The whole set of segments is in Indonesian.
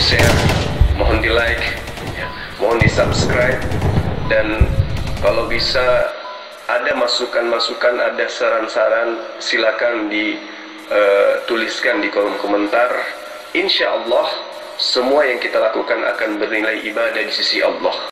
di share, mohon di like, ya, mohon di subscribe, dan kalau bisa ada masukan-masukan, ada saran-saran, silakan dituliskan di kolom komentar. Insya Allah, semua yang kita lakukan akan bernilai ibadah di sisi Allah.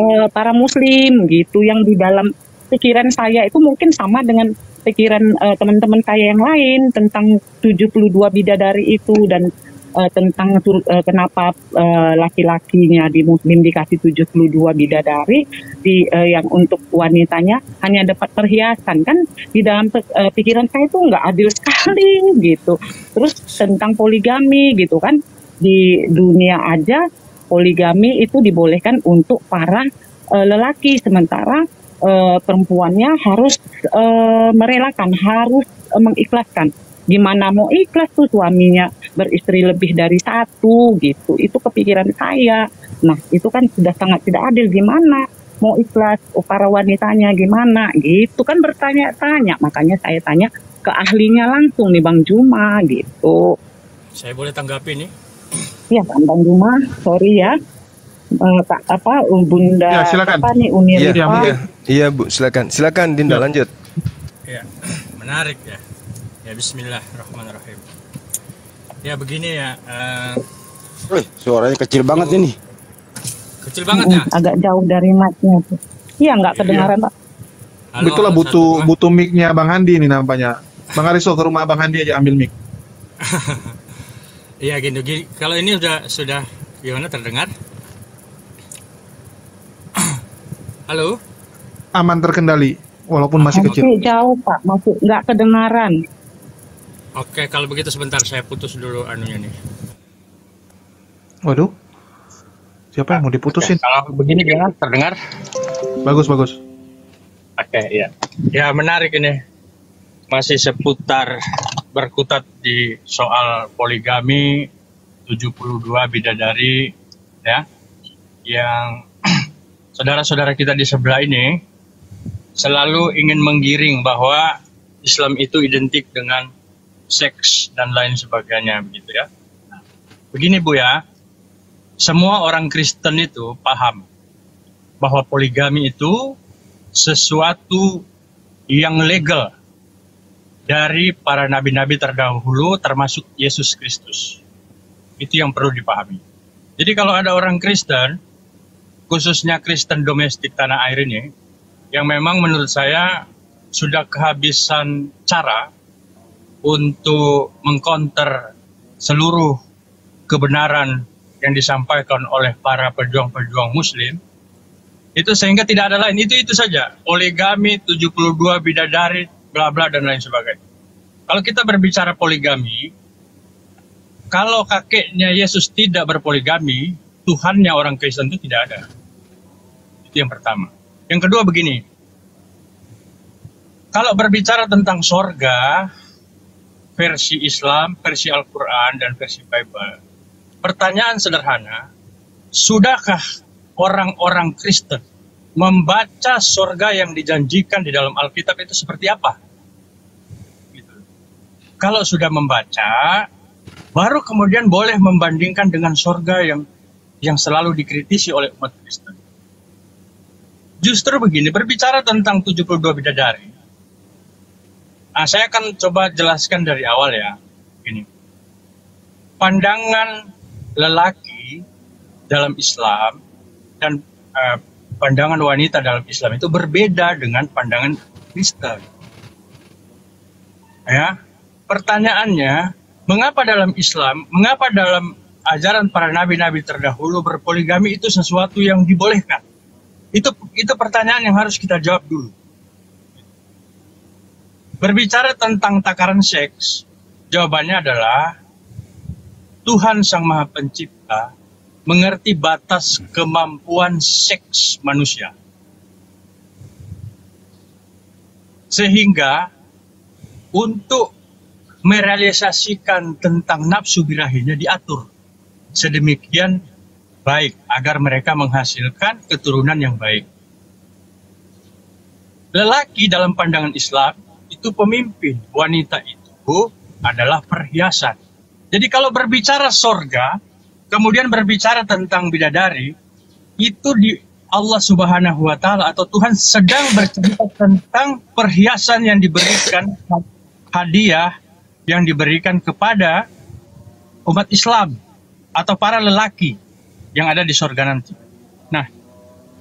Eh, para muslim gitu yang di dalam pikiran saya itu mungkin sama dengan pikiran eh, teman-teman saya yang lain tentang 72 bidadari itu dan eh, tentang eh, kenapa eh, laki-lakinya di muslim dikasih 72 bidadari di eh, yang untuk wanitanya hanya dapat perhiasan. Kan di dalam eh, pikiran saya itu nggak adil sekali gitu. Terus tentang poligami gitu kan di dunia aja poligami itu dibolehkan untuk para eh, lelaki sementara eh, perempuannya harus eh, merelakan harus eh, mengikhlaskan. Gimana mau ikhlas tuh suaminya beristri lebih dari satu gitu. Itu kepikiran saya. Nah itu kan sudah sangat tidak adil. Gimana mau ikhlas? Oh, para wanitanya gimana? Gitu kan bertanya-tanya. Makanya saya tanya ke ahlinya langsung nih Bang Juma gitu. Saya boleh tanggapi nih? Ya, Pak Bang Juma, sorry ya. Eh, Kak, apa Bunda Ya, silakan. apa nih Uni Iya, Rifa. iya, iya Bu, silakan. Silakan Dinda Ya. lanjut. Ya, menarik ya. Ya Bismillahirrahmanirrahim. Ya begini ya, eh, Wih, suaranya kecil banget ini. kecil banget ya. Mm, agak jauh dari mic-nya tuh. Iya, nggak kedengaran, Pak. Halo, Betul lah halo, butuh butuh mic-nya Bang Handi ini nampaknya. Bang Ariso ke rumah Bang Handi aja ambil mic. Iya gitu. Gini, Kalau ini sudah sudah gimana terdengar? Halo. Aman terkendali walaupun masih kecil. Masih jauh, Pak. Masih nggak kedengaran. Oke, kalau begitu sebentar saya putus dulu anunya nih. Waduh. Siapa yang mau diputusin? Kalau begini gimana? Terdengar? Bagus bagus. Oke, iya. Ya menarik ini. Masih seputar berkutat di soal poligami 72 bidadari ya yang saudara-saudara kita di sebelah ini selalu ingin menggiring bahwa Islam itu identik dengan seks dan lain sebagainya begitu ya. Begini Bu ya, semua orang Kristen itu paham bahwa poligami itu sesuatu yang legal dari para nabi-nabi terdahulu termasuk Yesus Kristus. Itu yang perlu dipahami. Jadi kalau ada orang Kristen, khususnya Kristen domestik tanah air ini, yang memang menurut saya sudah kehabisan cara untuk mengkonter seluruh kebenaran yang disampaikan oleh para pejuang-pejuang muslim, itu sehingga tidak ada lain itu itu saja poligami 72 bidadari bla bla dan lain sebagainya. Kalau kita berbicara poligami kalau kakeknya Yesus tidak berpoligami Tuhannya orang Kristen itu tidak ada. Itu yang pertama. Yang kedua begini kalau berbicara tentang sorga versi Islam versi Al-Quran dan versi Bible pertanyaan sederhana sudahkah orang-orang Kristen membaca surga yang dijanjikan di dalam Alkitab itu seperti apa? Gitu. Kalau sudah membaca, baru kemudian boleh membandingkan dengan surga yang yang selalu dikritisi oleh umat Kristen. Justru begini, berbicara tentang 72 bidadari, nah, saya akan coba jelaskan dari awal ya. Ini pandangan lelaki dalam Islam dan eh, pandangan wanita dalam Islam itu berbeda dengan pandangan Kristen. Ya, pertanyaannya, mengapa dalam Islam, mengapa dalam ajaran para nabi-nabi terdahulu berpoligami itu sesuatu yang dibolehkan? Itu itu pertanyaan yang harus kita jawab dulu. Berbicara tentang takaran seks, jawabannya adalah Tuhan Sang Maha Pencipta mengerti batas kemampuan seks manusia. Sehingga untuk merealisasikan tentang nafsu birahinya diatur sedemikian baik agar mereka menghasilkan keturunan yang baik. lelaki dalam pandangan Islam itu pemimpin, wanita itu adalah perhiasan. Jadi kalau berbicara sorga, kemudian berbicara tentang bidadari, itu di Allah Subhanahu wa taala atau Tuhan sedang bercerita tentang perhiasan yang diberikan hadiah yang diberikan kepada umat Islam atau para lelaki yang ada di sorga nanti. Nah,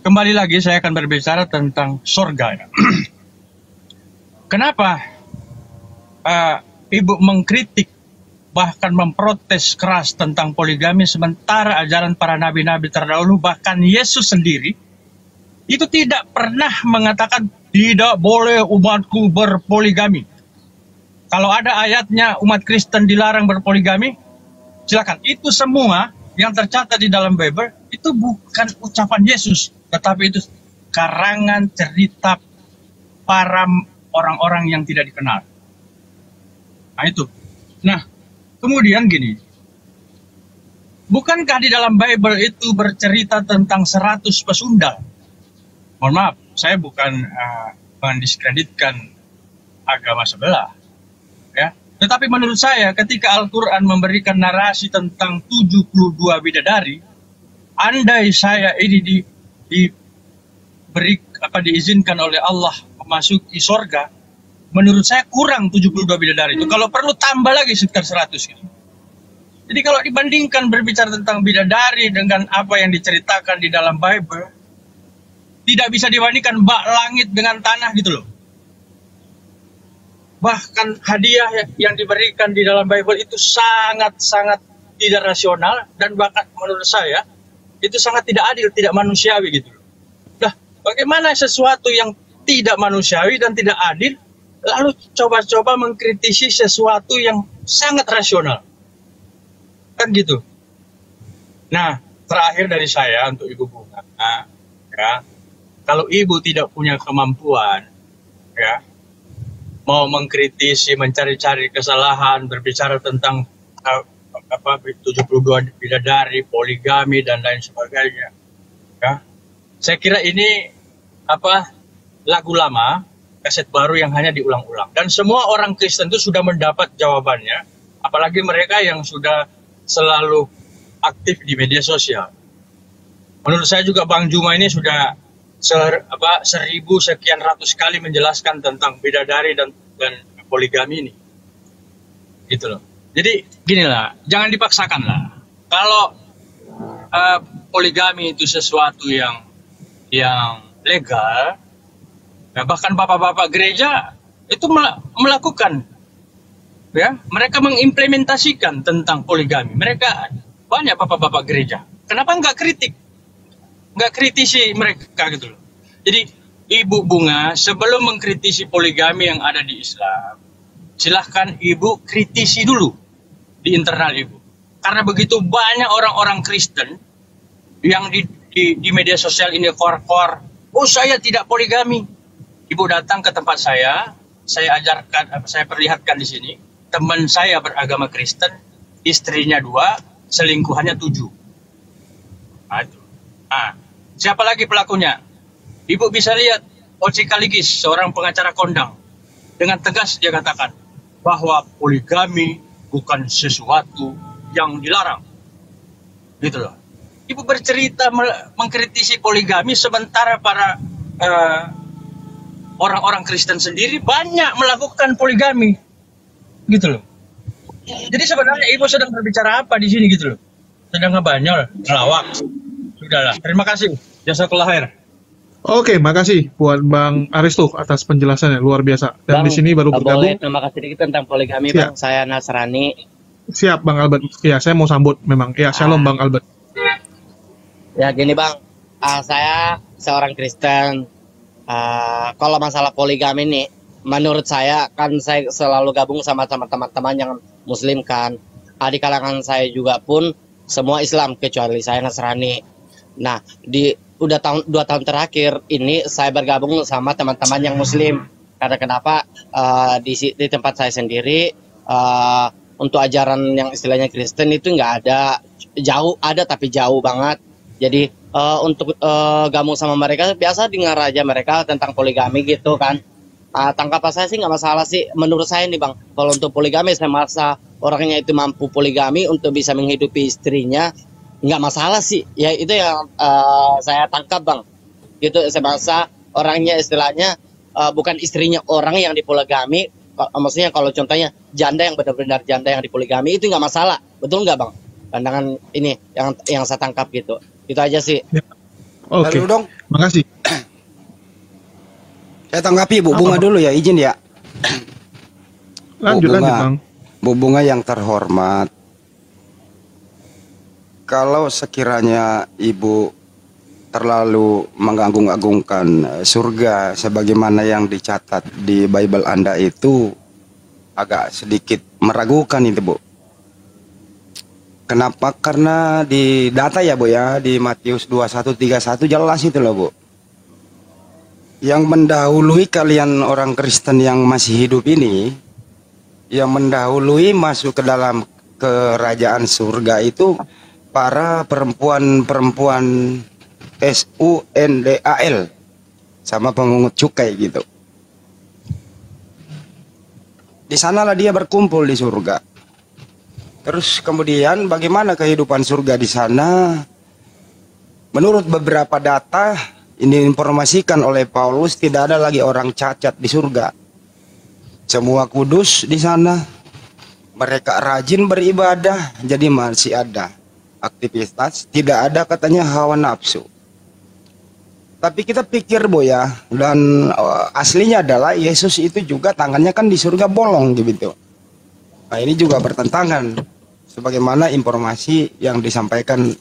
kembali lagi saya akan berbicara tentang sorga. ya. Kenapa uh, ibu mengkritik bahkan memprotes keras tentang poligami sementara ajaran para nabi-nabi terdahulu bahkan Yesus sendiri itu tidak pernah mengatakan tidak boleh umatku berpoligami. Kalau ada ayatnya umat Kristen dilarang berpoligami, silakan. Itu semua yang tercatat di dalam Bible itu bukan ucapan Yesus, tetapi itu karangan cerita para orang-orang yang tidak dikenal. Nah itu. Nah, kemudian gini. Bukankah di dalam Bible itu bercerita tentang 100 pesundal? Mohon maaf, saya bukan uh, mendiskreditkan agama sebelah. Ya. Tetapi menurut saya ketika Al-Quran memberikan narasi tentang 72 bidadari, andai saya ini di, diberi apa diizinkan oleh Allah memasuki sorga, menurut saya kurang 72 bidadari itu. Kalau perlu tambah lagi sekitar 100 gitu. Jadi kalau dibandingkan berbicara tentang bidadari dengan apa yang diceritakan di dalam Bible, tidak bisa dibandingkan bak langit dengan tanah gitu loh. Bahkan hadiah yang diberikan di dalam Bible itu sangat-sangat tidak rasional dan bahkan menurut saya itu sangat tidak adil, tidak manusiawi gitu loh. Nah, bagaimana sesuatu yang tidak manusiawi dan tidak adil lalu coba-coba mengkritisi sesuatu yang sangat rasional. Kan gitu. Nah, terakhir dari saya untuk Ibu Bunga, ya, kalau ibu tidak punya kemampuan ya mau mengkritisi mencari-cari kesalahan berbicara tentang uh, apa 72 bidadari poligami dan lain sebagainya ya saya kira ini apa lagu lama kaset baru yang hanya diulang-ulang dan semua orang Kristen itu sudah mendapat jawabannya apalagi mereka yang sudah selalu aktif di media sosial menurut saya juga Bang Juma ini sudah ser, apa, seribu sekian ratus kali menjelaskan tentang bidadari dan dan poligami ini. Gitu loh. Jadi gini lah, jangan dipaksakan lah. Kalau uh, poligami itu sesuatu yang yang legal, ya bahkan bapak-bapak gereja itu melakukan, ya mereka mengimplementasikan tentang poligami. Mereka banyak bapak-bapak gereja. Kenapa nggak kritik? nggak kritisi mereka gitu loh. Jadi Ibu Bunga sebelum mengkritisi poligami yang ada di Islam, silahkan Ibu kritisi dulu di internal Ibu. Karena begitu banyak orang-orang Kristen yang di, di, di media sosial ini kor-kor, oh saya tidak poligami. Ibu datang ke tempat saya, saya ajarkan, saya perlihatkan di sini, teman saya beragama Kristen, istrinya dua, selingkuhannya tujuh. Itu. Nah, Siapa lagi pelakunya? Ibu bisa lihat Oci Kaligis, seorang pengacara kondang. Dengan tegas dia katakan bahwa poligami bukan sesuatu yang dilarang. Gitu loh. Ibu bercerita mengkritisi poligami sementara para uh, orang-orang Kristen sendiri banyak melakukan poligami. Gitu loh. Jadi sebenarnya ibu sedang berbicara apa di sini gitu loh. Sedang ngebanyol, ngelawak. Sudahlah. Terima kasih. Jazakallah khair. Oke, makasih buat Bang Aristo atas penjelasannya luar biasa. Dan Bang, di sini baru bergabung. Boleh terima kasih sedikit tentang poligami, Siap. Bang. Saya Nasrani. Siap, Bang Albert. Ya, saya mau sambut memang. Ya, shalom Bang Albert. Ya gini, Bang. Ah, saya seorang Kristen. Ah, kalau masalah poligami ini, menurut saya kan saya selalu gabung sama teman-teman yang Muslim kan. Ah, di kalangan saya juga pun semua Islam kecuali saya Nasrani. Nah, di udah tahun dua tahun terakhir ini saya bergabung sama teman-teman yang Muslim. Karena kenapa eh, di di tempat saya sendiri eh, untuk ajaran yang istilahnya Kristen itu nggak ada jauh ada tapi jauh banget. Jadi eh, untuk eh, gabung sama mereka biasa dengan raja mereka tentang poligami gitu kan. Ah, tangkapan saya sih nggak masalah sih menurut saya nih bang. Kalau untuk poligami saya merasa orangnya itu mampu poligami untuk bisa menghidupi istrinya nggak masalah sih. Ya itu yang eh, saya tangkap bang. Gitu saya merasa orangnya istilahnya eh, bukan istrinya orang yang dipoligami. Maksudnya kalau contohnya janda yang benar-benar janda yang dipoligami itu nggak masalah. Betul nggak bang? Pandangan ini yang yang saya tangkap gitu. Itu aja sih. Oke, Lalu dong, makasih. saya tanggapi Bu Apa, Bunga Bang? dulu ya, izin ya. Lanjut, Bu lanjut, Bunga. Bang. Bu Bunga yang terhormat. Kalau sekiranya Ibu terlalu mengagung-agungkan eh, surga sebagaimana yang dicatat di Bible Anda itu agak sedikit meragukan itu, Bu. Kenapa? Karena di data ya, Bu ya, di Matius 2131 jelas itu loh, Bu. Yang mendahului kalian orang Kristen yang masih hidup ini, yang mendahului masuk ke dalam kerajaan surga itu para perempuan-perempuan SUNDAL sama pemungut cukai gitu. Di sanalah dia berkumpul di surga. Terus kemudian bagaimana kehidupan surga di sana? Menurut beberapa data ini informasikan oleh Paulus tidak ada lagi orang cacat di surga. Semua kudus di sana. Mereka rajin beribadah, jadi masih ada aktivitas, tidak ada katanya hawa nafsu. Tapi kita pikir bu ya, dan eh, aslinya adalah Yesus itu juga tangannya kan di surga bolong gitu. Nah ini juga bertentangan, sebagaimana informasi yang disampaikan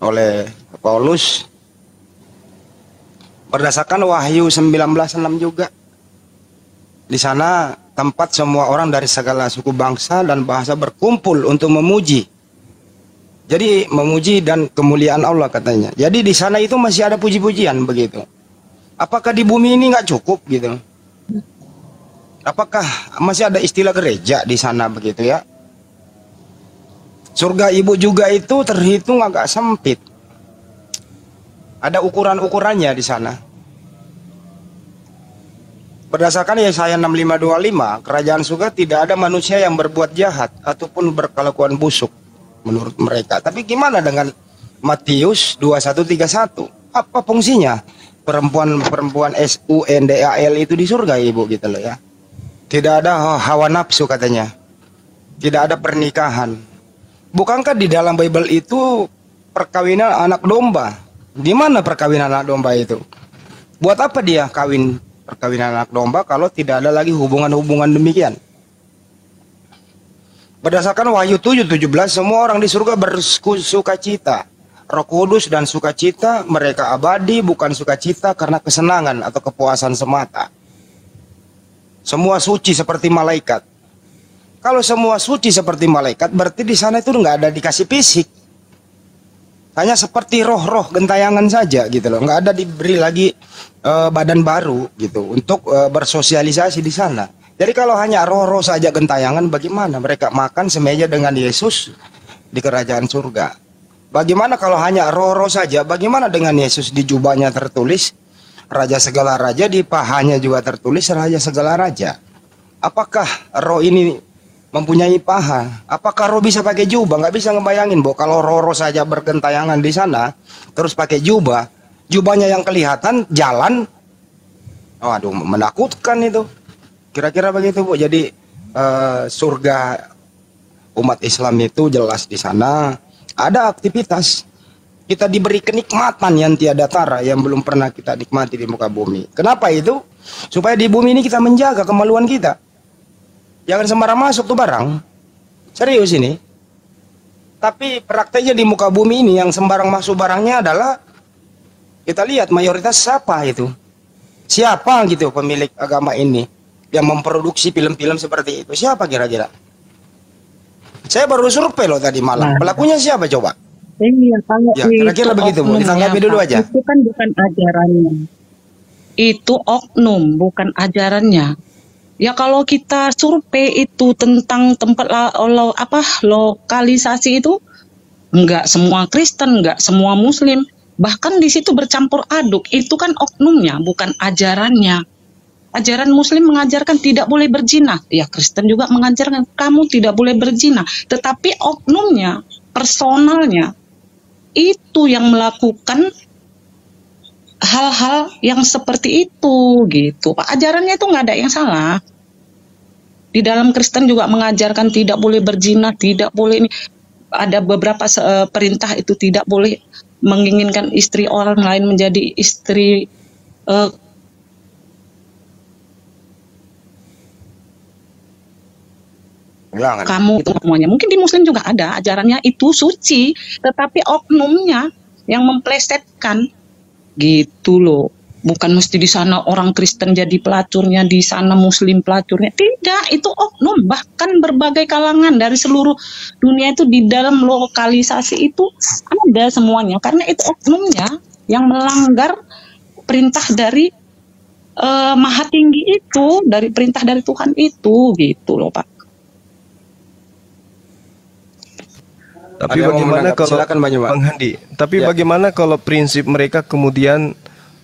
oleh Paulus berdasarkan Wahyu 19:6 juga. Di sana tempat semua orang dari segala suku bangsa dan bahasa berkumpul untuk memuji. Jadi memuji dan kemuliaan Allah katanya. Jadi di sana itu masih ada puji-pujian begitu. Apakah di bumi ini nggak cukup gitu? Apakah masih ada istilah gereja di sana begitu ya? Surga ibu juga itu terhitung agak sempit. Ada ukuran-ukurannya di sana. Berdasarkan Yesaya 6525, kerajaan surga tidak ada manusia yang berbuat jahat ataupun berkelakuan busuk menurut mereka. Tapi gimana dengan Matius 2131? Apa fungsinya? Perempuan-perempuan SUNDAL itu di surga Ibu gitu loh ya. Tidak ada hawa nafsu katanya. Tidak ada pernikahan. Bukankah di dalam Bible itu perkawinan anak domba? Di mana perkawinan anak domba itu? Buat apa dia kawin perkawinan anak domba kalau tidak ada lagi hubungan-hubungan demikian? Berdasarkan Wahyu 7:17 semua orang di surga bersuka cita. Roh Kudus dan sukacita mereka abadi bukan sukacita karena kesenangan atau kepuasan semata. Semua suci seperti malaikat. Kalau semua suci seperti malaikat berarti di sana itu nggak ada dikasih fisik. Hanya seperti roh-roh gentayangan saja gitu loh. Nggak ada diberi lagi eh, badan baru gitu untuk eh, bersosialisasi di sana. Jadi kalau hanya roh-roh saja gentayangan bagaimana mereka makan semeja dengan Yesus di kerajaan surga? Bagaimana kalau hanya roh-roh saja? Bagaimana dengan Yesus di jubahnya tertulis Raja segala raja di pahanya juga tertulis Raja segala raja? Apakah roh ini mempunyai paha? Apakah roh bisa pakai jubah? Nggak bisa ngebayangin, Bu. Kalau roh-roh saja bergentayangan di sana, terus pakai jubah, jubahnya yang kelihatan jalan, waduh menakutkan itu. Kira-kira begitu, Bu. Jadi eh, surga umat Islam itu jelas di sana ada aktivitas. Kita diberi kenikmatan yang tiada tara yang belum pernah kita nikmati di muka bumi. Kenapa itu? Supaya di bumi ini kita menjaga kemaluan kita. Jangan sembarang masuk tuh barang. Serius ini. Tapi prakteknya di muka bumi ini yang sembarang masuk barangnya adalah kita lihat mayoritas siapa itu. Siapa gitu pemilik agama ini yang memproduksi film-film seperti itu? Siapa kira-kira? Saya baru survei loh tadi malam. Nah. Pelakunya siapa coba? Iya, kalau Ya, kira-kira itu begitu, Bu. Ditanggapi dulu aja. Itu kan bukan ajarannya. Itu oknum, bukan ajarannya. Ya kalau kita survei itu tentang tempat la- lo- apa lokalisasi itu nggak semua Kristen, nggak semua Muslim. Bahkan di situ bercampur aduk. Itu kan oknumnya, bukan ajarannya. Ajaran Muslim mengajarkan tidak boleh berzina. Ya Kristen juga mengajarkan kamu tidak boleh berzina. Tetapi oknumnya, personalnya, itu yang melakukan hal-hal yang seperti itu gitu. Pak ajarannya itu nggak ada yang salah. Di dalam Kristen juga mengajarkan tidak boleh berzina, tidak boleh ini. Ada beberapa uh, perintah itu tidak boleh menginginkan istri orang lain menjadi istri uh, kamu itu semuanya. Mungkin di Muslim juga ada ajarannya itu suci, tetapi oknumnya yang memplesetkan gitu loh. Bukan mesti di sana orang Kristen jadi pelacurnya, di sana Muslim pelacurnya. Tidak, itu oknum. Bahkan berbagai kalangan dari seluruh dunia itu di dalam lokalisasi itu ada semuanya. Karena itu oknumnya yang melanggar perintah dari uh, Maha Tinggi itu, dari perintah dari Tuhan itu, gitu loh Pak. Tapi bagaimana kalau Silakan, Bang Handi? Tapi ya. bagaimana kalau prinsip mereka kemudian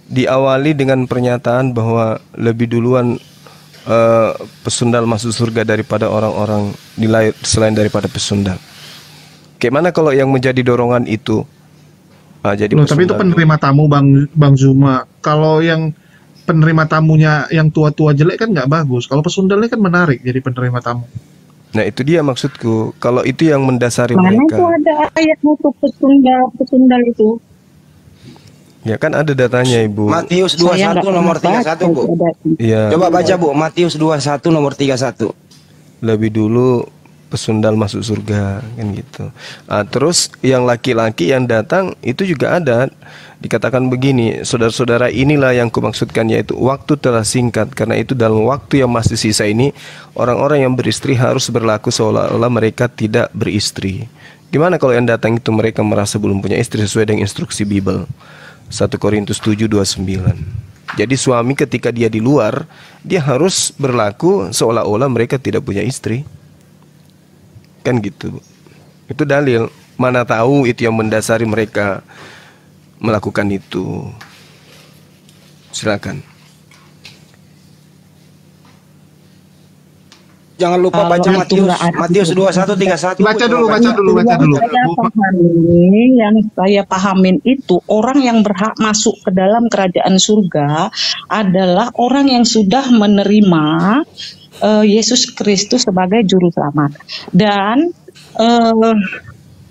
diawali dengan pernyataan bahwa lebih duluan uh, pesundal masuk surga daripada orang-orang nilai selain daripada pesundal. Gimana kalau yang menjadi dorongan itu uh, jadi Loh, tapi itu penerima tamu Bang Bang Zuma. Kalau yang penerima tamunya yang tua-tua jelek kan nggak bagus. Kalau pesundalnya kan menarik jadi penerima tamu. Nah itu dia maksudku. Kalau itu yang mendasari Mana mereka. Mana itu ada ayat untuk pesundal pesundal itu? Ya kan ada datanya Ibu. Matius 21 nomor 31 Bu. Iya. Coba baca Bu, Matius 21 nomor 31. Lebih dulu pesundal masuk surga kan gitu. Nah, terus yang laki-laki yang datang itu juga ada dikatakan begini, saudara-saudara inilah yang kumaksudkan yaitu waktu telah singkat karena itu dalam waktu yang masih sisa ini orang-orang yang beristri harus berlaku seolah-olah mereka tidak beristri. Gimana kalau yang datang itu mereka merasa belum punya istri sesuai dengan instruksi Bible? 1 Korintus 7:29. Jadi suami ketika dia di luar, dia harus berlaku seolah-olah mereka tidak punya istri. Kan gitu. Itu dalil. Mana tahu itu yang mendasari mereka melakukan itu. Silakan. Jangan lupa baca Matius Matius 2131. Baca dulu, baca dulu, baca dulu. Pahami, yang saya pahamin itu orang yang berhak masuk ke dalam kerajaan surga adalah orang yang sudah menerima uh, Yesus Kristus sebagai juru selamat. Dan uh,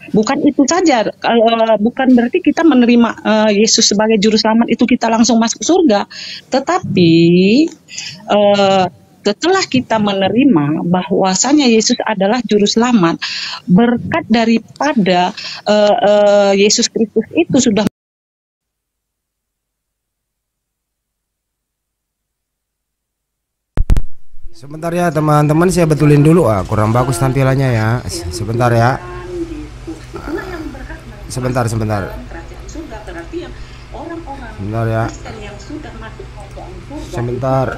Bukan itu saja, uh, bukan berarti kita menerima uh, Yesus sebagai juru selamat itu kita langsung masuk surga, tetapi uh, setelah kita menerima bahwasanya Yesus adalah juru selamat, berkat daripada uh, uh, Yesus Kristus itu sudah Sebentar ya teman-teman saya betulin dulu. Ah kurang bagus tampilannya ya. Sebentar ya. Sebentar sebentar. Sebentar ya. Sebentar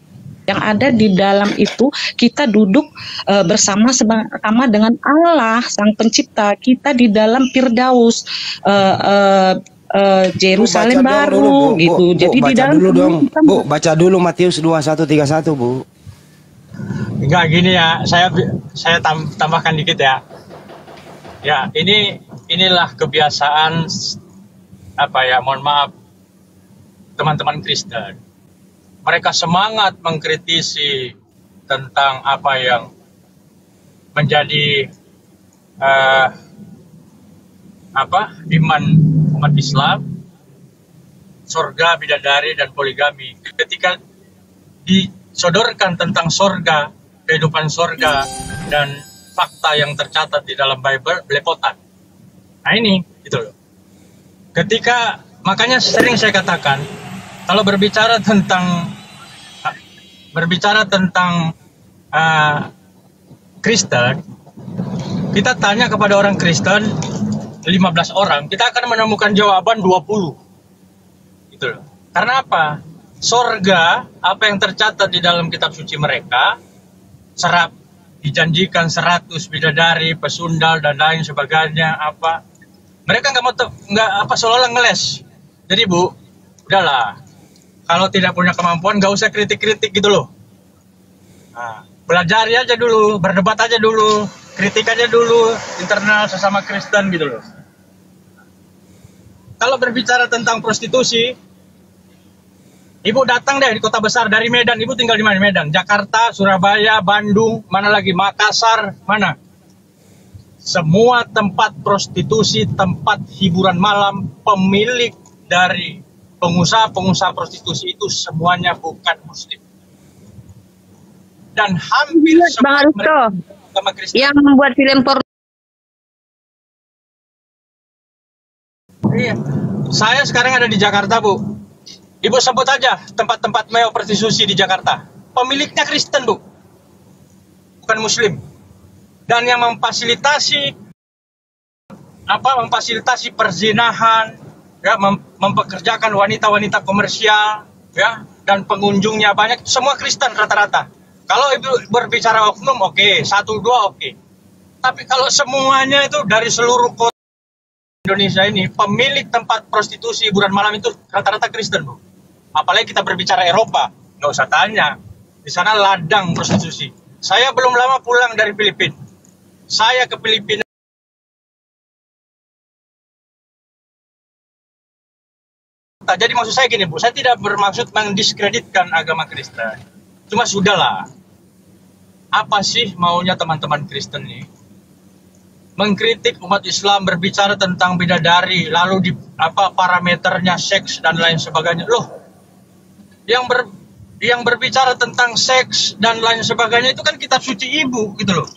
yang ada di dalam itu kita duduk uh, bersama sama dengan Allah sang pencipta kita di dalam Firdaus uh, uh, uh, Jerusalem baru dulu, bu. gitu. Bu, Jadi bu, di dalam dulu dong. Bu, baca dulu Matius 2131, Bu. Enggak gini ya, saya saya tam, tambahkan dikit ya. Ya, ini inilah kebiasaan apa ya, mohon maaf teman-teman Kristen mereka semangat mengkritisi tentang apa yang menjadi uh, apa iman umat Islam, surga, bidadari dan poligami. Ketika disodorkan tentang surga, kehidupan surga dan fakta yang tercatat di dalam Bible belepotan. Nah ini gitu loh. Ketika makanya sering saya katakan kalau berbicara tentang berbicara tentang uh, Kristen, kita tanya kepada orang Kristen 15 orang, kita akan menemukan jawaban 20. Gitu loh. Karena apa? Sorga, apa yang tercatat di dalam kitab suci mereka, serap dijanjikan 100 bidadari, pesundal dan lain sebagainya apa mereka nggak mau nggak apa seolah-olah ngeles jadi bu udahlah kalau tidak punya kemampuan nggak usah kritik-kritik gitu loh nah, belajar aja dulu berdebat aja dulu kritik aja dulu internal sesama Kristen gitu loh kalau berbicara tentang prostitusi Ibu datang deh di kota besar dari Medan. Ibu tinggal di mana? Medan, Jakarta, Surabaya, Bandung, mana lagi? Makassar, mana? Semua tempat prostitusi, tempat hiburan malam, pemilik dari pengusaha-pengusaha prostitusi itu semuanya bukan muslim. Dan hampir Lihat, semua Bang mereka Aristo, agama Kristen. yang membuat film porno Iya. Saya sekarang ada di Jakarta, Bu. Ibu sebut aja tempat-tempat meo prostitusi di Jakarta. Pemiliknya Kristen, Bu. Bukan Muslim. Dan yang memfasilitasi apa memfasilitasi perzinahan, ya mem- mempekerjakan wanita-wanita komersial, ya dan pengunjungnya banyak semua Kristen rata-rata. Kalau ibu berbicara oknum oke, satu dua oke. Tapi kalau semuanya itu dari seluruh kota Indonesia ini pemilik tempat prostitusi hiburan malam itu rata-rata Kristen bu. Apalagi kita berbicara Eropa, nggak usah tanya. Di sana ladang prostitusi. Saya belum lama pulang dari Filipina. Saya ke Filipina. Jadi maksud saya gini bu, saya tidak bermaksud mendiskreditkan agama Kristen. Cuma sudahlah. Apa sih maunya teman-teman Kristen nih? mengkritik umat Islam berbicara tentang bidadari lalu di apa parameternya seks dan lain sebagainya. Loh yang ber yang berbicara tentang seks dan lain sebagainya itu kan kitab suci ibu gitu loh.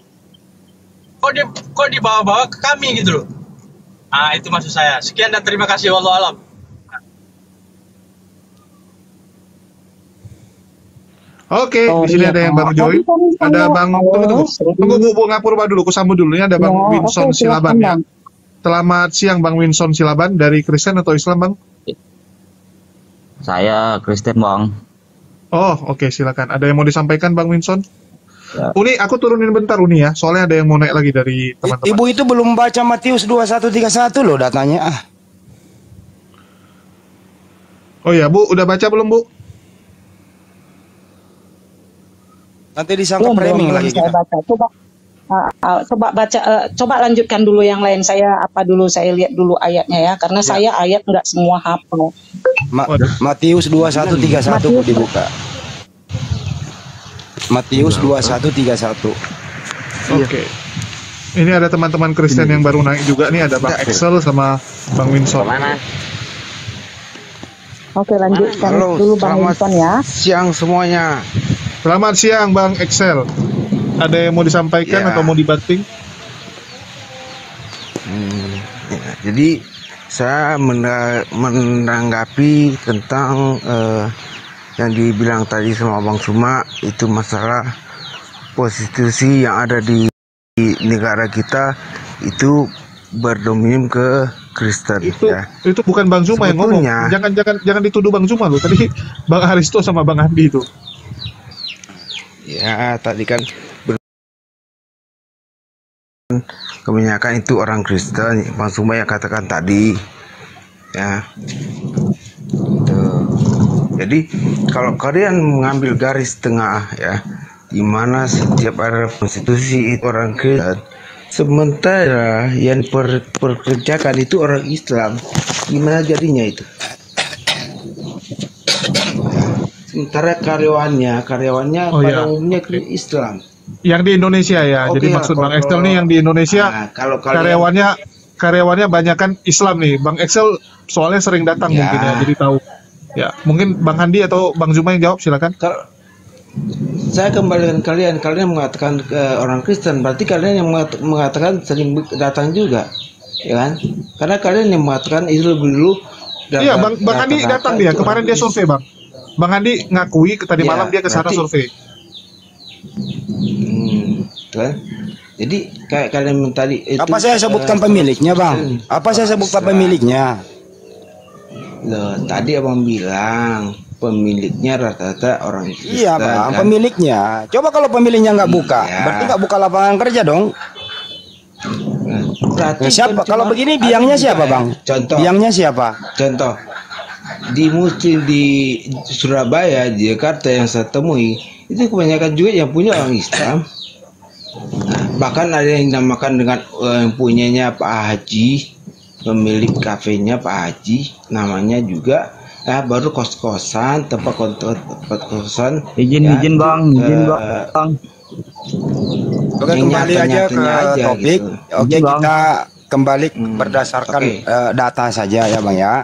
Kok di kok dibawa-bawa ke kami gitu loh. Ah itu maksud saya. Sekian dan terima kasih. Wallahu Oke, Oh, di sini iya, ada yang baru join. Kan Ada Bang tunggu tunggu. Tunggu Bu, Bu Ngapurba dulu, kusambut dulu. Ini ada Bang Ya, Winson oke, Silaban ya. Selamat siang Bang Winson Silaban dari Kristen atau Islam, Bang? Saya Kristen bang. Oh, oke, silakan. Ada yang mau disampaikan Bang Winson? Ya. Uni, aku turunin bentar Uni ya. Soalnya ada yang mau naik lagi dari teman-teman. Ibu itu belum baca Matius 2131 loh datanya. Ah, Oh ya, Bu, udah baca belum, Bu? Nanti disangka Belum, framing belum lagi saya kita. baca. Coba uh, uh, coba baca uh, coba lanjutkan dulu yang lain. Saya apa dulu saya lihat dulu ayatnya ya karena Ya. saya ayat nggak semua hafal. Ma-. Matius 2131 Bu, dibuka. Matius 2131. Oke. Ini ada teman-teman Kristen yang baru naik juga nih, ada Bang Excel sama Bang Winson. Oke lanjutkan Halo, dulu Bang Wilson ya. siang semuanya. Selamat siang Bang Excel. Ada yang mau disampaikan Ya. atau mau dibanting? Hmm, ya, jadi saya mena- menanggapi tentang eh, yang dibilang tadi sama Bang Suma itu masalah prostitusi yang ada di, di negara kita itu berdominan ke Kristen Itu ya. itu bukan Bang Zuma yang ngomong. Jangan jangan jangan dituduh Bang Zuma loh. Tadi Bang Aristo sama Bang Andi itu. Ya, tadi kan kebanyakan itu orang Kristen, Bang Suma yang katakan tadi. Ya. Tuh. Jadi kalau kalian mengambil garis tengah ya, di mana setiap ada konstitusi itu orang Kristen, sementara yang per, itu orang Islam, gimana jadinya itu? Sementara karyawannya, karyawannya Oh, pada iya. umumnya Islam. Yang di Indonesia ya. Oke Jadi lah, maksud Bang kalau- Excel nih yang di Indonesia Nah, kalau kalian karyawannya karyawannya banyak kan Islam nih. Bang Excel soalnya sering datang Ya. mungkin ya. Jadi tahu. Ya, mungkin Bang Andi atau Bang Zuma yang jawab silakan. kalau saya kembalikan kalian, kalian mengatakan ke orang Kristen, berarti kalian yang mengat- mengatakan sering datang juga, ya kan? Karena kalian yang mengatakan itu dulu. Iya, Bang Bang Andi datang dia. Kemarin dia survei, Bang. Bang Andi ngakui ke tadi Iya, malam dia ke sana survei. Hmm, kan? Jadi kayak kalian tadi itu Apa saya sebutkan eh, pemiliknya, Bang? Apa saya sebutkan Terserah. pemiliknya? Loh, tadi abang bilang pemiliknya rata-rata orang Kristen. Iya, Bang, kan? pemiliknya. Coba kalau pemiliknya nggak buka, Iya. berarti nggak buka lapangan kerja dong. Nah, Berarti Nah, siapa? kan Kalau begini biangnya siapa, ya. Bang? Contoh, Biangnya siapa? contoh di muslim di Surabaya, Jakarta yang saya temui itu kebanyakan juga yang punya orang Islam. Nah, bahkan ada yang dinamakan dengan eh, yang punyanya Pak Haji, pemilik kafenya Pak Haji, namanya juga ya baru kos-kosan tempat kontor tempat kosan Izin, ya, izin bang, izin eh, bang. Oke, Yang kembali aja ke aja topik. gitu. Oke, Bang. kita kembali Hmm, berdasarkan oke. eh, data saja ya, Bang ya.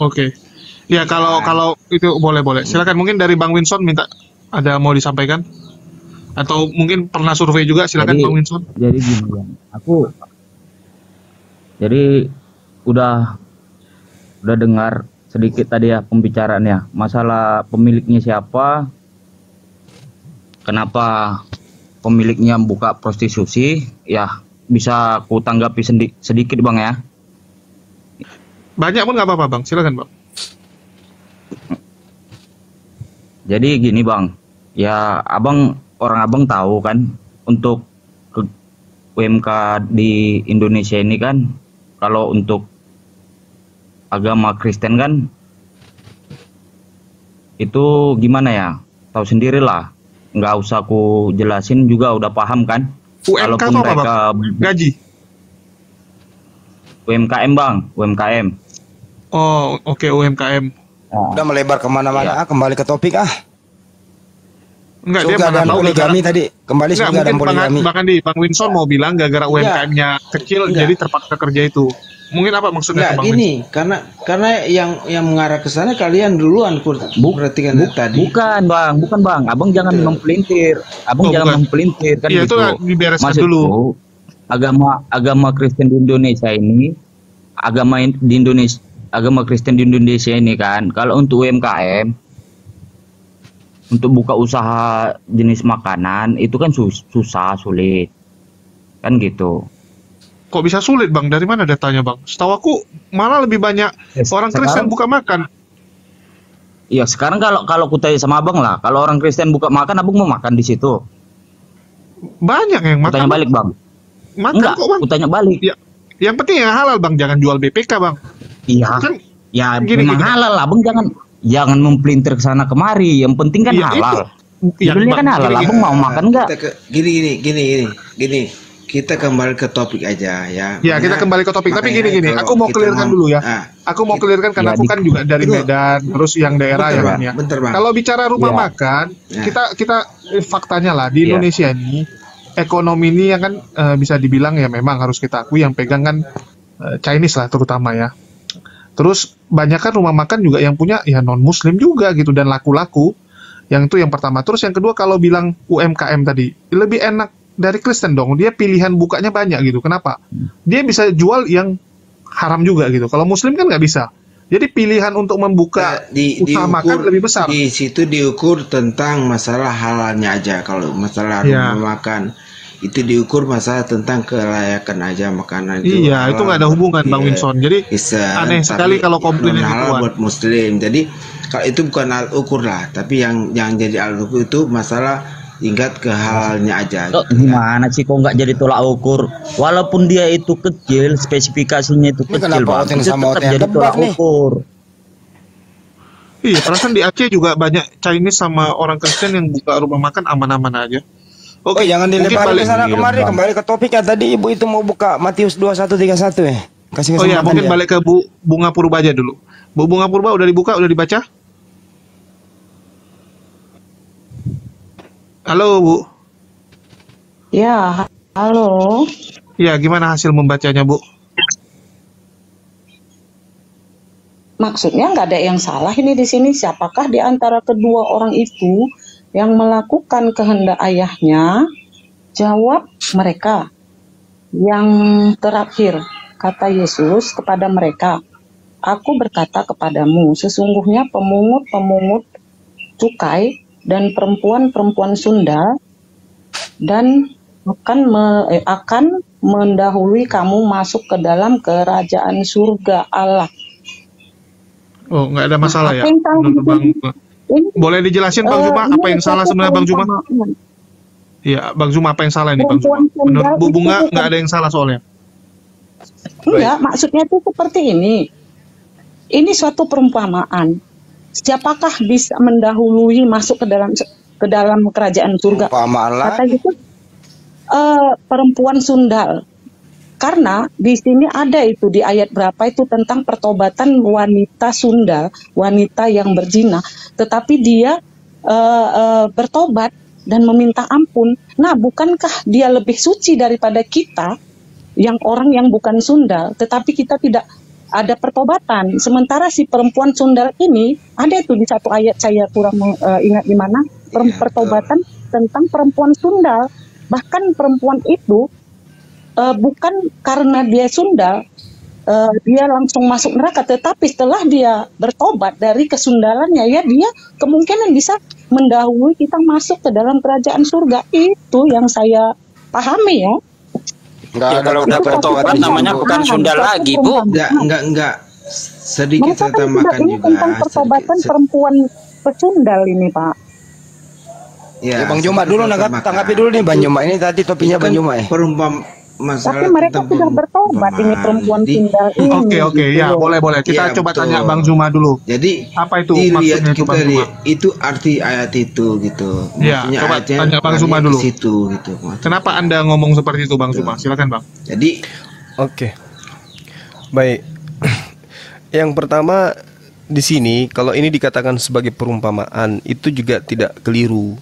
Oke. Ya kalau kalau itu boleh boleh. Silakan mungkin dari Bang Winson minta ada mau disampaikan atau mungkin pernah survei juga silakan Jadi- Bang Winson. Jadi gini aku jadi udah udah dengar sedikit tadi ya pembicaraannya masalah pemiliknya siapa, kenapa pemiliknya buka prostitusi, ya bisa aku tanggapi sedikit bang ya. Banyak pun nggak apa-apa Bang. Silakan Bang. Jadi gini bang, ya abang orang abang tahu kan untuk ke UMK di Indonesia ini kan kalau untuk agama Kristen kan itu gimana ya? Tahu sendirilah, nggak usah aku jelasin juga udah paham kan? UMK itu apa Bang? Gaji. UMKM bang, UMKM. Oh, oke UMKM. Nah, Udah melebar ke mana-mana. Ah, kembali ke topik ah. Enggak dia Surga mana dan tahu poligami gara-gara- tadi. Kembali Enggak, surga dan poligami. Bang Andi, Bang Winson mau bilang gara-gara Iya. UMKM-nya kecil Iya. jadi terpaksa kerja itu. Mungkin apa maksudnya Enggak Bang gini, karena karena yang yang mengarah ke sana kalian duluan kur Bu- perhatikan bu- tadi. bukan bang, bukan bang. Abang jangan Betul. mempelintir. Abang Oh, jangan bukan. mempelintir kan itu gitu. dibereskan Maksudku, dulu. agama agama Kristen di Indonesia ini agama in- di Indonesia agama Kristen di Indonesia ini kan kalau untuk UMKM untuk buka usaha jenis makanan itu kan sus- susah sulit kan gitu Kok bisa sulit Bang? Dari mana datanya Bang? Setahu aku malah lebih banyak Eh, orang sekarang- Kristen buka makan. Iya sekarang kalau kalau aku tanya sama abang lah kalau orang Kristen buka makan abang mau makan di situ Banyak yang makan. tanya balik bang Makan enggak kok Bang. aku tanya balik Ya, yang penting yang halal Bang, jangan jual BPK Bang. Iya Kan ya Gini, memang gini. halal lah abang jangan jangan mempelintir ke sana kemari yang penting kan Iya, halal itu. Yang Judulnya Bang, kan halal gini, abang gini. mau makan nggak Kita ke, gini gini gini gini gini. Kita kembali ke topik aja ya. Ya, kita kembali ke topik. Tapi gini-gini, aku mau clearkan mau- dulu ya. Ah, Aku mau clearkan karena Ya, aku kan juga dari. Medan, terus yang daerah Bentar, ya Bang. Bang ya. Bentar, Bang. Kalau bicara rumah Ya. makan, Ya. kita kita eh, faktanya lah di Ya. Indonesia ini ekonomi ini yang kan eh, bisa dibilang ya memang harus kita akui yang pegang kan eh, Chinese lah terutama ya. Terus banyak kan rumah makan juga yang punya ya non Muslim juga gitu dan laku-laku. Yang itu yang pertama. Terus yang kedua kalau bilang UMKM tadi lebih enak dari Kristen dong. Dia pilihan bukanya banyak gitu. Kenapa? Dia bisa jual yang haram juga gitu. Kalau Muslim kan nggak bisa. Jadi pilihan untuk membuka Nah, di, usaha diukur- makan lebih besar. Di situ diukur tentang masalah halalnya aja. Kalau masalah Ya. rumah makan itu diukur masalah tentang kelayakan aja makanan itu. Iya, itu halal nggak ada hubungan Bang dia Winson. Jadi Kristen, aneh tapi sekali kalau halal gituan. buat muslim. Jadi kalau itu bukan alat ukur lah, tapi yang yang jadi alat ukur itu masalah tingkat kehalalnya aja. Kok gimana sih kok nggak jadi tolak ukur walaupun dia itu kecil spesifikasinya itu Ini kecil bang itu sama tetap jadi tolak nih? ukur Iya, perasaan di Aceh juga banyak Chinese sama orang Kristen yang buka rumah makan aman-aman aja. Oh, Oke, jangan mungkin dilebar balik- ke sana Iya, kemari. Bang. Kembali ke topik ya tadi ibu itu mau buka Matius 2131 ya. Kasih Oh kesempatan ya, mungkin dia. balik ke Bu Bunga Purba aja dulu. Bu Bunga Purba udah dibuka, udah dibaca? Halo, Bu. Ya, halo. Ya, gimana hasil membacanya, Bu? Maksudnya nggak ada yang salah ini di sini. Siapakah di antara kedua orang itu yang melakukan kehendak ayahnya? Jawab mereka. Yang terakhir, kata Yesus kepada mereka, Aku berkata kepadamu, sesungguhnya pemungut-pemungut cukai dan perempuan-perempuan Sunda dan akan me- eh, akan mendahului kamu masuk ke dalam kerajaan surga Allah. Oh, nggak ada masalah ya yang salah menurut Bang. Boleh dijelasin Bang eh, Zuma ini apa yang salah sebenarnya Bang Zuma? perumpamaan. Iya, Bang Zuma apa yang salah ini Bang Zuma? Menurut Bu Bunga nggak ada yang salah soalnya. Enggak, maksudnya itu seperti ini. Ini suatu perumpamaan. Siapakah bisa mendahului masuk ke dalam ke dalam kerajaan surga? Perumpamaan Kata lagi. gitu, eh, perempuan sundal. Karena di sini ada itu di ayat berapa itu tentang pertobatan wanita sundal, wanita yang berzina, tetapi dia eh, eh, bertobat dan meminta ampun. Nah, bukankah dia lebih suci daripada kita yang orang yang bukan sundal, tetapi kita tidak ada pertobatan. Sementara si perempuan sundal ini ada itu di satu ayat saya kurang eh, ingat di mana per- Iya, pertobatan tentang perempuan sundal. Bahkan perempuan itu eh, bukan karena dia sundal eh, dia langsung masuk neraka, tetapi setelah dia bertobat dari kesundalannya ya dia kemungkinan bisa mendahului kita masuk ke dalam kerajaan surga. Itu yang saya pahami ya. Enggak Ya kalau udah bertobat namanya bukan sundal suatu lagi, Bu. Enggak, enggak, enggak. Sedikit saya kan tambahkan ini juga. tentang pertobatan Sedikit, perempuan pesundal ini Pak. Ya, Bang Juma dulu nanggap, tanggapi dulu nih Bang Juma. Ini tadi topiknya Itu Bang kan Juma ya. perumpam masalah Tapi mereka tentang sudah bertobat ini perempuan Jadi, sundal ini. Oke, oke, gitu ya loh. boleh, boleh. Kita Iya, coba betul. tanya Bang Zuma dulu. Jadi Apa itu maksudnya itu kita Bang Zuma? itu arti ayat itu gitu. Iya, Maksudnya coba ayatnya tanya Bang Zuma dulu. situ gitu. Kenapa Anda ngomong seperti itu Bang Zuma? Silakan Bang. Jadi Oke. Baik. Yang pertama di sini kalau ini dikatakan sebagai perumpamaan itu juga tidak keliru.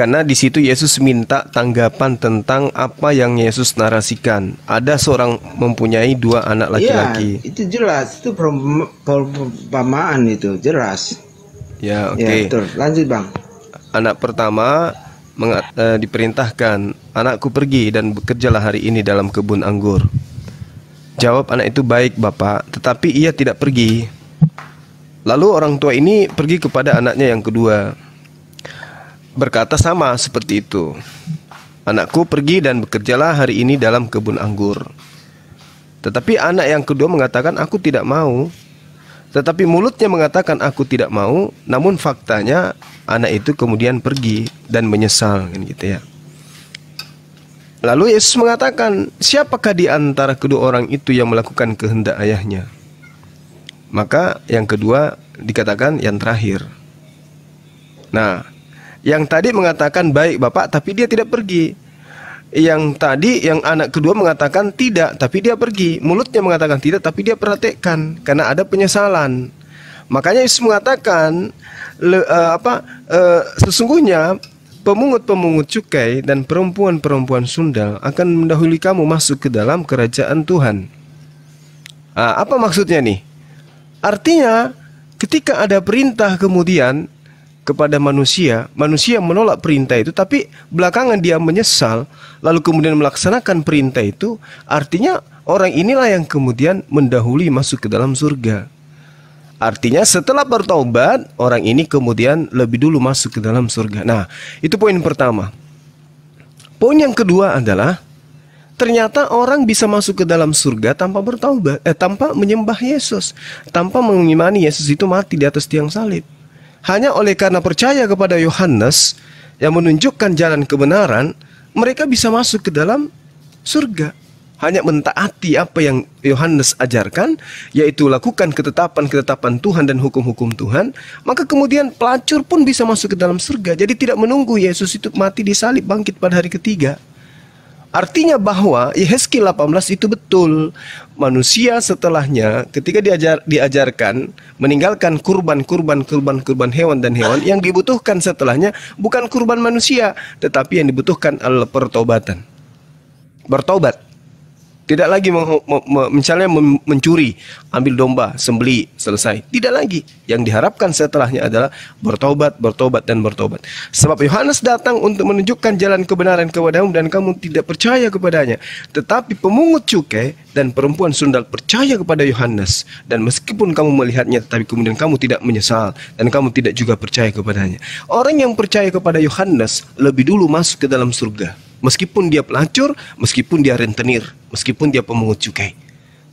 Karena di situ Yesus minta tanggapan tentang apa yang Yesus narasikan. Ada seorang mempunyai dua anak laki-laki. Iya, itu jelas itu perum- perumpamaan itu jelas. Ya, oke. Ya, betul. Lanjut, Bang. Anak pertama menga- eh, diperintahkan, "Anakku pergi dan bekerjalah hari ini dalam kebun anggur." Jawab anak itu, "Baik, Bapak," tetapi ia tidak pergi. Lalu orang tua ini pergi kepada anaknya yang kedua. Berkata sama seperti itu. Anakku pergi dan bekerjalah hari ini dalam kebun anggur. Tetapi anak yang kedua mengatakan, "Aku tidak mau." Tetapi mulutnya mengatakan aku tidak mau, namun faktanya anak itu kemudian pergi dan menyesal kan gitu ya. Lalu Yesus mengatakan, "Siapakah di antara kedua orang itu yang melakukan kehendak ayahnya?" Maka yang kedua dikatakan yang terakhir. Nah, yang tadi mengatakan baik Bapak tapi dia tidak pergi. Yang tadi yang anak kedua mengatakan tidak tapi dia pergi. Mulutnya mengatakan tidak tapi dia perhatikan karena ada penyesalan. Makanya Yesus mengatakan le- eh, apa eh, sesungguhnya pemungut-pemungut cukai dan perempuan-perempuan sundal akan mendahului kamu masuk ke dalam kerajaan Tuhan. Ah, apa maksudnya nih? Artinya ketika ada perintah kemudian kepada manusia, manusia menolak perintah itu tapi belakangan dia menyesal lalu kemudian melaksanakan perintah itu, artinya orang inilah yang kemudian mendahului masuk ke dalam surga. Artinya setelah bertobat, orang ini kemudian lebih dulu masuk ke dalam surga. Nah, itu poin pertama. Poin yang kedua adalah ternyata orang bisa masuk ke dalam surga tanpa bertaubat, eh tanpa menyembah Yesus, tanpa mengimani Yesus itu mati di atas tiang salib. Hanya oleh karena percaya kepada Yohanes yang menunjukkan jalan kebenaran, mereka bisa masuk ke dalam surga. Hanya mentaati apa yang Yohanes ajarkan, yaitu lakukan ketetapan-ketetapan Tuhan dan hukum-hukum Tuhan, maka kemudian pelacur pun bisa masuk ke dalam surga. Jadi tidak menunggu Yesus itu mati di salib bangkit pada hari ketiga. Artinya bahwa Yehezkiel 18 itu betul. Manusia setelahnya ketika diajar, diajarkan meninggalkan kurban-kurban kurban-kurban hewan dan hewan yang dibutuhkan setelahnya bukan kurban manusia, tetapi yang dibutuhkan adalah pertobatan. Bertobat. Tidak lagi misalnya mencuri, ambil domba, sembeli, selesai. Tidak lagi. Yang diharapkan setelahnya adalah bertobat, bertobat dan bertobat. Sebab Yohanes datang untuk menunjukkan jalan kebenaran kepadamu dan kamu tidak percaya kepadanya. Tetapi pemungut cukai dan perempuan sundal percaya kepada Yohanes dan meskipun kamu melihatnya tetapi kemudian kamu tidak menyesal dan kamu tidak juga percaya kepadanya. Orang yang percaya kepada Yohanes lebih dulu masuk ke dalam surga. Meskipun dia pelacur, meskipun dia rentenir, meskipun dia pemungut cukai.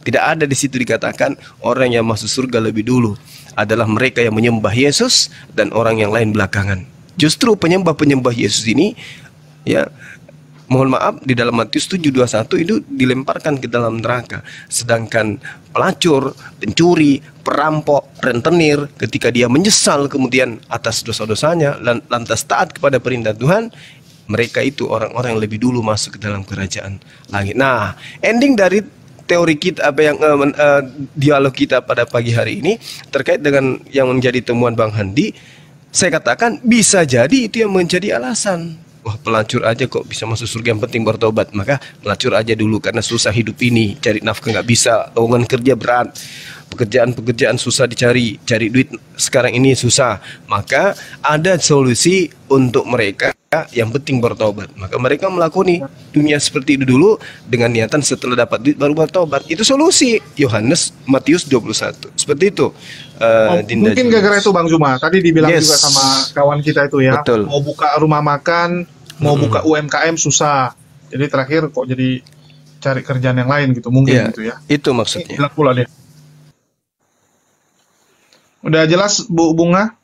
Tidak ada di situ dikatakan orang yang masuk surga lebih dulu adalah mereka yang menyembah Yesus dan orang yang lain belakangan. Justru penyembah-penyembah Yesus ini ya mohon maaf di dalam Matius 7:21 itu dilemparkan ke dalam neraka. Sedangkan pelacur, pencuri, perampok, rentenir ketika dia menyesal kemudian atas dosa-dosanya lan- lantas taat kepada perintah Tuhan, mereka itu orang-orang yang lebih dulu masuk ke dalam kerajaan langit. Nah, ending dari teori kita apa yang men- eh, dialog kita pada pagi hari ini terkait dengan yang menjadi temuan Bang Handi, saya katakan bisa jadi itu yang menjadi alasan. Wah pelacur aja kok bisa masuk surga yang penting bertobat Maka pelacur aja dulu karena susah hidup ini Cari nafkah nggak bisa Lowongan kerja berat Pekerjaan-pekerjaan susah dicari Cari duit sekarang ini susah Maka ada solusi untuk mereka yang penting bertobat Maka mereka melakoni dunia seperti itu dulu Dengan niatan setelah dapat duit baru bertobat Itu solusi Yohanes Matius 21 Seperti itu eh, Dinda Mungkin gara-gara itu Bang Zuma. Tadi dibilang Yes. juga sama kawan kita itu ya. Betul. Mau buka rumah makan, mau buka UMKM susah. Jadi terakhir kok jadi cari kerjaan yang lain gitu. Mungkin Iya, gitu ya. Itu maksudnya Bilang pula dia. Udah jelas Bu Bunga?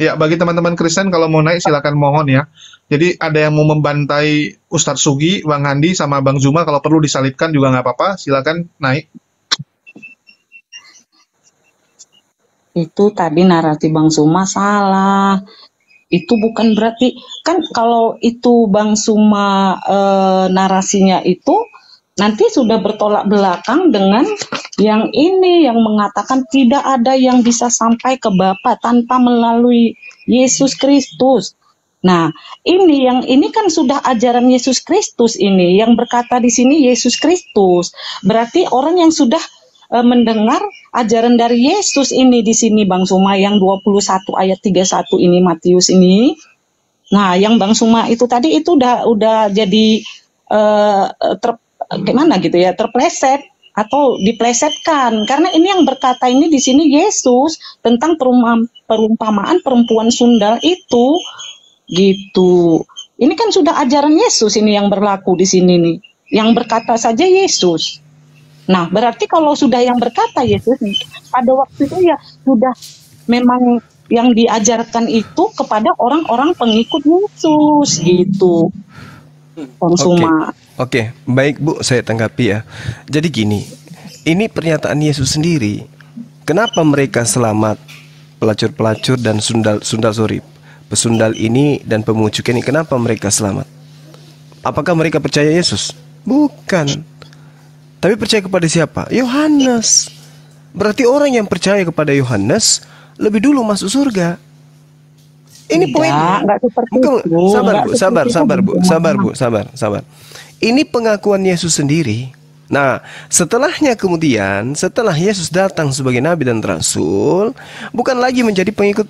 Ya, bagi teman-teman Kristen kalau mau naik silakan mohon ya. Jadi ada yang mau membantai Ustadz Sugi, Bang Handi, sama Bang Zuma kalau perlu disalibkan juga nggak apa-apa. Silakan naik. itu tadi narasi Bang Suma salah. Itu bukan berarti kan kalau itu Bang Suma eh, narasinya itu nanti sudah bertolak belakang dengan yang ini yang mengatakan tidak ada yang bisa sampai ke Bapa tanpa melalui Yesus Kristus. Nah, ini yang ini kan sudah ajaran Yesus Kristus ini yang berkata di sini Yesus Kristus. Berarti orang yang sudah eh, mendengar ajaran dari Yesus ini di sini Bang Suma yang 21 ayat 31 ini Matius ini. Nah, yang Bang Suma itu tadi itu udah udah jadi eh ter, gimana gitu ya, terpleset atau diplesetkan karena ini yang berkata ini di sini Yesus tentang perumpamaan perempuan sundal itu gitu. Ini kan sudah ajaran Yesus ini yang berlaku di sini nih. Yang berkata saja Yesus. Nah, berarti kalau sudah yang berkata Yesus nih, pada waktu itu ya sudah memang yang diajarkan itu kepada orang-orang pengikut Yesus gitu. Bang Oke. Oke, baik Bu, saya tanggapi ya. Jadi gini, ini pernyataan Yesus sendiri. Kenapa mereka selamat? Pelacur-pelacur dan sundal sundal sorry, pesundal ini dan pemungut cukai ini kenapa mereka selamat? Apakah mereka percaya Yesus? Bukan. Tapi percaya kepada siapa? Yohanes. Berarti orang yang percaya kepada Yohanes lebih dulu masuk surga. Ini Tidak, poinnya. nggak seperti Bukan, itu. sabar bu, sabar, seperti sabar bu, sabar bu, sabar, sabar. Ini pengakuan Yesus sendiri. Nah, setelahnya kemudian, setelah Yesus datang sebagai nabi dan rasul, bukan lagi menjadi pengikut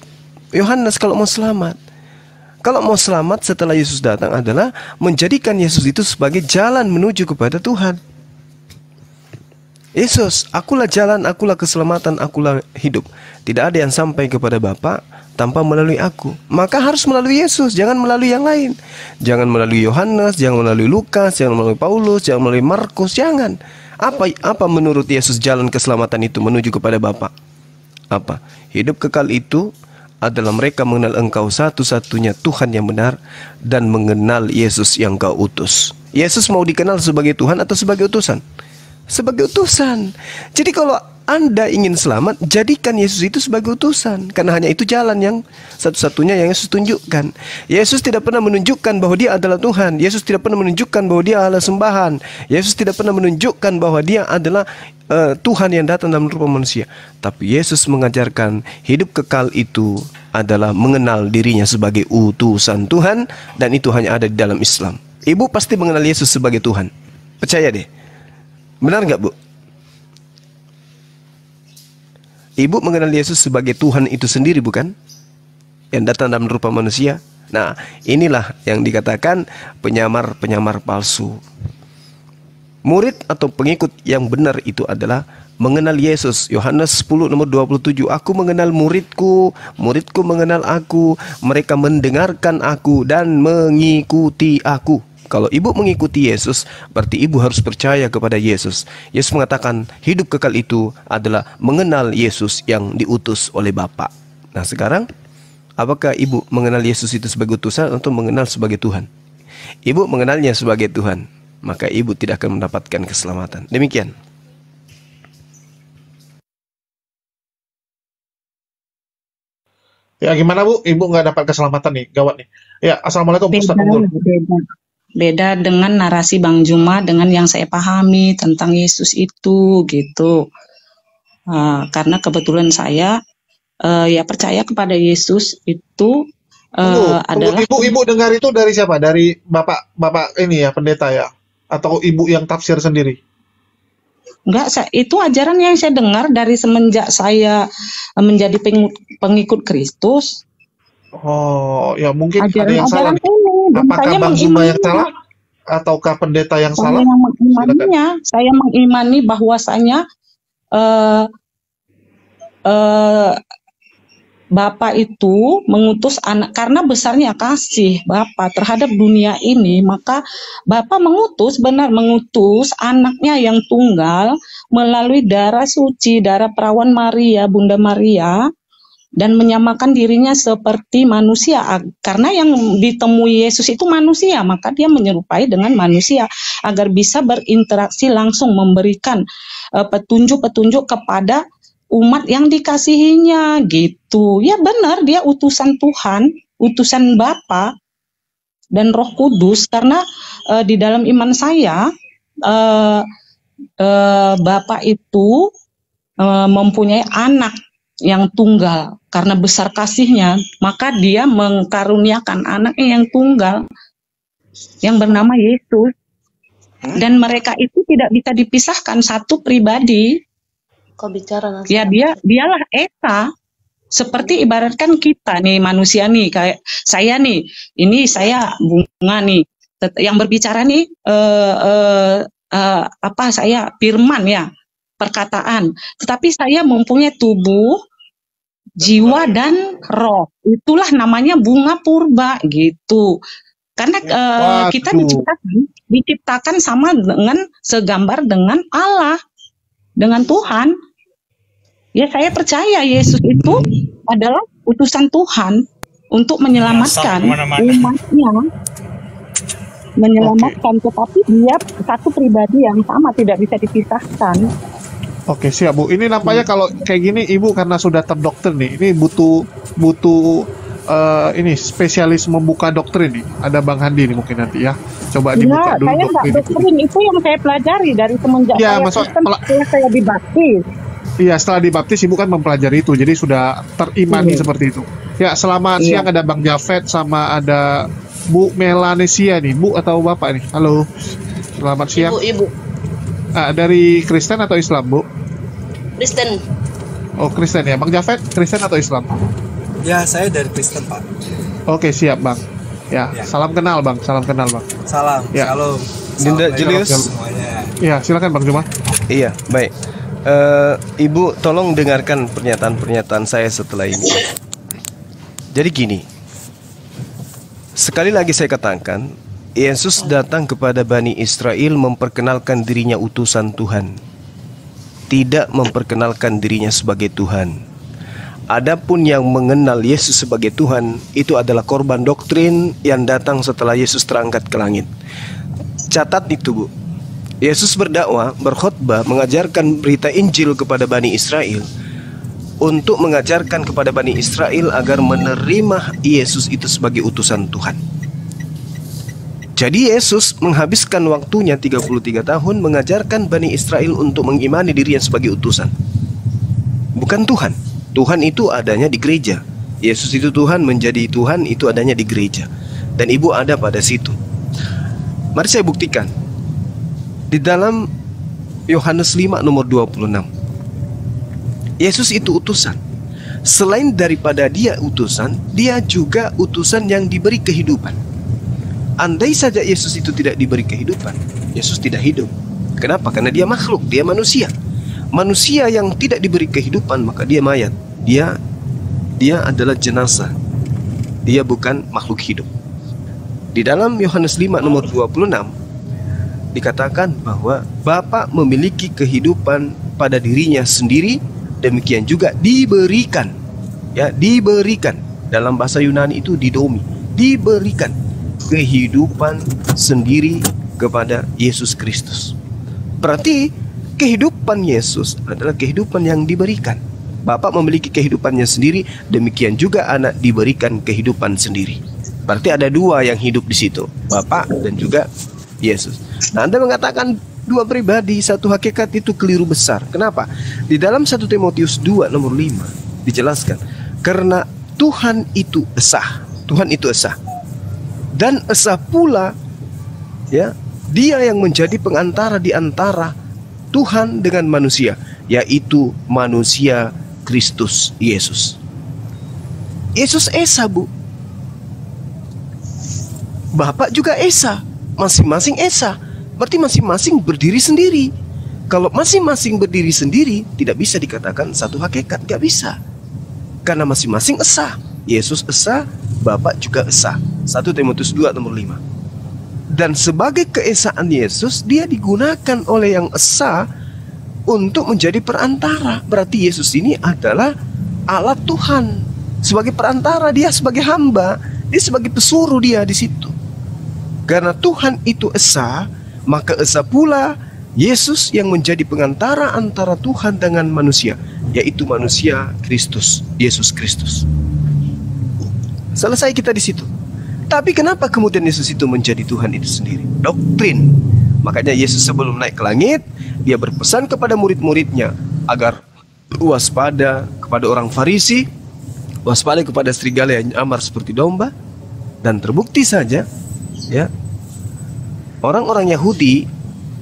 Yohanes kalau mau selamat. Kalau mau selamat setelah Yesus datang adalah menjadikan Yesus itu sebagai jalan menuju kepada Tuhan. Yesus, akulah jalan, akulah keselamatan, akulah hidup. Tidak ada yang sampai kepada Bapa tanpa melalui aku. Maka harus melalui Yesus, jangan melalui yang lain. Jangan melalui Yohanes, jangan melalui Lukas, jangan melalui Paulus, jangan melalui Markus, jangan. Apa apa menurut Yesus jalan keselamatan itu menuju kepada Bapa? Apa? Hidup kekal itu adalah mereka mengenal engkau satu-satunya Tuhan yang benar dan mengenal Yesus yang kau utus. Yesus mau dikenal sebagai Tuhan atau sebagai utusan? Sebagai utusan. Jadi kalau Anda ingin selamat, jadikan Yesus itu sebagai utusan. Karena hanya itu jalan yang satu-satunya yang Yesus tunjukkan. Yesus tidak pernah menunjukkan bahwa dia adalah Tuhan. Yesus tidak pernah menunjukkan bahwa dia adalah sembahan. Yesus tidak pernah menunjukkan bahwa dia adalah eh, Tuhan yang datang dalam rupa manusia. Tapi Yesus mengajarkan hidup kekal itu adalah mengenal dirinya sebagai utusan Tuhan dan itu hanya ada di dalam Islam. Ibu pasti mengenal Yesus sebagai Tuhan. Percaya deh. Benar nggak Bu? Ibu mengenal Yesus sebagai Tuhan itu sendiri bukan? Yang datang dalam rupa manusia. Nah, inilah yang dikatakan penyamar-penyamar palsu. Murid atau pengikut yang benar itu adalah mengenal Yesus. Yohanes 10 nomor 27. Aku mengenal muridku, muridku mengenal aku, mereka mendengarkan aku dan mengikuti aku. Kalau ibu mengikuti Yesus, berarti ibu harus percaya kepada Yesus. Yesus mengatakan hidup kekal itu adalah mengenal Yesus yang diutus oleh Bapa. Nah sekarang, apakah ibu mengenal Yesus itu sebagai utusan atau mengenal sebagai Tuhan? Ibu mengenalnya sebagai Tuhan, maka ibu tidak akan mendapatkan keselamatan. Demikian. Ya gimana Bu? Ibu nggak dapat keselamatan nih, gawat nih. Ya, Assalamualaikum Ustaz Unggul. Beda. Dengan narasi Bang Juma dengan yang saya pahami tentang Yesus itu gitu. Ah, karena kebetulan saya eh, ya percaya kepada Yesus itu eh, Tunggu, adalah Ibu, ibu dengar itu dari siapa? Dari bapak, bapak ini ya pendeta ya, atau ibu yang tafsir sendiri? enggak itu ajaran yang saya dengar dari semenjak saya eh, menjadi pengikut Kristus. Oh, ya mungkin ada yang salah ini Apakah Bang Zuma yang salah, ataukah pendeta yang Saya salah? yang Silakan. mengimaninya, saya mengimani bahwasanya eh eh Bapak itu mengutus anak karena besarnya kasih Bapak terhadap dunia ini, maka Bapak mengutus benar mengutus anaknya yang tunggal melalui darah suci, darah perawan Maria, Bunda Maria dan menyamakan dirinya seperti manusia. Karena yang ditemui Yesus itu manusia maka dia menyerupai dengan manusia. Agar bisa berinteraksi langsung memberikan eh, petunjuk-petunjuk kepada umat yang dikasihinya. Gitu. Ya benar dia utusan Tuhan utusan Bapa dan Roh Kudus. Karena eh, di dalam iman saya eh, eh, Bapak itu eh, mempunyai anak yang tunggal. Karena besar kasihnya maka dia mengkaruniakan anaknya yang tunggal yang bernama Yesus. Dan mereka itu tidak bisa dipisahkan satu pribadi. Kau bicara langsung. ya dia dialah Esa. Seperti ibaratkan kita nih manusia nih. Kayak saya nih ini saya bunga nih. Yang berbicara nih eh, eh, eh, apa saya firman ya perkataan. Tetapi saya mempunyai tubuh jiwa dan roh. Itulah namanya bunga purba gitu. Karena eh, kita diciptakan diciptakan sama dengan segambar dengan Allah dengan Tuhan. Ya saya percaya Yesus itu adalah utusan Tuhan untuk menyelamatkan umatnya, menyelamatkan. Tetapi dia satu pribadi yang sama tidak bisa dipisahkan. Oke siap bu. Ini nampaknya kalau kayak gini ibu karena sudah terdokter nih, ini butuh butuh eh, ini spesialis membuka dokter ini. Ada Bang Handi nih mungkin nanti ya. Coba dibuka Enggak, dulu saya nggak doktrin. doktrin itu yang saya pelajari dari semenjak Ya, saya maksud- Kristen, setelah saya dibaptis. Iya setelah dibaptis ibu kan mempelajari itu, jadi sudah terimani Iya. seperti itu. Ya selamat Iya. siang ada Bang Jafet sama ada Bu Melanesia nih, Bu atau Bapak nih. Halo. Selamat siang. Ibu, ibu. Ah, dari Kristen atau Islam Bu? Kristen. Oh Kristen ya, Bang Jafet Kristen atau Islam? Ya, saya dari Kristen, Pak. Oke siap Bang. Ya, Ya. salam kenal Bang, salam kenal Bang. Salam. Ya. Shalom. Dinda Julius. semuanya. Ya silakan Bang Juma. Iya, baik. Eh, Ibu, tolong dengarkan pernyataan-pernyataan saya setelah ini. Jadi gini, sekali lagi saya katakan, Yesus datang kepada Bani Israel memperkenalkan dirinya utusan Tuhan, tidak memperkenalkan dirinya sebagai Tuhan. Adapun yang mengenal Yesus sebagai Tuhan itu adalah korban doktrin yang datang setelah Yesus terangkat ke langit. Catat itu, Bu. Yesus berdakwah, berkhutbah, mengajarkan berita Injil kepada Bani Israel untuk mengajarkan kepada Bani Israel agar menerima Yesus itu sebagai utusan Tuhan. Jadi Yesus menghabiskan waktunya 33 tahun mengajarkan Bani Israel untuk mengimani dirinya sebagai utusan. Bukan Tuhan. Tuhan itu adanya di gereja. Yesus itu Tuhan menjadi Tuhan itu adanya di gereja. Dan ibu ada pada situ. Mari saya buktikan. Di dalam Yohanes 5 nomor 26. Yesus itu utusan. Selain daripada dia utusan, dia juga utusan yang diberi kehidupan. Andai saja Yesus itu tidak diberi kehidupan, Yesus tidak hidup. Kenapa? Karena dia makhluk, dia manusia. Manusia yang tidak diberi kehidupan maka dia mayat. Dia dia adalah jenazah. Dia bukan makhluk hidup. Di dalam Yohanes 5 nomor 26 dikatakan bahwa Bapa memiliki kehidupan pada dirinya sendiri demikian juga diberikan ya diberikan dalam bahasa Yunani itu didomi diberikan kehidupan sendiri kepada Yesus Kristus berarti kehidupan Yesus adalah kehidupan yang diberikan Bapak memiliki kehidupannya sendiri demikian juga anak diberikan kehidupan sendiri berarti ada dua yang hidup di situ Bapak dan juga Yesus nah Anda mengatakan dua pribadi, satu hakikat itu keliru besar. Kenapa? Di dalam 1 Timotius 2 nomor 5 dijelaskan, karena Tuhan itu esa. Tuhan itu esa. Dan esa pula ya, dia yang menjadi pengantara di antara Tuhan dengan manusia, yaitu manusia Kristus Yesus. Yesus esa, Bu. Bapak juga esa, masing-masing esa. Berarti masing-masing berdiri sendiri. Kalau masing-masing berdiri sendiri, tidak bisa dikatakan satu hakikat, gak bisa. Karena masing-masing esa. Yesus esa, Bapak juga esa. 1 Timotius 2 nomor 5. Dan sebagai keesaan Yesus, dia digunakan oleh yang esa untuk menjadi perantara. Berarti Yesus ini adalah alat Tuhan. Sebagai perantara, dia sebagai hamba. Dia sebagai pesuruh dia di situ. Karena Tuhan itu esa, maka esa pula Yesus yang menjadi pengantara antara Tuhan dengan manusia, yaitu manusia Kristus, Yesus Kristus. Selesai kita di situ. Tapi kenapa kemudian Yesus itu menjadi Tuhan itu sendiri? Doktrin. Makanya Yesus sebelum naik ke langit, dia berpesan kepada murid-muridnya agar waspada kepada orang Farisi, waspada kepada serigala yang amar seperti domba, dan terbukti saja, ya Orang-orang Yahudi,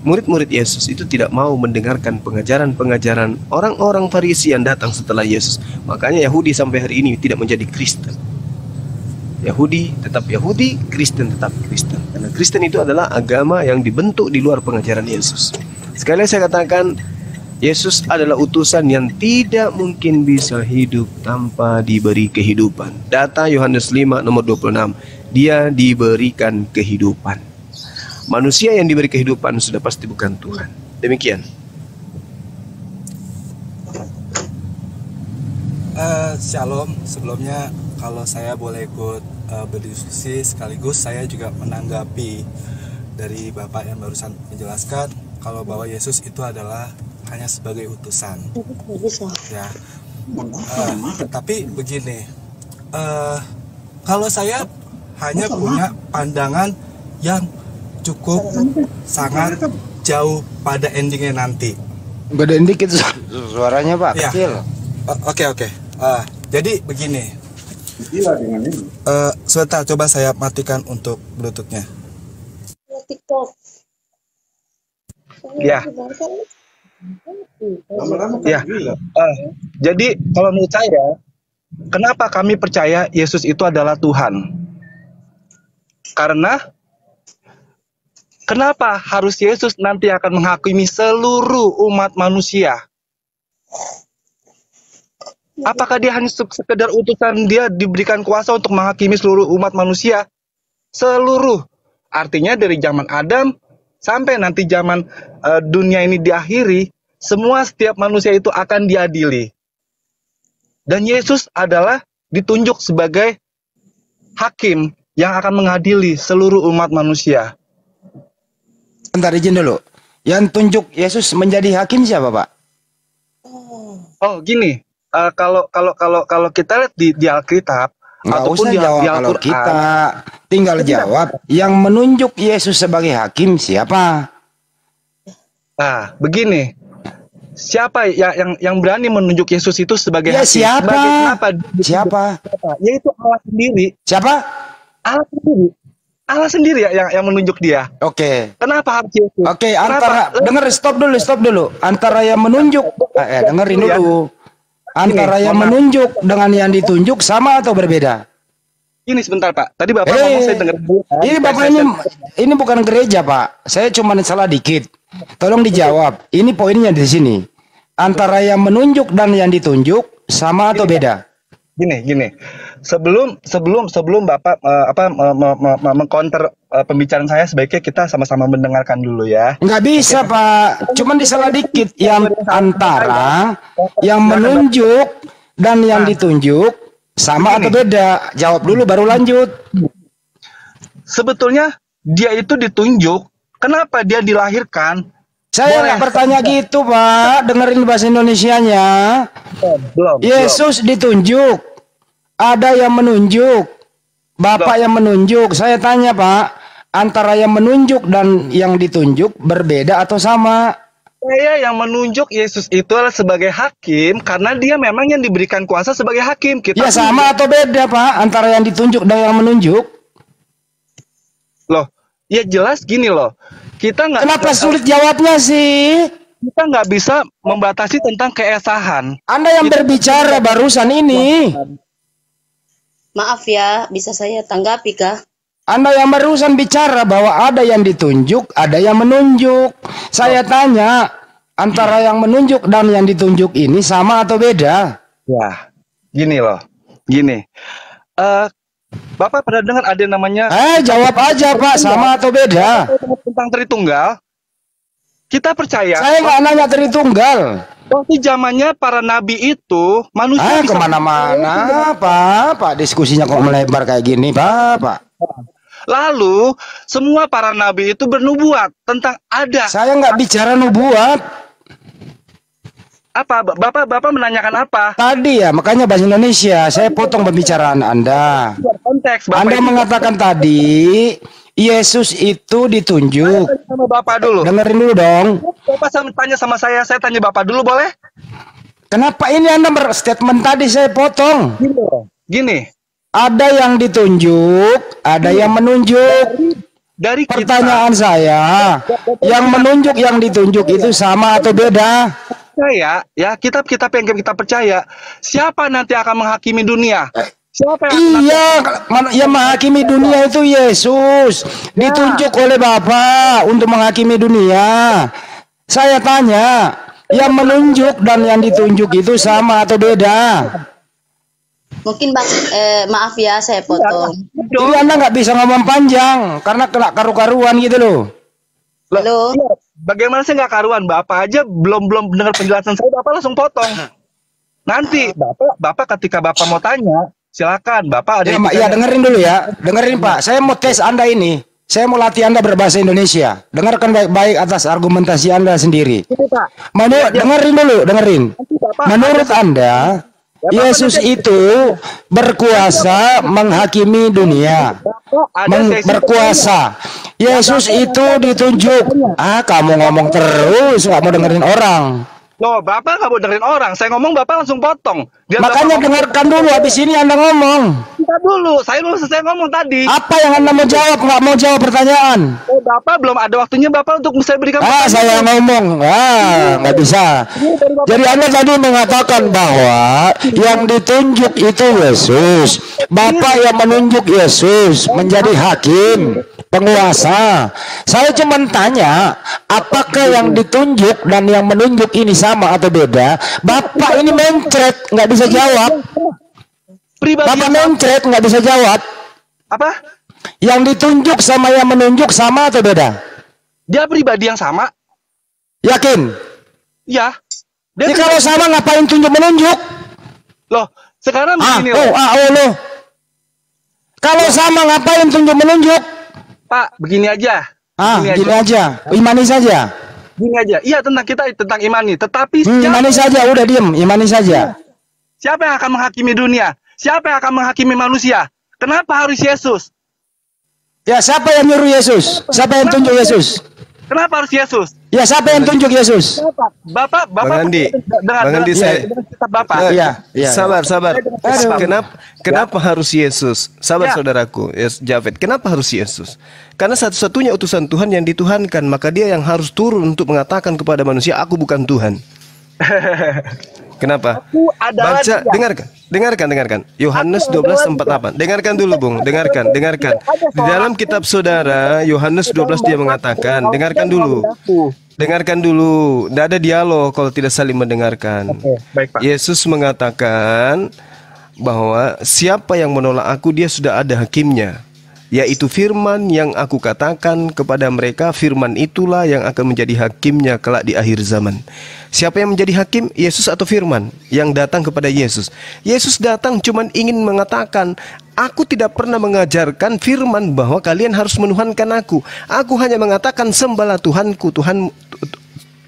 murid-murid Yesus itu tidak mau mendengarkan pengajaran-pengajaran orang-orang Farisi yang datang setelah Yesus. Makanya Yahudi sampai hari ini tidak menjadi Kristen. Yahudi tetap Yahudi, Kristen tetap Kristen. Karena Kristen itu adalah agama yang dibentuk di luar pengajaran Yesus. Sekali lagi saya katakan, Yesus adalah utusan yang tidak mungkin bisa hidup tanpa diberi kehidupan. Data Yohanes 5 nomor 26, dia diberikan kehidupan. Manusia yang diberi kehidupan sudah pasti bukan Tuhan. Demikian. Uh, shalom. Sebelumnya kalau saya boleh ikut uh, berdiskusi sekaligus saya juga menanggapi dari Bapak yang barusan menjelaskan kalau bahwa Yesus itu adalah hanya sebagai utusan. Ya. Uh, tapi begini, uh, kalau saya hanya punya pandangan yang cukup sangat jauh pada endingnya nanti. Gedein dikit suaranya pak, ya. kecil. Oke oke. Uh, jadi begini. Uh, sebentar, coba saya matikan untuk bluetoothnya. Ya. Ya. Uh, jadi kalau menurut saya, kenapa kami percaya Yesus itu adalah Tuhan? Karena Kenapa harus Yesus nanti akan menghakimi seluruh umat manusia? Apakah dia hanya sekedar utusan dia diberikan kuasa untuk menghakimi seluruh umat manusia? Seluruh. Artinya dari zaman Adam sampai nanti zaman uh, dunia ini diakhiri, semua setiap manusia itu akan diadili. Dan Yesus adalah ditunjuk sebagai hakim yang akan mengadili seluruh umat manusia. Bentar izin dulu. Yang tunjuk Yesus menjadi hakim siapa, Pak? Oh, gini. Uh, kalau kalau kalau kalau kita lihat di, di Alkitab Nggak ataupun usah di, jawab di kalau kita tinggal jawab yang menunjuk Yesus sebagai hakim siapa? Nah, begini. Siapa ya yang yang berani menunjuk Yesus itu sebagai ya, hakim? siapa? Sebagai kenapa? Siapa? Yaitu Allah sendiri. Siapa? Allah sendiri. Allah sendiri ya yang, yang menunjuk dia. Oke. Kenapa harus Yesus? Oke, Kenapa? antara denger stop dulu, stop dulu. Antara yang menunjuk, eh, eh, dengerin Iya. dulu. Antara Ini, yang mohon menunjuk dengan yang ditunjuk sama atau berbeda? Ini sebentar Pak. Tadi Bapak Eh, ngomong saya dengar. Ini bapak ini ini bukan gereja pak. Saya cuma salah dikit. Tolong dijawab. Ini poinnya di sini. Antara yang menunjuk dan yang ditunjuk sama atau beda? Gini gini sebelum sebelum sebelum bapak eh, apa me- me- me- me- mengcounter eh, pembicaraan saya sebaiknya kita sama-sama mendengarkan dulu ya Nggak bisa pak. Cuman disalah dikit. Yang antara yang menunjuk dan yang ditunjuk sama atau beda? Jawab dulu baru lanjut. sebetulnya dia itu ditunjuk kenapa dia dilahirkan Saya nggak bertanya gitu pak. Dengerin bahasa Indonesianya. belum Yesus ditunjuk. Ada yang menunjuk. Bapak yang menunjuk. Saya tanya Pak, antara yang menunjuk dan yang ditunjuk berbeda atau sama? saya yang menunjuk Yesus itu adalah sebagai hakim karena dia memang yang diberikan kuasa sebagai hakim kita Ya sama atau beda Pak, antara yang ditunjuk dan yang menunjuk? loh ya jelas gini loh kita nggak Kenapa sulit jawabnya sih? kita nggak bisa membatasi tentang keesahan Anda yang berbicara barusan ini. Maaf ya, bisa saya tanggapi kah? Anda yang barusan bicara bahwa ada yang ditunjuk, ada yang menunjuk. Saya tanya, antara yang menunjuk dan yang ditunjuk ini sama atau beda? Ya, gini loh, gini. Eh, Bapak pernah dengar ada yang namanya Eh, jawab aja Pak, sama atau beda? tentang Tritunggal? Kita percaya. Saya nggak nanya Tritunggal. Waktu zamannya para nabi itu manusia Ah, bisa ke mana-mana, Pak. Pak, diskusinya kok melebar kayak gini, Pak. Pak. Lalu semua para nabi itu bernubuat tentang ada. Saya nggak bicara nubuat. Apa? Ba- Bapak Bapak menanyakan apa? Tadi ya, makanya bahasa Indonesia. Saya potong pembicaraan Anda. Konteks Bapak Anda mengatakan tadi Yesus itu ditunjuk. sama Bapak dulu. Dengerin dulu dong. Bapak sama tanya sama saya, saya tanya Bapak dulu boleh? Kenapa ini Anda berstatement tadi saya potong? Gini. Gini, Ada yang ditunjuk, ada yang menunjuk. dari kita Pertanyaan saya, yang menunjuk yang ditunjuk itu sama atau beda? percaya ya kita kita pengen kita percaya siapa nanti akan menghakimi dunia siapa yang Iya, man- yang menghakimi dunia itu Yesus. Ditunjuk oleh Bapa untuk menghakimi dunia. Saya tanya, yang menunjuk dan yang ditunjuk itu sama atau beda? Mungkin bang, eh, maaf ya saya potong. Jadi Anda nggak bisa ngomong panjang karena kena karu-karuan gitu loh. Halo, Iya, bagaimana sih nggak karuan? Bapak aja belum belum dengar penjelasan saya bapak langsung potong. Nanti bapak. Bapak ketika bapak mau tanya silakan bapak ada Ya, Pak, ya dengerin dulu ya. Dengerin Pak, saya mau tes Anda ini. Saya mau latih Anda berbahasa Indonesia. Dengarkan baik-baik atas argumentasi Anda sendiri. Itu, Pak. Menurut, dengerin dulu, dengerin. Bapak Menurut Anda, Yesus itu berkuasa menghakimi dunia. berkuasa. Yesus itu ditunjuk. Ah, kamu ngomong terus, nggak mau dengerin orang. Loh, bapak nggak mau dengerin orang. Saya ngomong bapak langsung potong. Biar Makanya dengarkan dulu, habis ini Anda ngomong. Kita dulu. Saya belum selesai ngomong tadi. Apa yang Anda mau jawab? Nggak mau jawab pertanyaan. Oh, bapak belum ada waktunya bapak untuk saya berikan. Ah, saya ngomong. Ah, nggak bisa. Jadi Anda tadi mengatakan bahwa yang ditunjuk itu Yesus. Bapak yang menunjuk Yesus menjadi hakim, penguasa. Saya cuma tanya, apakah yang ditunjuk dan yang menunjuk ini sama atau beda? Bapak ini mencret, nggak bisa jawab. Pribadi Bapak mencret, nggak bisa jawab. apa? Yang ditunjuk sama yang menunjuk sama atau beda? Dia pribadi yang sama? Yakin? Ya. Dia Jadi kalau sama ngapain tunjuk menunjuk? Loh, sekarang Ah, begini oh, loh. ah, oh, loh. Kalau sama ngapain tunjuk menunjuk? Pak, begini aja. Ah, Begini gini aja. Imani saja. Gini aja. Iya, tentang kita tentang imani. Tetapi Hmm, imani saja, udah diem. Imani saja. Siapa yang akan menghakimi dunia? Siapa yang akan menghakimi manusia? Kenapa harus Yesus? Ya, siapa yang nyuruh Yesus? Siapa yang tunjuk Yesus? Kenapa harus Yesus? Ya siapa yang tunjuk Yesus? Bapak, Bapak, Bapak Bang Andi, dengan, Bang Andi dengan- saya- Bapak. Nah, Iya, iya. Sabar, sabar. Aduh. Kenapa kenapa harus Yesus? Sabar Ya. saudaraku, Yes, Javed. Kenapa harus Yesus? Karena satu-satunya utusan Tuhan yang dituhankan, maka dia yang harus turun untuk mengatakan kepada manusia, aku bukan Tuhan. Kenapa? Aku adalah Baca, dia. dengarkan, dengarkan, dengarkan. Yohanes 12 tempat 8. Dengarkan dulu, Bung. Dengarkan, dengarkan. Di dalam kitab saudara, Yohanes 12 dia mengatakan, dengarkan dulu. Dengarkan dulu. Tidak ada dialog kalau tidak saling mendengarkan. baik, Pak. Yesus mengatakan bahwa siapa yang menolak aku dia sudah ada hakimnya yaitu firman yang aku katakan kepada mereka firman itulah yang akan menjadi hakimnya kelak di akhir zaman siapa yang menjadi hakim Yesus atau firman yang datang kepada Yesus Yesus datang cuman ingin mengatakan Aku tidak pernah mengajarkan firman bahwa kalian harus menuhankan aku. Aku hanya mengatakan sembahlah Tuhanku, Tuhan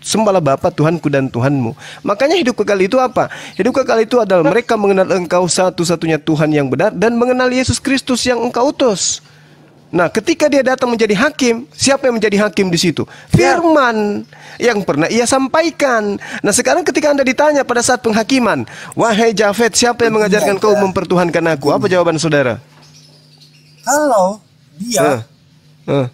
Sembahlah Bapa Tuhanku dan Tuhanmu. Makanya hidup kekal itu apa? Hidup kekal itu adalah mereka mengenal Engkau satu-satunya Tuhan yang benar dan mengenal Yesus Kristus yang Engkau utus. Nah, ketika dia datang menjadi hakim, siapa yang menjadi hakim di situ? Firman yang pernah ia sampaikan. Nah, sekarang ketika Anda ditanya pada saat penghakiman, "Wahai Jafet, siapa yang mengajarkan kau mempertuhankan aku?" Apa jawaban saudara? Halo, dia. Eh, eh.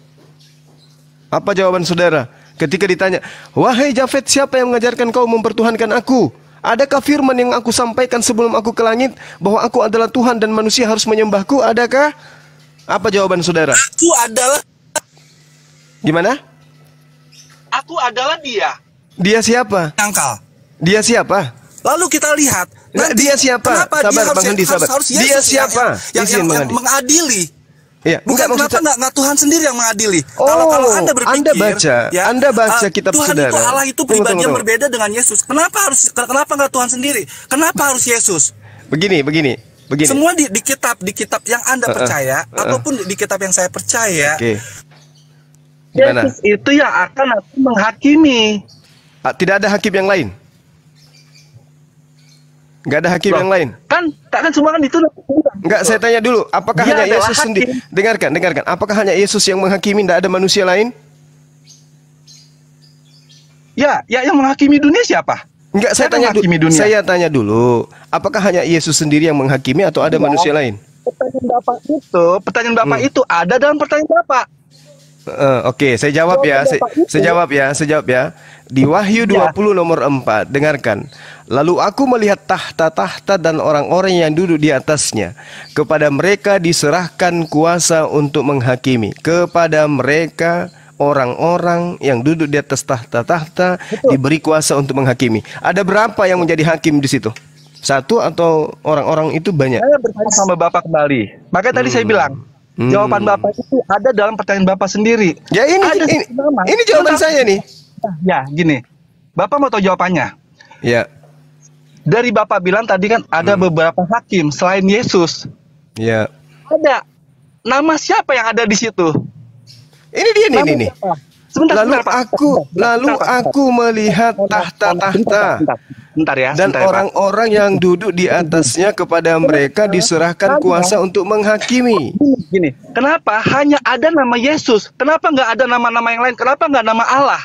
Apa jawaban saudara? Ketika ditanya, Wahai Jafet, siapa yang mengajarkan kau mempertuhankan aku? Adakah firman yang aku sampaikan sebelum aku ke langit bahwa aku adalah Tuhan dan manusia harus menyembahku? Adakah? Apa jawaban saudara? Aku adalah Gimana? aku adalah dia. Dia siapa? Nyangkal. Dia siapa? Lalu kita lihat Nah, dia siapa? Kenapa Sabar, dia harus, Bang harus, sabar. harus Dia Yesus yang- siapa? Yang, Izin, yang, Bang yang Andi. mengadili. Iya, Bukan enggak, kenapa saya- nggak nggak Tuhan sendiri yang mengadili? Oh, kalau kalau anda berpikir, Anda baca, Anda baca ah, kitab Tuhan saudara. itu Allah itu pribadi yang berbeda dengan Yesus. Kenapa harus kenapa nggak Tuhan sendiri? Kenapa harus Yesus? Begini, begini, begini. Semua di, di kitab di kitab yang anda percaya uh-uh. ataupun di, di kitab yang saya percaya, Oke. Gimana? Yesus itu yang akan menghakimi. Ah, Tidak ada hakim yang lain. Enggak ada hakim Loh, yang lain. Kan tak kan semua kan itu Enggak, saya tanya dulu, apakah Dia hanya Yesus hakim. sendiri? Dengarkan, dengarkan. Apakah hanya Yesus yang menghakimi, tidak ada manusia lain? Ya, ya yang menghakimi dunia siapa? Enggak, saya tanya dulu. dunia? Saya tanya dulu, apakah hanya Yesus sendiri yang menghakimi atau ada Enggak. manusia lain? Pertanyaan Bapak itu, pertanyaan Bapak Hmm. itu ada dalam pertanyaan Bapak. Eh, Oke, saya jawab ya. Saya, saya jawab ya, saya jawab ya. Di Wahyu Ya. 20 nomor 4, dengarkan. Lalu aku melihat tahta-tahta dan orang-orang yang duduk di atasnya. Kepada mereka diserahkan kuasa untuk menghakimi. Kepada mereka orang-orang yang duduk di atas tahta-tahta diberi kuasa untuk menghakimi. Ada berapa yang menjadi hakim di situ? Satu atau orang-orang itu banyak? Saya bertanya sama Bapak kembali. Makanya tadi saya bilang, Hmm. jawaban Bapak itu ada dalam pertanyaan Bapak sendiri. Ya ini Ada ini, nama. ini jawaban Tentang- saya nih. Ya, gini. Bapak mau tahu jawabannya? Ya, Dari Bapak bilang tadi kan ada Hmm. beberapa hakim selain Yesus. ya. Ada. Nama siapa yang ada di situ? Ini dia nih, ini nih. Sebentar, lalu sebentar, aku Sebentar, lalu sebentar, aku melihat tahta-tahta Bentar, ya. dan ya, orang-orang yang duduk di atasnya kepada mereka diserahkan kuasa untuk menghakimi. Gini, kenapa hanya ada nama Yesus? Kenapa nggak ada nama-nama yang lain? Kenapa nggak nama Allah?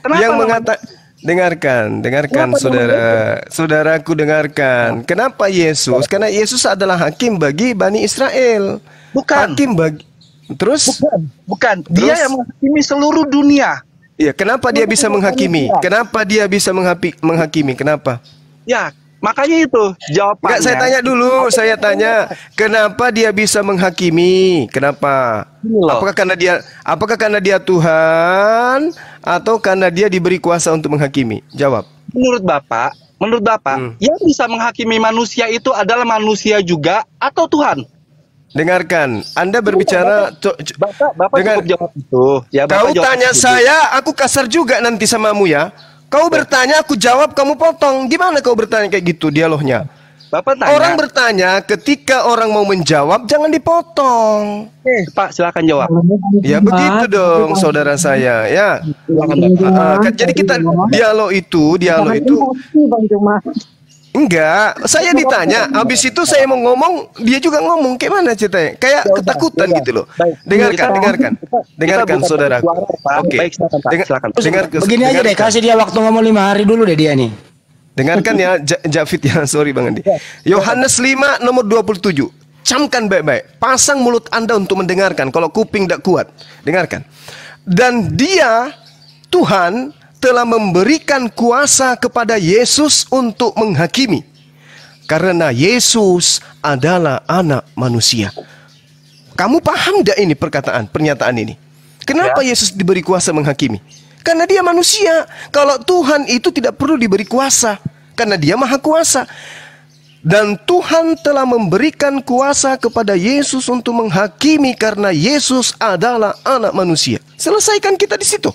Kenapa Yang nama- mengata dengarkan, dengarkan Kenapa saudara, saudaraku dengarkan. Kenapa Yesus? Karena Yesus adalah hakim bagi Bani Israel. Bukan. Hakim bagi Terus? Bukan, bukan. Terus? Dia yang menghakimi seluruh dunia. Ya, kenapa dia bisa menghakimi? Kenapa dia bisa menghapi, menghakimi? Kenapa? Ya, makanya itu jawabannya. Enggak, saya tanya dulu. Saya tanya, kenapa dia bisa menghakimi? Kenapa? Apakah karena dia apakah karena dia Tuhan atau karena dia diberi kuasa untuk menghakimi? Jawab. Menurut Bapak, menurut Bapak, Hmm. yang bisa menghakimi manusia itu adalah manusia juga atau Tuhan? Dengarkan, Anda berbicara Bapak, Bapak Dengar. cukup jawab itu. Ya, Bapak Kau tanya itu. saya, aku kasar juga nanti samamu ya. Kau bertanya, aku jawab, kamu potong. Gimana kau bertanya kayak gitu dialognya? Bapak tanya. Orang bertanya, ketika orang mau menjawab, jangan dipotong. Eh, Pak, silakan jawab. Ya begitu dong, saudara saya. Ya. Silakan, kan- jadi kita dialog itu, dialog itu. Enggak, saya ditanya, habis itu saya mau ngomong, dia juga ngomong, kayak mana ceritanya? Kayak Ya udah, ketakutan ya udah. gitu loh. Baik. Dengarkan, Kita- dengarkan, kita- dengarkan kita saudara. Oke, Baik, silakan, Silakan. dengar, Begini aja deh, kasih dia waktu ngomong lima hari dulu deh dia nih. Dengarkan ya, Ja- Jafid ya, sorry Bang Andi. Ya, Yohanes 5 nomor 27. Camkan baik-baik. Pasang mulut Anda untuk mendengarkan. Kalau kuping tidak kuat, dengarkan. Dan dia, Tuhan, telah memberikan kuasa kepada Yesus untuk menghakimi. Karena Yesus adalah anak manusia. Kamu paham tidak ini perkataan, pernyataan ini? Kenapa Yesus diberi kuasa menghakimi? Karena dia manusia. Kalau Tuhan itu tidak perlu diberi kuasa. Karena dia maha kuasa. Dan Tuhan telah memberikan kuasa kepada Yesus untuk menghakimi karena Yesus adalah anak manusia. Selesaikan kita di situ.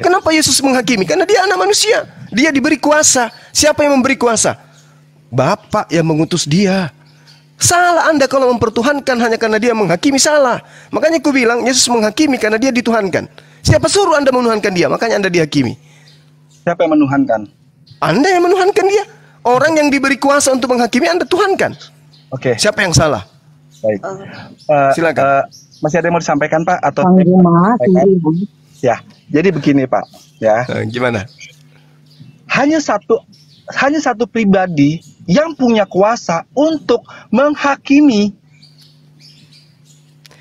Kenapa Yesus menghakimi? Karena dia anak manusia. Dia diberi kuasa. Siapa yang memberi kuasa? Bapak yang mengutus dia. Salah Anda kalau mempertuhankan hanya karena dia menghakimi salah. Makanya aku bilang Yesus menghakimi karena dia dituhankan. Siapa suruh Anda menuhankan dia? Makanya Anda dihakimi. Siapa yang menuhankan? Anda yang menuhankan dia. Orang yang diberi kuasa untuk menghakimi Anda tuhankan. Oke. Siapa yang salah? Baik. Eh, Silakan. eh, masih ada yang mau disampaikan Pak atau mati. Ya, jadi begini Pak, ya. Eh, gimana? Hanya satu hanya satu pribadi yang punya kuasa untuk menghakimi.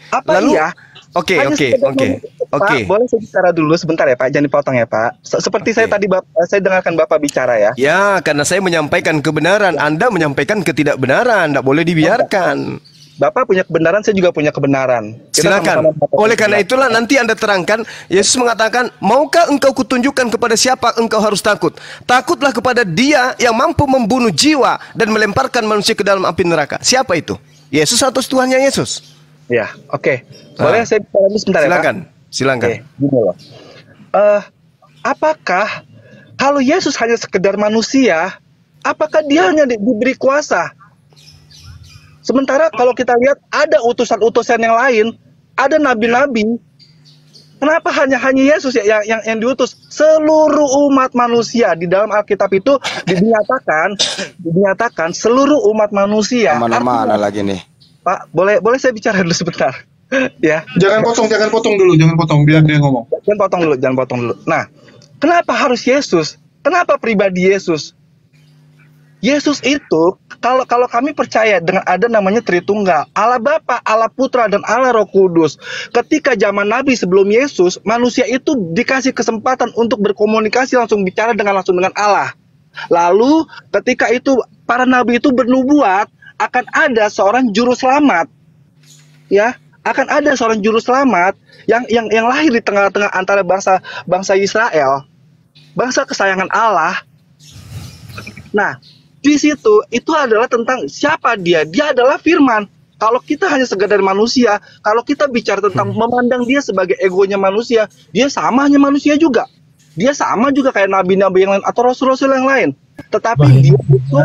Apa Lalu- iya? Oke, oke, oke, oke. boleh saya bicara dulu sebentar ya Pak, jangan dipotong ya Pak. Se- Seperti saya tadi Bap- eh, saya dengarkan Bapak bicara ya. Ya, karena saya menyampaikan kebenaran, Anda menyampaikan ketidakbenaran, tidak boleh dibiarkan. Bapak punya kebenaran, saya juga punya kebenaran. Kita Silakan. sama-sama dapat Oleh karena itulah nanti Anda terangkan, Yesus mengatakan, "Maukah engkau kutunjukkan kepada siapa engkau harus takut? Takutlah kepada Dia yang mampu membunuh jiwa dan melemparkan manusia ke dalam api neraka." Siapa itu? Yesus atau Tuhannya Yesus? Ya, oke. Boleh Ah. saya bicara dulu sebentar ya Pak? Silakan. Silakan. Gini loh. Eh, apakah kalau Yesus hanya sekedar manusia, apakah dia hanya di- diberi kuasa? Sementara kalau kita lihat ada utusan-utusan yang lain, ada nabi-nabi. Kenapa hanya hanya Yesus ya yang yang, yang diutus? Seluruh umat manusia di dalam Alkitab itu dinyatakan dinyatakan seluruh umat manusia. Mana-mana lagi nih. Pak, boleh boleh saya bicara dulu sebentar. ya. Jangan potong, jangan potong dulu, jangan potong biar dia ngomong. Jangan potong dulu, jangan potong dulu. Nah, kenapa harus Yesus? Kenapa pribadi Yesus? Yesus itu kalau kalau kami percaya dengan ada namanya Tritunggal, Allah Bapa, Allah Putra dan Allah Roh Kudus. Ketika zaman Nabi sebelum Yesus, manusia itu dikasih kesempatan untuk berkomunikasi langsung bicara dengan langsung dengan Allah. Lalu ketika itu para nabi itu bernubuat akan ada seorang juru selamat. Ya, akan ada seorang juru selamat yang yang yang lahir di tengah-tengah antara bangsa bangsa Israel, bangsa kesayangan Allah. Nah, di situ itu adalah tentang siapa dia. Dia adalah firman. Kalau kita hanya sekedar manusia, kalau kita bicara tentang memandang dia sebagai egonya manusia, dia sama hanya manusia juga. Dia sama juga kayak nabi-nabi yang lain atau rasul-rasul yang lain. Tetapi dia itu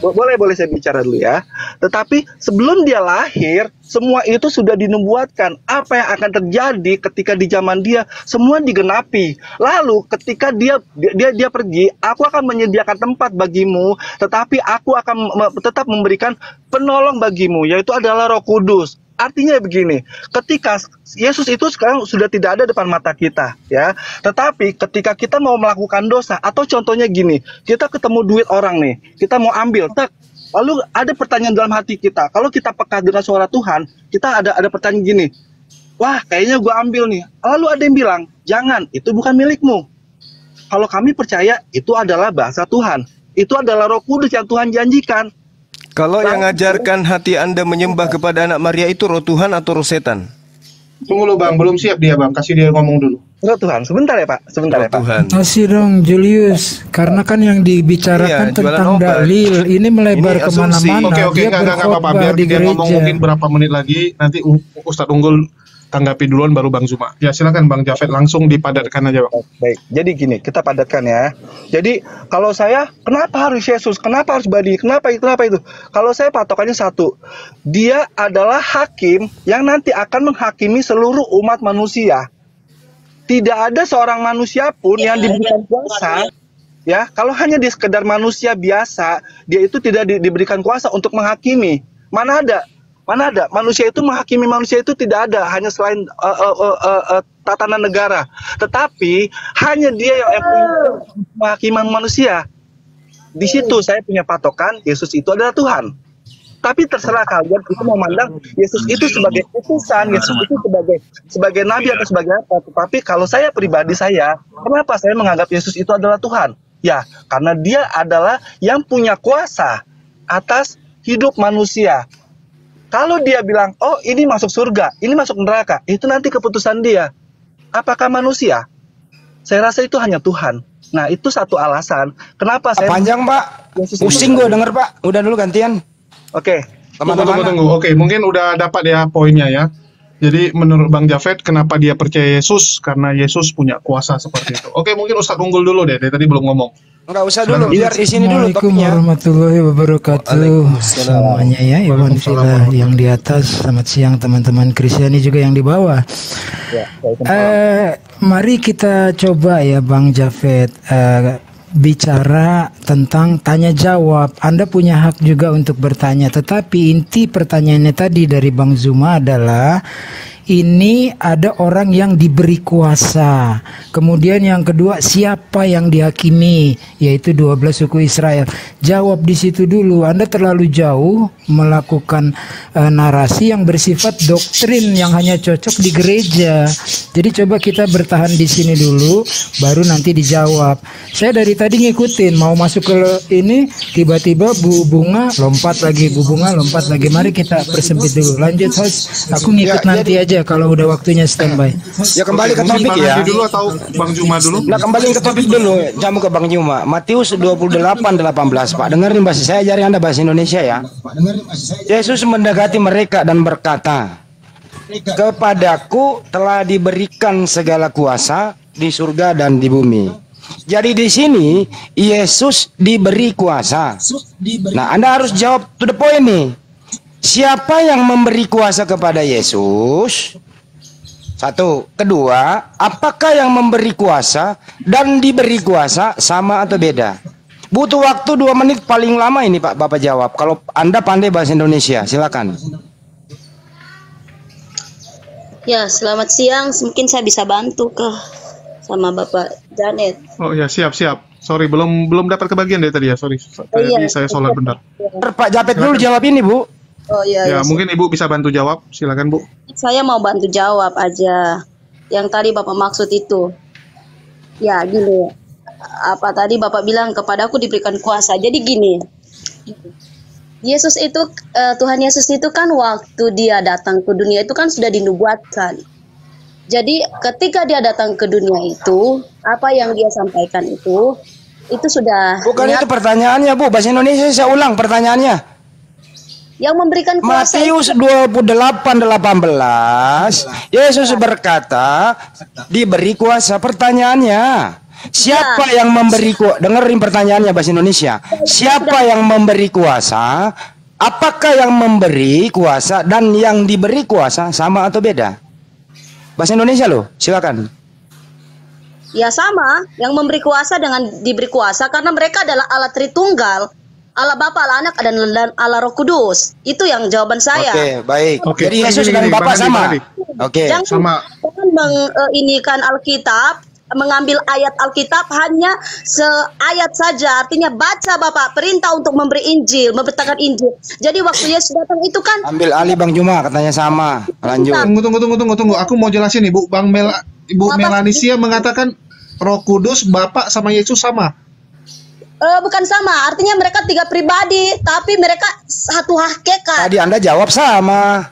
boleh boleh saya bicara dulu ya. Tetapi sebelum dia lahir, semua itu sudah dinubuatkan. Apa yang akan terjadi ketika di zaman dia, semua digenapi. Lalu ketika dia dia dia, pergi, aku akan menyediakan tempat bagimu, tetapi aku akan tetap memberikan penolong bagimu, yaitu adalah Roh Kudus. Artinya begini, ketika Yesus itu sekarang sudah tidak ada depan mata kita, ya. Tetapi ketika kita mau melakukan dosa atau contohnya gini, kita ketemu duit orang nih, kita mau ambil, tak. Lalu ada pertanyaan dalam hati kita. Kalau kita peka dengan suara Tuhan, kita ada ada pertanyaan gini. Wah, kayaknya gua ambil nih. Lalu ada yang bilang, "Jangan, itu bukan milikmu." Kalau kami percaya itu adalah bahasa Tuhan. Itu adalah Roh Kudus yang Tuhan janjikan. Kalau yang ngajarkan hati Anda menyembah kepada anak Maria itu roh Tuhan atau roh setan? Tunggu lo bang, belum siap dia bang, kasih dia ngomong dulu. Roh Tuhan, sebentar ya Pak, sebentar ya Pak. Tuhan. Masih dong Julius, karena kan yang dibicarakan Iya, tentang obat. dalil ini melebar ke mana-mana. Oke oke, nggak nggak apa-apa. Biar di dia ngomong mungkin berapa menit lagi, nanti Ustadz Unggul tanggapi duluan baru Bang Zuma. Ya silakan Bang Jafet langsung dipadatkan aja bang. Baik, jadi gini, kita padatkan ya. Jadi kalau saya, kenapa harus Yesus? Kenapa harus badi? Kenapa itu? Kenapa itu? Kalau saya patokannya satu, dia adalah hakim yang nanti akan menghakimi seluruh umat manusia. Tidak ada seorang manusia pun yang diberikan kuasa ya kalau hanya dia sekedar manusia biasa dia itu tidak di- diberikan kuasa untuk menghakimi mana ada mana ada manusia itu menghakimi manusia itu tidak ada hanya selain uh, uh, uh, uh, uh, tatanan negara tetapi hanya dia yang penghakiman manusia di situ saya punya patokan Yesus itu adalah Tuhan tapi terserah kalian itu memandang Yesus itu sebagai utusan, Yesus itu sebagai sebagai nabi atau sebagai apa. Tetapi kalau saya pribadi saya, kenapa saya menganggap Yesus itu adalah Tuhan? Ya, karena dia adalah yang punya kuasa atas hidup manusia. Kalau dia bilang, oh ini masuk surga, ini masuk neraka, itu nanti keputusan dia. Apakah manusia? Saya rasa itu hanya Tuhan. Nah, itu satu alasan kenapa saya Panjang pak, Yesus pusing gue denger pak. Udah dulu gantian. Oke, Tunggu, tunggu, tunggu. Oke, mungkin udah dapat ya poinnya ya. Jadi menurut Bang Jafet, kenapa dia percaya Yesus? Karena Yesus punya kuasa seperti itu. Oke, mungkin Ustadz unggul dulu deh. Dari tadi belum ngomong. Enggak usah dulu, biar di sini dulu topiknya. warahmatullahi wabarakatuh. Semuanya ya Iwan Villa yang di atas. Selamat siang teman-teman Kristiani juga yang di bawah. Eh mari kita coba ya Bang Jafet eh, bicara tentang tanya jawab. Anda punya hak juga untuk bertanya tetapi inti pertanyaannya tadi dari Bang Zuma adalah ini ada orang yang diberi kuasa. Kemudian yang kedua siapa yang dihakimi yaitu 12 suku Israel. Jawab di situ dulu. Anda terlalu jauh melakukan eh, narasi yang bersifat doktrin yang hanya cocok di gereja. Jadi coba kita bertahan di sini dulu baru nanti dijawab. Saya dari tadi ngikutin mau masuk ke ini tiba-tiba Bu Bunga lompat lagi Bu Bunga lompat lagi. Mari kita persempit dulu. Lanjut host. Aku ngikut Ya, nanti aja kalau udah waktunya standby. Ya kembali ke topik ya. Dulu atau Bang Juma dulu? Nah kembali ke topik dulu, jamu ke Bang Juma. Matius 28 18 Pak. Dengerin bahasa saya ajari Anda bahasa Indonesia ya. Yesus mendekati mereka dan berkata, Kepadaku telah diberikan segala kuasa di surga dan di bumi. Jadi di sini Yesus diberi kuasa. Nah, Anda harus jawab to the point nih. Siapa yang memberi kuasa kepada Yesus? Satu, kedua, apakah yang memberi kuasa dan diberi kuasa sama atau beda? Butuh waktu dua menit paling lama ini Pak Bapak jawab. Kalau Anda pandai bahasa Indonesia, silakan. Ya, selamat siang. Mungkin saya bisa bantu ke sama Bapak Janet. Oh ya, siap, siap. Sorry, belum belum dapat kebagian dari tadi ya. Sorry. Tadi iya. saya sholat bentar. Pak Japet dulu jawab ini Bu. Oh iya, Ya, iya. mungkin Ibu bisa bantu jawab. Silakan, Bu. Saya mau bantu jawab aja. Yang tadi Bapak maksud itu. Ya, gini. Apa tadi Bapak bilang kepadaku diberikan kuasa. Jadi gini. Yesus itu eh, Tuhan Yesus itu kan waktu dia datang ke dunia itu kan sudah dinubuatkan. Jadi ketika dia datang ke dunia itu, apa yang dia sampaikan itu itu sudah Bukan niat- itu pertanyaannya Bu, bahasa Indonesia saya ulang pertanyaannya. Yang memberikan kuasa Matius 28 18 Yesus berkata diberi kuasa pertanyaannya. Siapa yang memberi kuasa dengerin pertanyaannya bahasa Indonesia. Siapa yang memberi kuasa? Apakah yang memberi kuasa dan yang diberi kuasa sama atau beda? Bahasa Indonesia loh silakan. Ya sama, yang memberi kuasa dengan diberi kuasa karena mereka adalah Allah Tritunggal, Allah Bapa, Allah Anak dan, Allah Roh Kudus. Itu yang jawaban saya. oke baik Oke, jadi Yesus dan Adi, sama oke Jangan, Sama. jangan menginikan Alkitab, mengambil ayat Alkitab hanya seayat saja. Artinya baca Bapak perintah untuk memberi Injil, memberitakan Injil. Jadi waktu Yesus datang itu kan ambil alih Bang Juma katanya sama lanjut Tunggu, tunggu, tunggu, tunggu, tunggu. Aku mau jelasin nih, Bu. Bang Mel, Ibu? Melanisia mengatakan Roh Kudus, Bapak sama Yesus sama. Eh, bukan sama, artinya mereka tiga pribadi, tapi mereka satu hakikat. tadi Anda jawab sama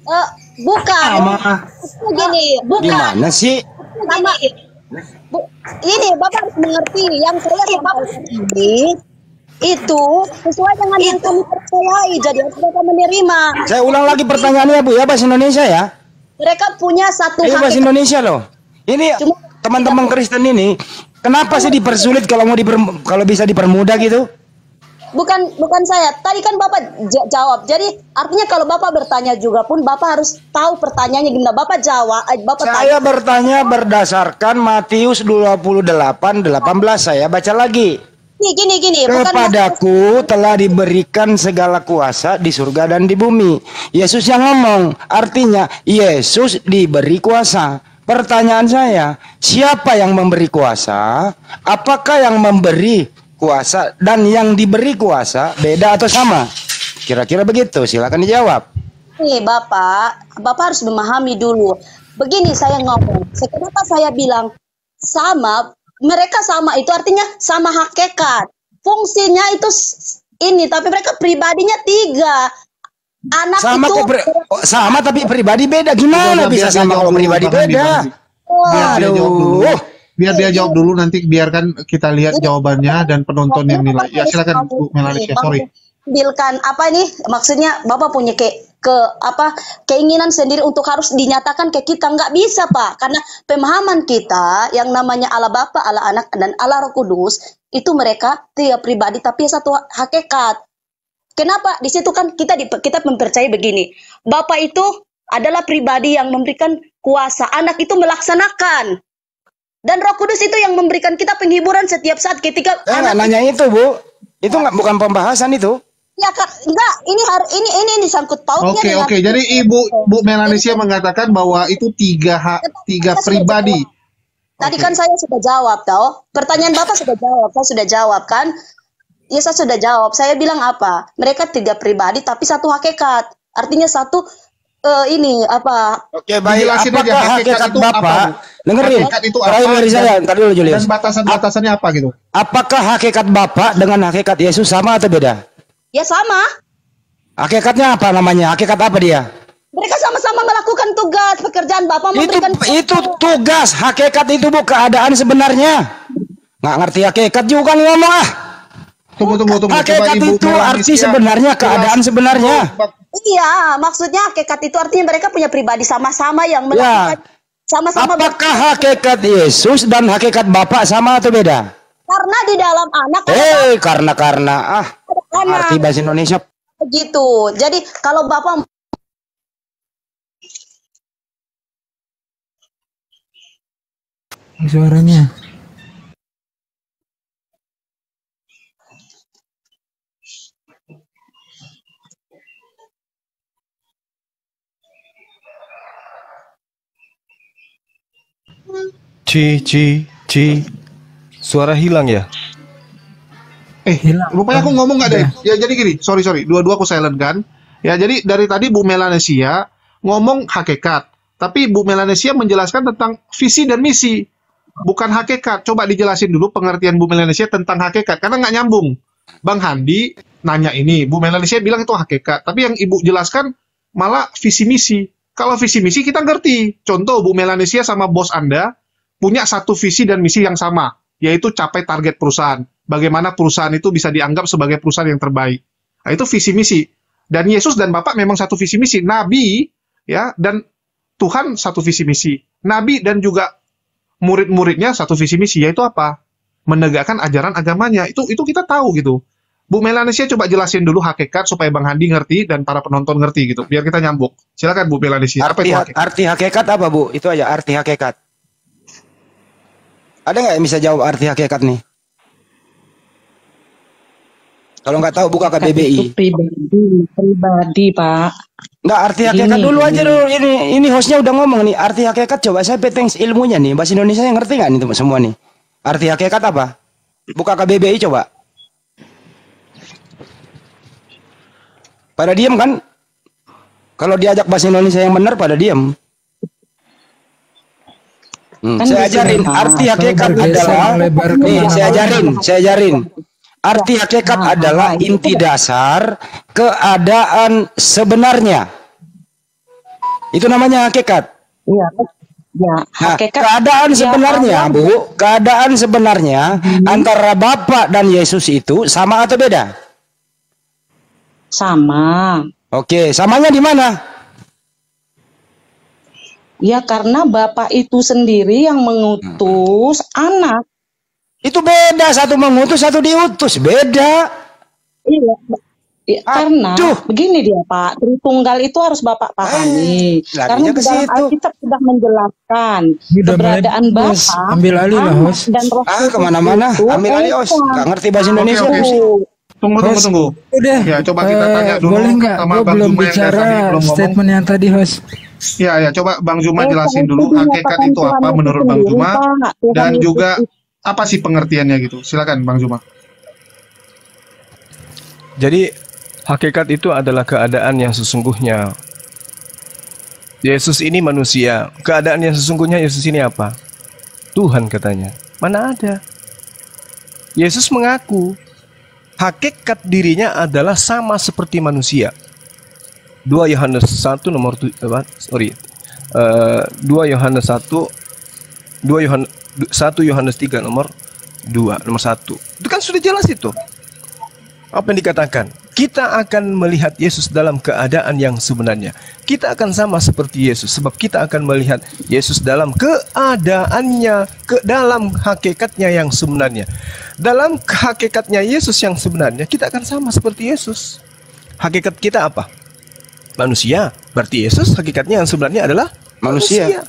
Eh, bukan. Sama. Gini, bukan. gimana sih Sama. Bu, ini Bapak harus mengerti yang saya sampaikan ini itu sesuai dengan yang kami percayai. Jadi harus Bapak menerima. Saya ulang lagi pertanyaannya Bu ya bahasa Indonesia ya. Mereka punya satu Ini bahasa. Indonesia loh. Ini teman-teman Kristen ini kenapa sih dipersulit kalau mau diper, kalau bisa dipermudah gitu? bukan bukan saya. Tadi kan Bapak ja- jawab. Jadi artinya kalau Bapak bertanya juga pun Bapak harus tahu pertanyaannya gimana. Bapak jawab, eh, Bapak Saya tanya. bertanya berdasarkan Matius 28 18 saya baca lagi. Gini gini gini, bukan Kepadaku telah diberikan segala kuasa di surga dan di bumi. Yesus yang ngomong, artinya Yesus diberi kuasa. Pertanyaan saya, siapa yang memberi kuasa? Apakah yang memberi kuasa dan yang diberi kuasa beda atau sama? Kira-kira begitu, silakan dijawab. Nih Bapak, Bapak harus memahami dulu. Begini saya ngomong, kenapa saya bilang sama, mereka sama itu artinya sama hakikat. Fungsinya itu ini, tapi mereka pribadinya tiga. Anak Sama itu kok pri- oh, sama tapi pribadi beda. Gimana Udah, bisa biar sama kalau pribadi beda? Biar dia jawab dulu. Biar dia jawab dulu nanti biarkan kita lihat jawabannya dan penonton yang nilai. Ya silakan Bu Melanesia, sorry. ambilkan apa ini maksudnya bapak punya ke ke apa keinginan sendiri untuk harus dinyatakan ke kita nggak bisa pak karena pemahaman kita yang namanya Allah Bapa Allah Anak dan Allah Roh Kudus itu mereka tiga pribadi tapi satu hakikat kenapa di situ kan kita di, kita mempercayai begini Bapak itu adalah pribadi yang memberikan kuasa anak itu melaksanakan dan Roh Kudus itu yang memberikan kita penghiburan setiap saat ketika Saya nggak nanya itu bu. Itu nggak bukan pembahasan itu. Ya kak, enggak. Ini har ini ini ini sangkut pautnya Oke dengan oke. Jadi Ibu Bu Melanesia mengatakan bahwa itu tiga hak tiga pribadi. Tadi kan saya sudah jawab tau. Pertanyaan bapak sudah jawab, saya sudah jawab kan? Ya saya sudah jawab. Saya bilang apa? Mereka tiga pribadi tapi satu hakikat. Artinya satu eh, ini apa? Oke baik. Dijelasin aja, Apakah hakikat hakikat itu apa, bapak? Bu? Dengerin. Hakikat itu Terakhir apa dari saya. dan- Tadi dulu Julius. Dan batasan-batasannya apa gitu? Apakah hakikat bapak dengan hakikat Yesus sama atau beda? Ya sama. Hakikatnya apa namanya? Hakikat apa dia? Mereka sama-sama melakukan tugas pekerjaan bapak Itu memberikan itu tugas. Hakikat itu bu keadaan sebenarnya. Nggak ngerti hakikat juga ngomong ah. Tunggu tunggu tunggu. Hakikat itu arti sebenarnya keadaan sebenarnya. Iya, maksudnya hakikat itu artinya mereka punya pribadi sama-sama yang Ya. melakukan sama-sama ber- Apakah hakikat Yesus dan hakikat Bapak sama atau beda? karena di dalam anak Eh, karena karena ah anak. arti bahasa Indonesia begitu. Jadi kalau bapak Suaranya. Ci, ci, ci. Suara hilang ya? Eh, rupanya aku ngomong nggak deh. Ya jadi gini, sorry sorry, dua-dua aku silent kan. Ya jadi dari tadi Bu Melanesia ngomong hakikat, tapi Bu Melanesia menjelaskan tentang visi dan misi, bukan hakikat. Coba dijelasin dulu pengertian Bu Melanesia tentang hakikat, karena nggak nyambung. Bang Handi nanya ini, Bu Melanesia bilang itu hakikat, tapi yang Ibu jelaskan malah visi misi. Kalau visi misi kita ngerti. Contoh Bu Melanesia sama bos Anda punya satu visi dan misi yang sama, yaitu capai target perusahaan. Bagaimana perusahaan itu bisa dianggap sebagai perusahaan yang terbaik. Nah, itu visi misi. Dan Yesus dan Bapak memang satu visi misi. Nabi ya dan Tuhan satu visi misi. Nabi dan juga murid-muridnya satu visi misi yaitu apa? Menegakkan ajaran agamanya. Itu itu kita tahu gitu. Bu Melanesia coba jelasin dulu hakikat supaya Bang Handi ngerti dan para penonton ngerti gitu. Biar kita nyambung. Silakan Bu Melanesia. Apa arti itu ha- hakikat? arti hakikat apa bu? Itu aja arti hakikat. Ada nggak yang bisa jawab arti hakikat nih? Kalau nggak tahu buka Itu KBBI. pribadi, pribadi Pak. Nggak arti hakikat Gini, dulu aja dulu. Ini ini hostnya udah ngomong nih arti hakikat. Coba saya peteng ilmunya nih bahasa Indonesia yang ngerti nggak nih teman semua nih? Arti hakikat apa? Buka KBBI coba. Pada diam kan? Kalau diajak bahasa Indonesia yang benar pada diam. Hmm, Kan saya ajarin arti hakikat adalah nih saya ajarin, saya ajarin. Arti hakikat adalah inti dasar keadaan sebenarnya. Itu namanya hakikat. Iya. Ya, Nah, hakikat keadaan ya, sebenarnya, Allah. Bu, keadaan sebenarnya antara Bapak dan Yesus itu sama atau beda? sama. Oke, samanya di mana? Ya karena Bapak itu sendiri yang mengutus anak. Itu beda, satu mengutus, satu diutus, beda. Iya, Ya, karena begini dia Pak, Tritunggal itu harus Bapak pahami. karena larinya di ke dalam. Alkitab sudah menjelaskan udah mulai, keberadaan Bos. Bapa, Ambil alih lah, Host. dan Roh Ah, ke mana-mana. Ambil alih, Os. Esa. Nggak ngerti bahasa Indonesia. Oke, oke. Tunggu, tunggu, tunggu. udah. Ya, coba kita Eh, tanya dulu boleh nggak? Gue belum yang bicara tadi belum ngomong. statement yang tadi, host. Ya, ya, coba Bang Zuma Eh, jelasin dulu hakikat itu apa itu menurut Bang Zuma dan itu juga apa sih pengertiannya gitu. Silakan Bang Zuma. Jadi hakikat itu adalah keadaan yang sesungguhnya. Yesus ini manusia. Keadaan yang sesungguhnya Yesus ini apa? Tuhan katanya. Mana ada? Yesus mengaku hakikat dirinya adalah sama seperti manusia. 2 Yohanes 1 nomor tu, apa? Sorry. Eh, 2 Yohanes 1 2 Yohanes 1 Yohanes 3 nomor 2 nomor 1. Itu kan sudah jelas itu. Apa yang dikatakan? Kita akan melihat Yesus dalam keadaan yang sebenarnya. Kita akan sama seperti Yesus sebab kita akan melihat Yesus dalam keadaannya, ke dalam hakikatnya yang sebenarnya. Dalam hakikatnya Yesus yang sebenarnya, kita akan sama seperti Yesus. Hakikat kita apa? Manusia. Berarti Yesus hakikatnya yang sebenarnya adalah Manusia.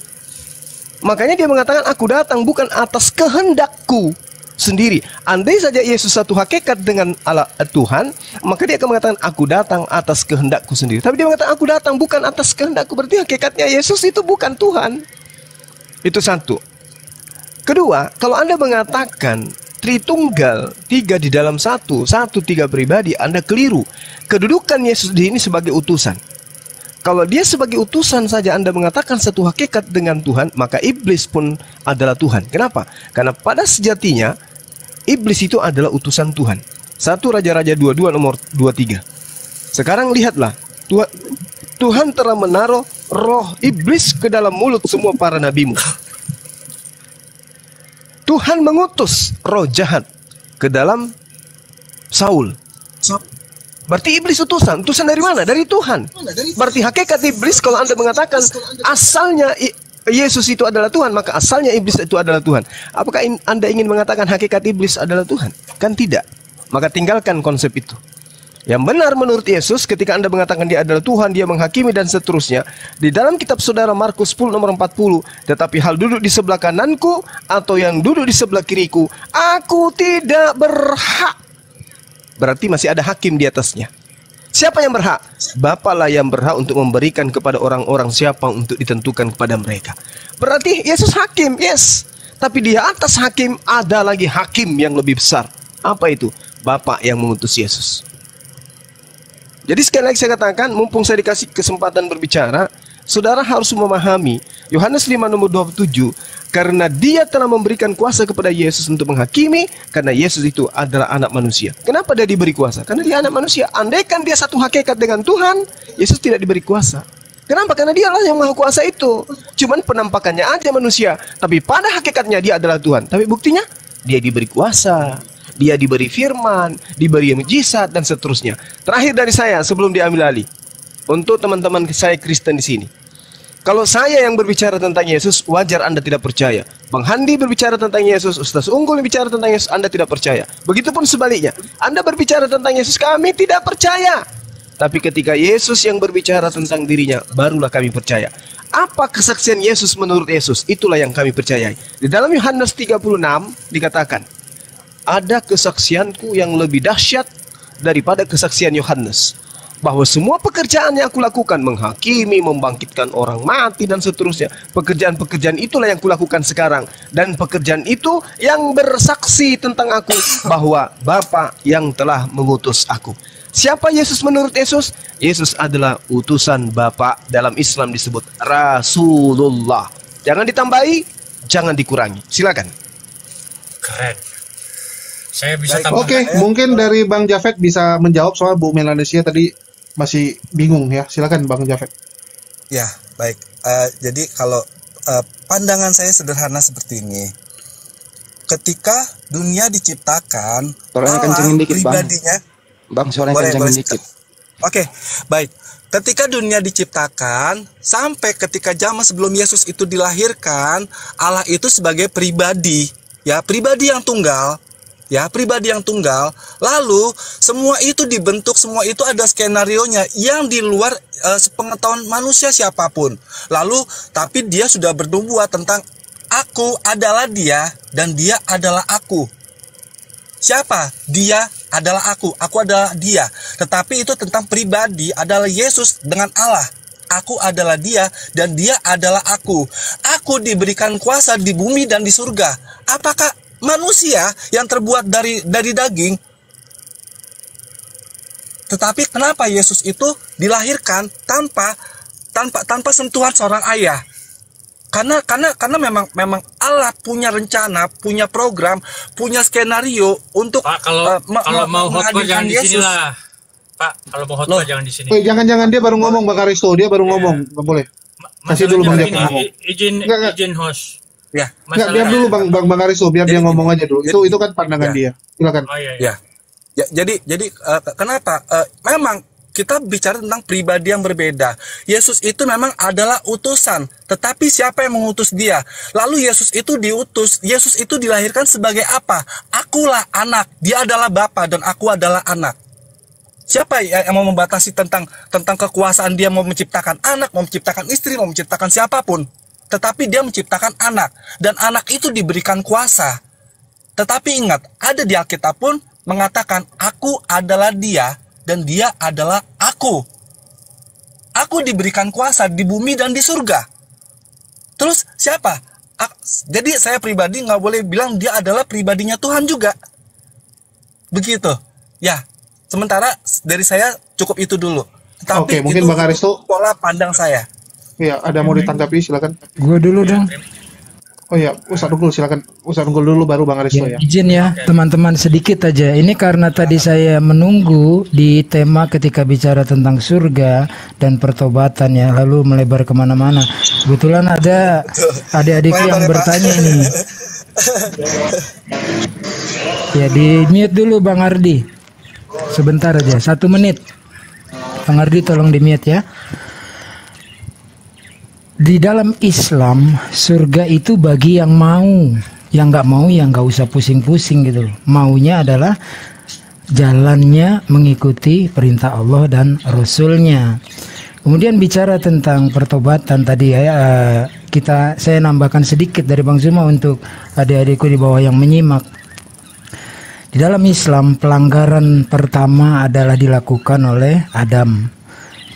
Makanya dia mengatakan aku datang bukan atas kehendakku sendiri. Andai saja Yesus satu hakikat dengan Allah eh, Tuhan, maka dia akan mengatakan aku datang atas kehendakku sendiri. Tapi dia mengatakan aku datang bukan atas kehendakku. Berarti hakikatnya Yesus itu bukan Tuhan. Itu satu. Kedua, kalau Anda mengatakan Tritunggal, tiga di dalam satu, satu tiga pribadi, Anda keliru. Kedudukan Yesus di ini sebagai utusan. Kalau dia sebagai utusan saja Anda mengatakan satu hakikat dengan Tuhan, maka iblis pun adalah Tuhan. Kenapa? Karena pada sejatinya iblis itu adalah utusan Tuhan. Satu Raja-Raja 22 nomor 23. Sekarang lihatlah, Tuhan, Tuhan telah menaruh roh iblis ke dalam mulut semua para nabimu. Tuhan mengutus roh jahat ke dalam Saul. Berarti iblis utusan. Utusan dari mana? Dari Tuhan. Berarti hakikat iblis kalau Anda mengatakan asalnya Yesus itu adalah Tuhan, maka asalnya iblis itu adalah Tuhan. Apakah Anda ingin mengatakan hakikat iblis adalah Tuhan? Kan tidak. Maka tinggalkan konsep itu. Yang benar menurut Yesus ketika Anda mengatakan dia adalah Tuhan, dia menghakimi dan seterusnya. Di dalam kitab saudara Markus 10 nomor 40, tetapi hal duduk di sebelah kananku atau yang duduk di sebelah kiriku, aku tidak berhak. Berarti masih ada hakim di atasnya. Siapa yang berhak? Bapalah yang berhak untuk memberikan kepada orang-orang siapa untuk ditentukan kepada mereka. Berarti Yesus hakim, yes. Tapi di atas hakim ada lagi hakim yang lebih besar. Apa itu? Bapak yang mengutus Yesus. Jadi sekali lagi saya katakan, mumpung saya dikasih kesempatan berbicara, saudara harus memahami Yohanes 5 nomor 27 karena dia telah memberikan kuasa kepada Yesus untuk menghakimi karena Yesus itu adalah anak manusia. Kenapa dia diberi kuasa? Karena dia anak manusia. Andaikan dia satu hakikat dengan Tuhan, Yesus tidak diberi kuasa. Kenapa? Karena dialah yang maha kuasa itu. Cuman penampakannya aja manusia, tapi pada hakikatnya dia adalah Tuhan. Tapi buktinya dia diberi kuasa, dia diberi firman, diberi mujizat dan seterusnya. Terakhir dari saya sebelum diambil alih untuk teman-teman saya Kristen di sini. Kalau saya yang berbicara tentang Yesus, wajar Anda tidak percaya. Bang Handi berbicara tentang Yesus, Ustaz Unggul bicara tentang Yesus, Anda tidak percaya. Begitupun sebaliknya. Anda berbicara tentang Yesus, kami tidak percaya. Tapi ketika Yesus yang berbicara tentang dirinya, barulah kami percaya. Apa kesaksian Yesus menurut Yesus? Itulah yang kami percayai. Di dalam Yohanes 36 dikatakan, ada kesaksianku yang lebih dahsyat daripada kesaksian Yohanes bahwa semua pekerjaan yang aku lakukan menghakimi, membangkitkan orang mati dan seterusnya. Pekerjaan-pekerjaan itulah yang kulakukan sekarang dan pekerjaan itu yang bersaksi tentang aku bahwa Bapa yang telah mengutus aku. Siapa Yesus menurut Yesus? Yesus adalah utusan Bapa dalam Islam disebut Rasulullah. Jangan ditambahi, jangan dikurangi. Silakan. Keren. Saya bisa Oke, tambahkan. mungkin dari Bang Jafet bisa menjawab soal Bu Melanesia tadi masih bingung ya. Silakan Bang Jafet. Ya, baik. Eh, jadi kalau eh, pandangan saya sederhana seperti ini. Ketika dunia diciptakan, Suaranya Allah kencengin dikit, Bang. pribadinya Bang, suaranya Boleh, kencengin boleh, dikit. Oke, baik. Ketika dunia diciptakan, sampai ketika zaman sebelum Yesus itu dilahirkan, Allah itu sebagai pribadi, ya pribadi yang tunggal, ya pribadi yang tunggal. Lalu semua itu dibentuk semua itu ada skenario nya yang di luar uh, sepengetahuan manusia siapa pun. Lalu tapi dia sudah bernubuat tentang aku adalah dia dan dia adalah aku. Siapa? Dia adalah aku. Aku adalah dia. Tetapi itu tentang pribadi adalah Yesus dengan Allah. Aku adalah dia dan dia adalah aku. Aku diberikan kuasa di bumi dan di surga. Apakah manusia yang terbuat dari dari daging. Tetapi kenapa Yesus itu dilahirkan tanpa tanpa tanpa sentuhan seorang ayah? Karena karena karena memang memang Allah punya rencana, punya program, punya skenario untuk Pak, kalau uh, kalau mau khotbah jangan di sini Yesus. lah. Pak, kalau mau khotbah jangan di sini. Eh, jangan-jangan dia baru ngomong Bang Aristo, dia baru ngomong, nggak boleh. Kasih dulu Bang dia i- izin Enggak, enggak. izin host. Ya. Nggak, biar dulu Bang Bang Bang Aristo, biar dia ngomong aja dulu. Itu itu kan pandangan Ya. dia. Silakan. Oh iya. Ya. Ya, jadi jadi eh, kenapa? Eh, memang kita bicara tentang pribadi yang berbeda. Yesus itu memang adalah utusan, tetapi siapa yang mengutus dia? Lalu Yesus itu diutus, Yesus itu dilahirkan sebagai apa? Akulah anak, dia adalah bapa dan aku adalah anak. Siapa yang yang mau membatasi tentang tentang kekuasaan dia mau menciptakan anak, mau menciptakan istri, mau menciptakan siapa pun? Tetapi dia menciptakan anak dan anak itu diberikan kuasa. Tetapi ingat, ada di Alkitab pun mengatakan aku adalah dia dan dia adalah aku. Aku diberikan kuasa di bumi dan di surga. Terus siapa? Jadi saya pribadi nggak boleh bilang dia adalah pribadinya Tuhan juga. Begitu. Ya. Sementara dari saya cukup itu dulu. Oke, mungkin itu Bang Aristo- pola pandang saya. Iya, ada mau ditanggapi silakan. Gue dulu dong. Oh ya, Ustaz Unggul silakan. Ustaz Unggul dulu baru Bang Aristo ya. Izin ya teman-teman sedikit aja. Ini karena tadi saya menunggu di tema ketika bicara tentang surga dan pertobatan ya, lalu melebar ke mana-mana. Kebetulan ada adik-adikku yang bertanya ini. Ya di mute dulu Bang Ardi. Sebentar aja, satu menit. Bang Ardi tolong di mute ya. Di dalam Islam, surga itu bagi yang mau. Yang nggak mau, yang nggak usah pusing-pusing gitu. Maunya adalah jalannya mengikuti perintah Allah dan Rasulnya. Kemudian bicara tentang pertobatan tadi ya, eh, kita saya nambahkan sedikit dari Bang Zuma untuk adik-adikku di bawah yang menyimak. Di dalam Islam pelanggaran pertama adalah dilakukan oleh Adam.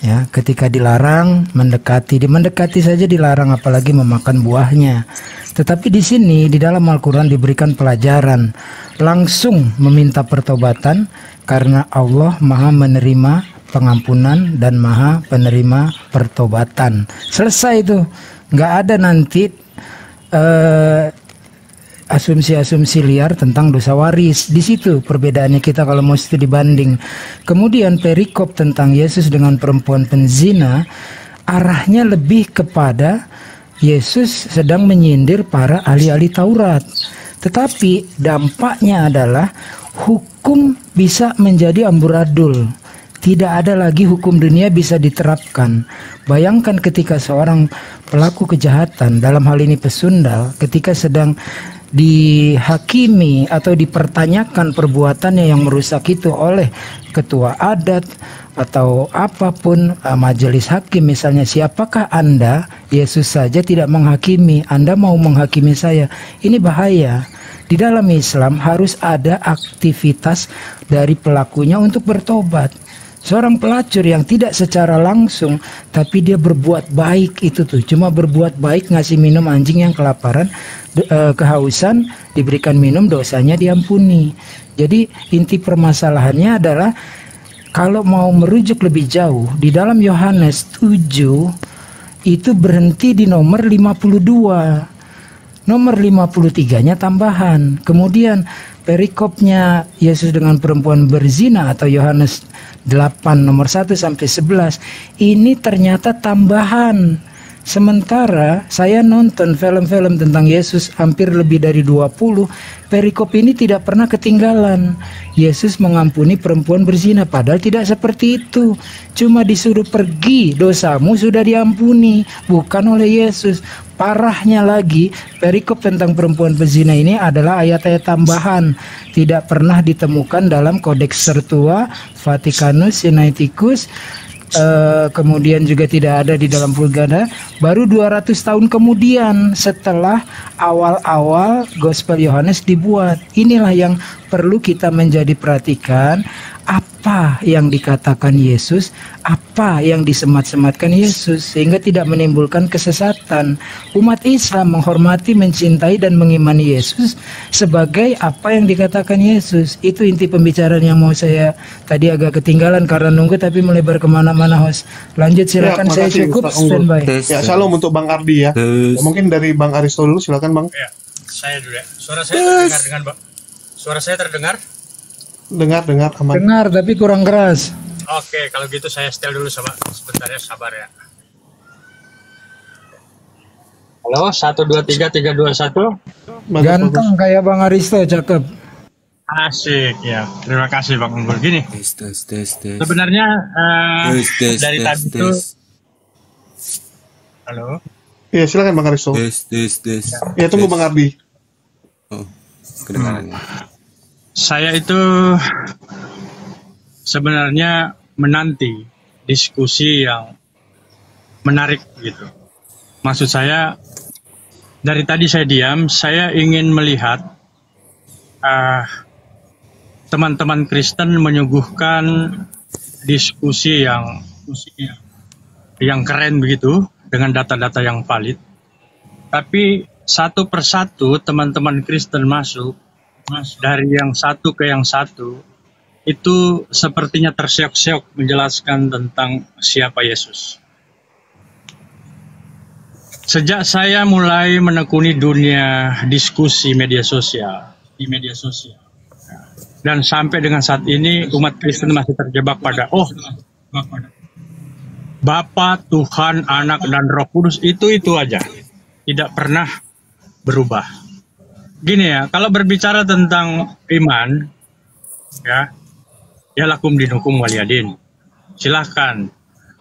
Ya, ketika dilarang mendekati, di mendekati saja dilarang apalagi memakan buahnya. Tetapi di sini di dalam Al-Qur'an diberikan pelajaran langsung meminta pertobatan karena Allah Maha menerima pengampunan dan Maha penerima pertobatan. Selesai itu. nggak ada nanti eh, asumsi-asumsi liar tentang dosa waris. Di situ perbedaannya kita kalau mau studi banding. Kemudian perikop tentang Yesus dengan perempuan penzina arahnya lebih kepada Yesus sedang menyindir para ahli-ahli Taurat. Tetapi dampaknya adalah hukum bisa menjadi amburadul. Tidak ada lagi hukum dunia bisa diterapkan. Bayangkan ketika seorang pelaku kejahatan, dalam hal ini pesundal, ketika sedang dihakimi atau dipertanyakan perbuatannya yang merusak itu oleh ketua adat atau apa pun eh, majelis hakim. Misalnya siapakah Anda Yesus saja tidak menghakimi? Anda mau menghakimi saya? Ini bahaya. Di dalam Islam harus ada aktivitas dari pelakunya untuk bertobat Seorang pelacur yang tidak secara langsung tapi dia berbuat baik itu tuh cuma berbuat baik ngasih minum anjing yang kelaparan eh, kehausan diberikan minum dosanya diampuni. Jadi inti permasalahannya adalah kalau mau merujuk lebih jauh di dalam Yohanes 7 itu berhenti di nomor 52. Nomor 53-nya tambahan. Kemudian perikopnya Yesus dengan perempuan berzina atau Yohanes 8 nomor 1 sampai 11 ini ternyata tambahan. Sementara saya nonton film-film tentang Yesus hampir lebih dari 20, perikop ini tidak pernah ketinggalan. Yesus mengampuni perempuan berzina padahal tidak seperti itu. Cuma disuruh pergi, dosamu sudah diampuni, bukan oleh Yesus. Parahnya lagi, perikop tentang perempuan berzina ini adalah ayat-ayat tambahan. Tidak pernah ditemukan dalam Kodeks Tertua, Vatikanus, Sinaiticus, eh, kemudian juga tidak ada di dalam Vulgata baru 200 tahun kemudian setelah awal-awal Gospel Yohanes dibuat. Inilah yang perlu kita menjadi perhatikan apa yang dikatakan Yesus, apa yang disemat-sematkan Yesus sehingga tidak menimbulkan kesesatan. Umat Islam menghormati, mencintai dan mengimani Yesus sebagai apa yang dikatakan Yesus. Itu inti pembicaraan yang mau saya tadi agak ketinggalan karena nunggu tapi melebar ke mana-mana host. Lanjut silakan saya makasih, cukup standby. Ya, shalom untuk Bang Ardi ya. Mungkin dari Bang Aristo dulu silakan Bang. Ya, saya dulu ya. Suara saya terdengar dengan Mbak. Suara saya terdengar? Dengar dengar aman. Dengar tapi kurang keras. Oke, kalau gitu saya setel dulu sama sebentar ya, sabar ya. Halo, satu dua tiga tiga dua satu. Ganteng kayak Bang Aristo cakep. Asik ya. Terima kasih Bang Unggul. Gini, Tes tes tes tes. sebenarnya eh, Tes tes dari tes tadi itu. Halo. Iya silakan Bang Aristo. Tes tes tes. Ya tunggu Bang Ardi. Oh, kedengaran. Saya itu sebenarnya menanti diskusi yang menarik gitu. Maksud saya dari tadi saya diam, saya ingin melihat ah, teman-teman Kristen menyuguhkan diskusi yang yang keren begitu dengan data-data yang valid. Tapi satu persatu teman-teman Kristen masuk Mas, dari yang satu ke yang satu itu sepertinya terseok-seok menjelaskan tentang siapa Yesus. Sejak saya mulai menekuni dunia diskusi media sosial, di media sosial, dan sampai dengan saat ini umat Kristen masih terjebak pada oh Bapa, Tuhan, Anak, dan Roh Kudus itu itu aja, tidak pernah berubah gini ya, kalau berbicara tentang iman, ya, ya lakum dinukum waliyadin. Silahkan,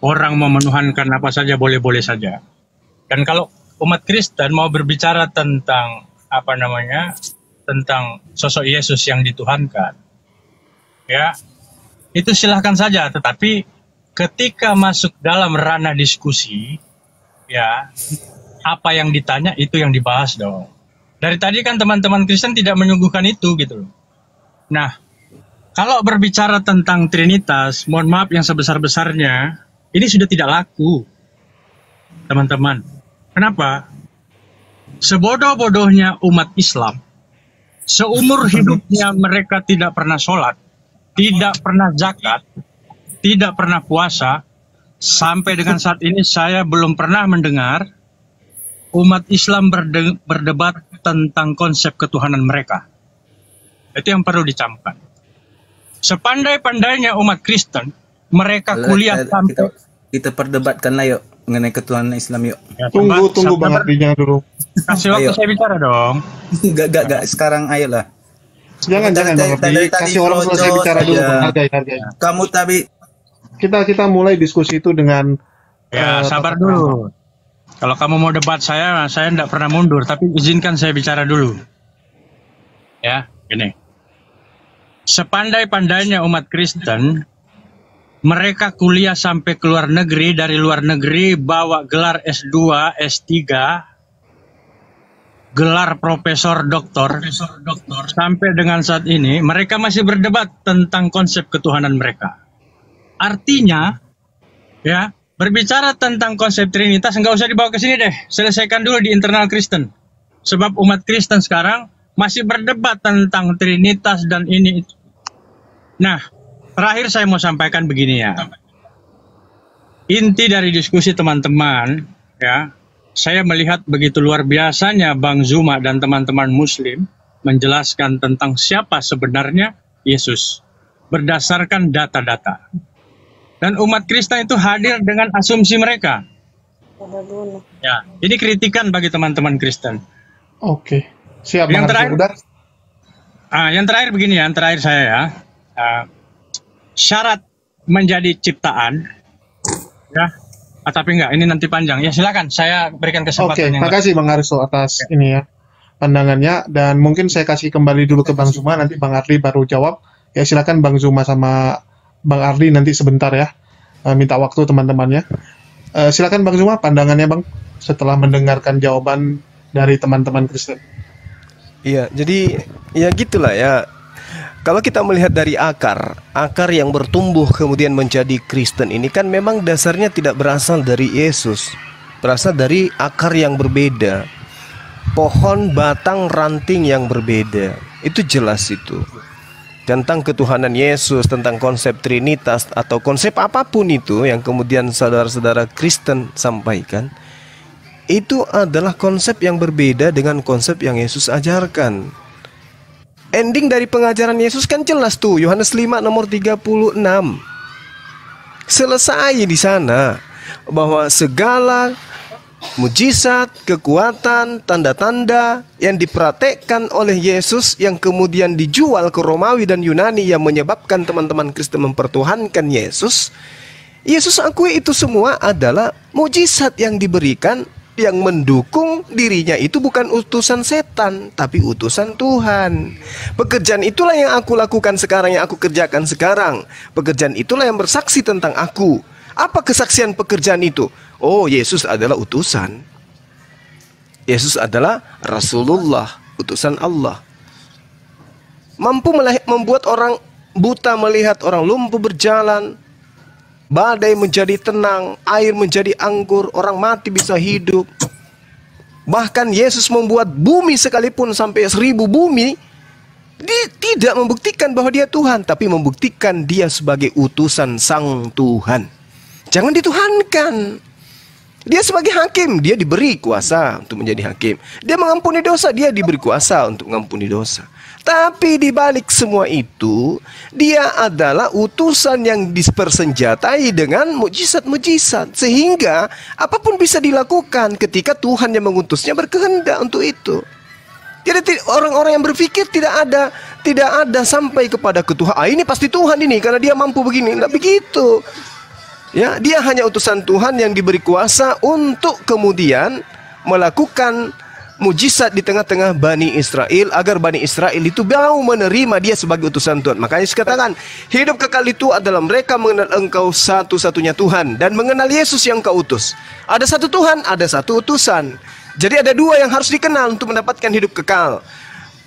orang mau menuhankan apa saja boleh-boleh saja. Dan kalau umat Kristen mau berbicara tentang apa namanya, tentang sosok Yesus yang dituhankan, ya, itu silahkan saja. Tetapi ketika masuk dalam ranah diskusi, ya, apa yang ditanya itu yang dibahas dong. Dari tadi kan teman-teman Kristen tidak menyuguhkan itu gitu loh. Nah, kalau berbicara tentang Trinitas, mohon maaf yang sebesar-besarnya, ini sudah tidak laku. Teman-teman. Kenapa? Sebodoh-bodohnya umat Islam, seumur hidupnya mereka tidak pernah sholat, tidak pernah zakat, tidak pernah puasa, sampai dengan saat ini saya belum pernah mendengar umat Islam berde- berdebat tentang konsep ketuhanan mereka. Itu yang perlu dicamkan. Sepandai-pandainya umat Kristen, mereka kuliah Eh, sampai kita, kita perdebatkanlah yuk mengenai ketuhanan Islam yuk. Ya, Tunggu tunggu Bang sabar. Ardi jangan dulu. Kasih waktu Ayo. saya bicara dong. Gak gak gak sekarang ayolah. Jangan jangan Bang Ardi. tadi Kasih orang selesai bicara dulu. Bang. Hargai hargai. Kamu tapi Kita kita mulai diskusi itu dengan Ya, eh, sabar dulu. Kalau kamu mau debat saya, saya tidak pernah mundur, tapi izinkan saya bicara dulu. Ya, gini. Sepandai-pandainya umat Kristen, mereka kuliah sampai ke luar negeri, dari luar negeri bawa gelar S2, S3, gelar profesor doktor, sampai dengan saat ini mereka masih berdebat tentang konsep ketuhanan mereka. Artinya, ya berbicara tentang konsep Trinitas nggak usah dibawa ke sini deh, selesaikan dulu di internal Kristen. Sebab umat Kristen sekarang masih berdebat tentang Trinitas dan ini. itu. Nah, terakhir saya mau sampaikan begini ya. Inti dari diskusi teman-teman, ya, saya melihat begitu luar biasanya Bang Zuma dan teman-teman Muslim menjelaskan tentang siapa sebenarnya Yesus berdasarkan data-data. Dan umat Kristen itu hadir dengan asumsi mereka. Ya, ini kritikan bagi teman-teman Kristen. Oke. Siap Yang terakhir. Udah. ah, yang terakhir begini, yang terakhir saya ya, Ah, syarat menjadi ciptaan, ya, ah, tapi enggak, ini nanti panjang. Ya silakan, saya berikan Oke, kesempatan yang makasih Bang Arsul atas ini ya pandangannya dan mungkin saya kasih kembali dulu ke Bang Zuma nanti Bang Arli baru jawab. Ya silakan Bang Zuma sama Bang Arli nanti sebentar ya Eh, minta waktu teman-temannya. Eh, silakan Bang Zuma pandangannya Bang setelah mendengarkan jawaban dari teman-teman Kristen. Iya, jadi ya gitulah ya. Kalau kita melihat dari akar, akar yang bertumbuh kemudian menjadi Kristen ini kan memang dasarnya tidak berasal dari Yesus, berasal dari akar yang berbeda, pohon, batang, ranting yang berbeda. Itu jelas itu. Tentang ketuhanan Yesus, tentang konsep Trinitas atau konsep apa pun itu yang kemudian saudara-saudara Kristen sampaikan, itu adalah konsep yang berbeda dengan konsep yang Yesus ajarkan. Ending dari pengajaran Yesus kan jelas tuh, Yohanes 5 nomor 36. Selesai di sana bahwa segala mujizat, kekuatan, tanda-tanda yang dipraktekkan oleh Yesus yang kemudian dijual ke Romawi dan Yunani yang menyebabkan teman-teman Kristen mempertuhankan Yesus, Yesus akui itu semua adalah mujizat yang diberikan yang mendukung dirinya itu bukan utusan setan tapi utusan Tuhan. Pekerjaan itulah yang aku lakukan sekarang yang aku kerjakan sekarang. Pekerjaan itulah yang bersaksi tentang aku. Apa kesaksian pekerjaan itu? Oh, Yesus adalah utusan. Yesus adalah Rasulullah, utusan Allah. Mampu membuat orang buta melihat, orang lumpuh berjalan, badai menjadi tenang, air menjadi anggur, orang mati bisa hidup. Bahkan Yesus membuat bumi sekalipun sampai seribu bumi, dia tidak membuktikan bahwa dia Tuhan, tapi membuktikan dia sebagai utusan Sang Tuhan. Jangan dituhankan. Dia sebagai hakim, dia diberi kuasa untuk menjadi hakim. Dia mengampuni dosa, dia diberi kuasa untuk mengampuni dosa. Tapi di balik semua itu, dia adalah utusan yang dipersenjatai dengan mujizat-mujizat sehingga apa pun bisa dilakukan ketika Tuhan yang mengutusnya berkehendak untuk itu. Jadi orang-orang yang berpikir tidak ada tidak ada sampai kepada ketuhan. Ah, ini pasti Tuhan ini karena dia mampu begini. Tidak begitu. Ya, dia hanya utusan Tuhan yang diberi kuasa untuk kemudian melakukan mujizat di tengah-tengah Bani Israel agar Bani Israel itu mau menerima dia sebagai utusan Tuhan. Makanya dikatakan hidup kekal itu adalah mereka mengenal engkau satu-satunya Tuhan dan mengenal Yesus yang kau utus. Ada satu Tuhan, ada satu utusan. Jadi ada dua yang harus dikenal untuk mendapatkan hidup kekal.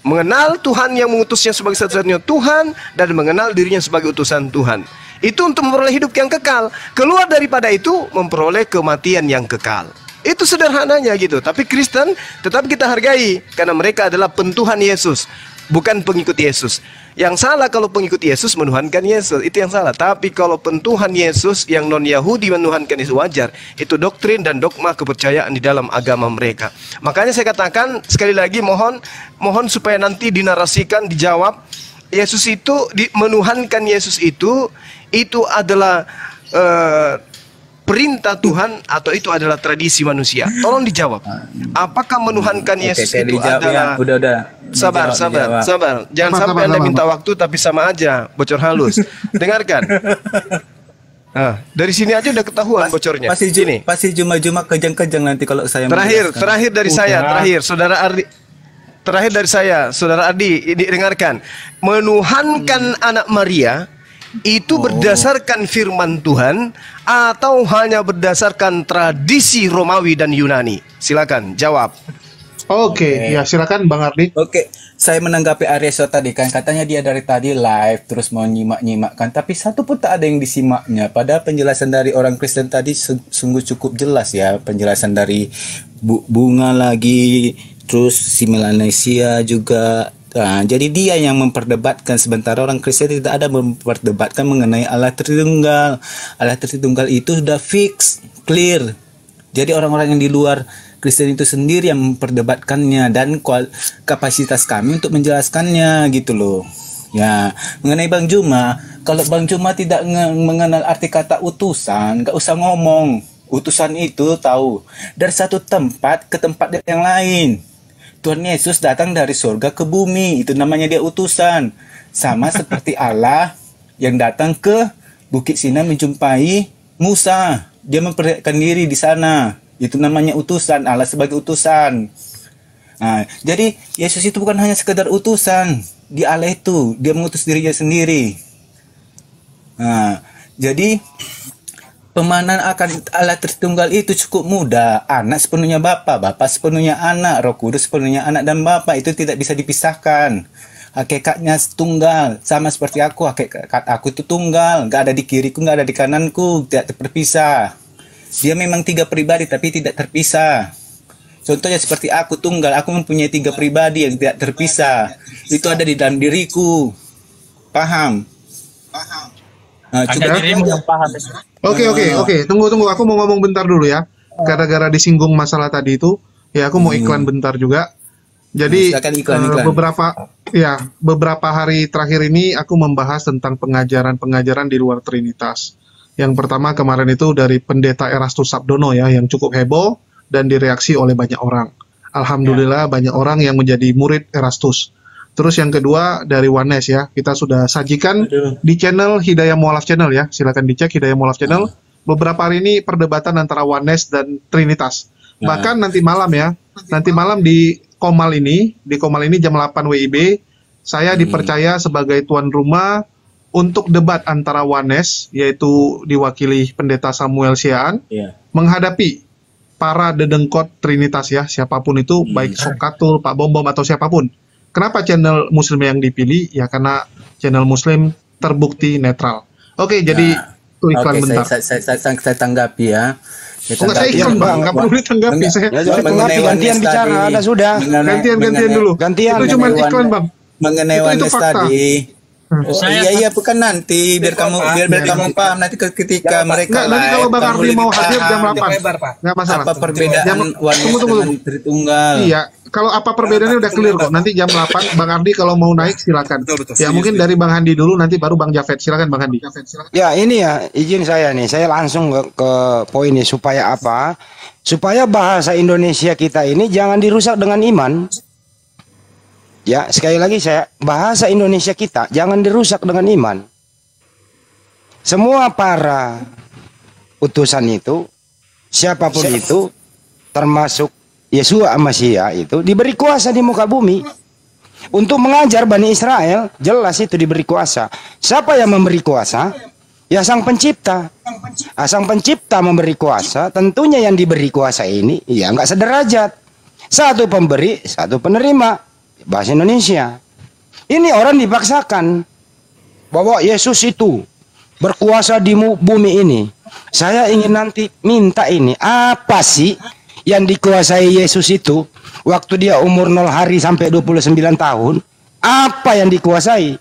Mengenal Tuhan yang mengutusnya sebagai satu-satunya Tuhan dan mengenal dirinya sebagai utusan Tuhan. Itu untuk memperoleh hidup yang kekal. Keluar daripada itu memperoleh kematian yang kekal. Itu sederhananya gitu. Tapi Kristen tetap kita hargai karena mereka adalah pentuhan Yesus, bukan pengikut Yesus. Yang salah kalau pengikut Yesus menuhankan Yesus, itu yang salah. Tapi kalau pentuhan Yesus yang non Yahudi menuhankan Yesus wajar, itu doktrin dan dogma kepercayaan di dalam agama mereka. Makanya saya katakan sekali lagi mohon mohon supaya nanti dinarasikan dijawab Yesus itu menuhankan Yesus itu itu adalah eh, perintah Tuhan atau itu adalah tradisi manusia? Tolong dijawab. Apakah menuhankan Yesus Oke, itu dijawab ya. adalah Udah, udah. Sabar, Dijawab, sabar, dijawab. sabar. Jangan Sabar, sampai sabar, Anda sabar, minta waktu tapi sama aja bocor halus. Dengarkan. Nah, dari sini aja udah ketahuan bocornya. Pasti Sini. pasti cuma-cuma kejang-kejang nanti kalau saya Terakhir, menjelaskan. terakhir dari saya, terakhir saudara Ardi. Terakhir dari saya, saudara Ardi, ini dengarkan. Menuhankan anak Maria itu berdasarkan firman Tuhan atau hanya berdasarkan tradisi Romawi dan Yunani? Silakan jawab. Oke, ya silakan Bang Ardi. Oke, saya menanggapi Aryeso tadi kan katanya dia dari tadi live terus mau nyimak-nyimak kan, tapi satu pun tak ada yang disimaknya. Padahal penjelasan dari orang Kristen tadi sung- sungguh cukup jelas ya, penjelasan dari Bu- bunga lagi, terus si Melanesia juga. Nah, jadi dia yang memperdebatkan sementara orang Kristen tidak ada memperdebatkan mengenai Allah Tritunggal. Allah Tritunggal itu sudah fix, clear. Jadi orang-orang yang di luar Kristen itu sendiri yang memperdebatkannya dan kapasitas kami untuk menjelaskannya gitu loh. Ya, mengenai Bang Juma, kalau Bang Juma tidak nge- mengenal arti kata utusan, nggak usah ngomong. Utusan itu tahu dari satu tempat ke tempat yang lain. Tuhan Yesus datang dari surga ke bumi, itu namanya dia utusan. Sama seperti Allah yang datang ke Bukit Sinai menjumpai Musa. Dia memperlihatkan diri di sana. Itu namanya utusan, Allah sebagai utusan. Nah, jadi Yesus itu bukan hanya sekedar utusan. Di Allah itu, dia mengutus dirinya sendiri. Nah, jadi Pemahaman akan Allah Tritunggal itu cukup mudah. Anak sepenuhnya Bapa, Bapa sepenuhnya anak, Roh Kudus sepenuhnya anak dan Bapa. Itu tidak bisa dipisahkan. Hakikatnya tunggal, sama seperti aku. Hakikat aku itu tunggal, nggak ada di kiriku, nggak ada di kananku, tidak terpisah. Dia memang tiga pribadi tapi tidak terpisah. Contohnya seperti aku tunggal, aku mempunyai tiga pribadi yang tidak terpisah. Itu ada di dalam diriku. Paham? Paham. Nah. Oke oke oke, tunggu tunggu, aku mau ngomong bentar dulu ya. Gara-gara disinggung masalah tadi itu, ya aku mau hmm. iklan bentar juga. Jadi iklan, iklan. Uh, beberapa ya beberapa hari terakhir ini aku membahas tentang pengajaran-pengajaran di luar Trinitas. Yang pertama kemarin itu dari pendeta Erastus Sabdono ya, yang cukup heboh dan direaksi oleh banyak orang. Alhamdulillah ya. banyak orang yang menjadi murid Erastus. Terus yang kedua dari Wanes ya, kita sudah sajikan Aduh. di channel Hidayah Mualaf Channel ya. Silakan dicek Hidayah Mualaf Channel. Beberapa hari ini perdebatan antara Wanes dan Trinitas. Nah. Bahkan nanti malam ya, nanti malam di Komal ini, di Komal ini jam 8 WIB, saya hmm. dipercaya sebagai tuan rumah untuk debat antara Wanes, yaitu diwakili Pendeta Samuel Siaan, yeah. menghadapi para dedengkot Trinitas ya, siapa pun itu, hmm. baik Sokatul, Pak Bom Bom atau siapa pun Kenapa channel Muslim yang dipilih? Ya karena channel Muslim terbukti netral. Oke, jadi nah, itu iklan okay, bentar. Saya, saya, saya, saya, saya tanggapi ya. Oh, saya iklan bang, nggak perlu ditanggapi. Saya, saya tanggapi gantian bicara, ada sudah. Gantian gantian dulu. Gantian. Itu cuma iklan bang. Mengenai itu, itu tadi. Oh, saya iya iya bukan nanti biar kamu biar biar kamu paham nanti ketika ya, mereka. Nanti kalau Bang Ardi mau hadir jam 8. Enggak masalah. Apa perbedaan jam, tunggu, tunggu, tunggu. Tritunggal? Iya, kalau apa perbedaannya udah clear kok. Nanti jam 8 Bang Ardi kalau mau naik silakan. Betul, betul, ya mungkin dari Bang Handi dulu nanti baru Bang Jafet. Silakan Bang Handi. Ya, ini ya izin saya nih. Saya langsung ke, ke poin ini supaya apa? Supaya bahasa Indonesia kita ini jangan dirusak dengan iman. Ya, sekali lagi saya bahasa Indonesia kita jangan dirusak dengan iman. Semua para utusan itu, siapa pun itu, termasuk Yesua Amasia itu diberi kuasa di muka bumi untuk mengajar Bani Israel. Jelas itu diberi kuasa. Siapa yang memberi kuasa? Ya sang pencipta. Ah, sang pencipta memberi kuasa. Tentunya yang diberi kuasa ini ya nggak sederajat. Satu pemberi, satu penerima bahasa Indonesia. Ini orang dipaksakan bahwa Yesus itu berkuasa di bumi ini. Saya ingin nanti minta ini, apa sih yang dikuasai Yesus itu waktu dia umur 0 hari sampai 29 tahun? Apa yang dikuasai?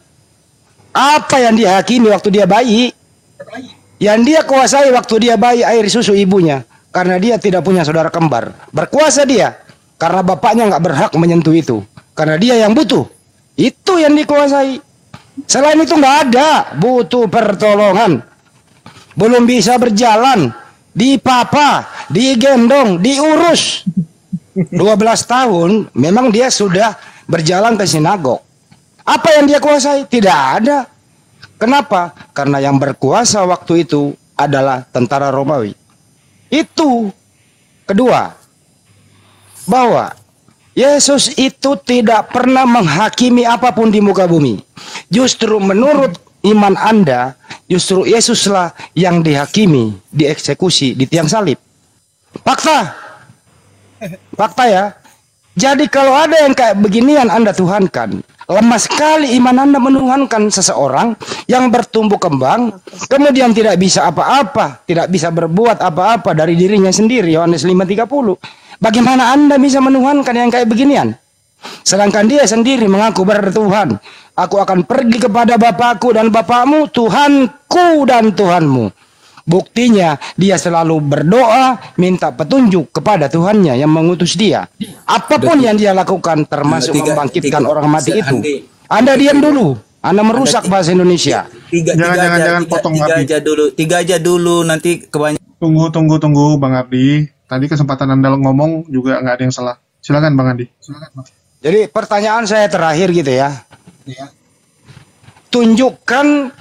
Apa yang dihakimi waktu dia bayi? Yang dia kuasai waktu dia bayi air susu ibunya karena dia tidak punya saudara kembar. Berkuasa dia karena bapaknya nggak berhak menyentuh itu. Karena dia yang butuh. Itu yang dikuasai. Selain itu nggak ada butuh pertolongan. Belum bisa berjalan, dipapa, digendong, diurus. 12 tahun memang dia sudah berjalan ke sinagog. Apa yang dia kuasai? Tidak ada. Kenapa? Karena yang berkuasa waktu itu adalah tentara Romawi. Itu kedua bahwa Yesus itu tidak pernah menghakimi apa pun di muka bumi. Justru menurut iman Anda, justru Yesuslah yang dihakimi, dieksekusi di tiang salib. Fakta. Fakta ya. Jadi kalau ada yang kayak beginian Anda tuhankan, lemah sekali iman Anda menuhankan seseorang yang bertumbuh kembang, kemudian tidak bisa apa-apa, tidak bisa berbuat apa-apa dari dirinya sendiri. Yohanes 5:30. Bagaimana Anda bisa menuhankan yang kayak beginian? Sedangkan dia sendiri mengaku bertuhan. Aku akan pergi kepada Bapakku dan Bapakmu, Tuhanku dan Tuhanmu. Buktinya dia selalu berdoa minta petunjuk kepada Tuhannya yang mengutus dia. Apa pun yang dia lakukan termasuk tiga, membangkitkan tiga, orang mati itu. Anda diam dulu. Anda merusak bahasa Indonesia. Tiga, tiga, jangan, tiga, jangan, jangan potong tiga, tiga aja dulu. Tiga aja dulu nanti kebanyakan Tunggu, tunggu, tunggu, Bang Ardi. Tadi kesempatan Anda ngomong juga nggak ada yang salah. Silakan, Bang Ardi. Silakan, Bang. Jadi pertanyaan saya terakhir gitu ya. Tunjukkan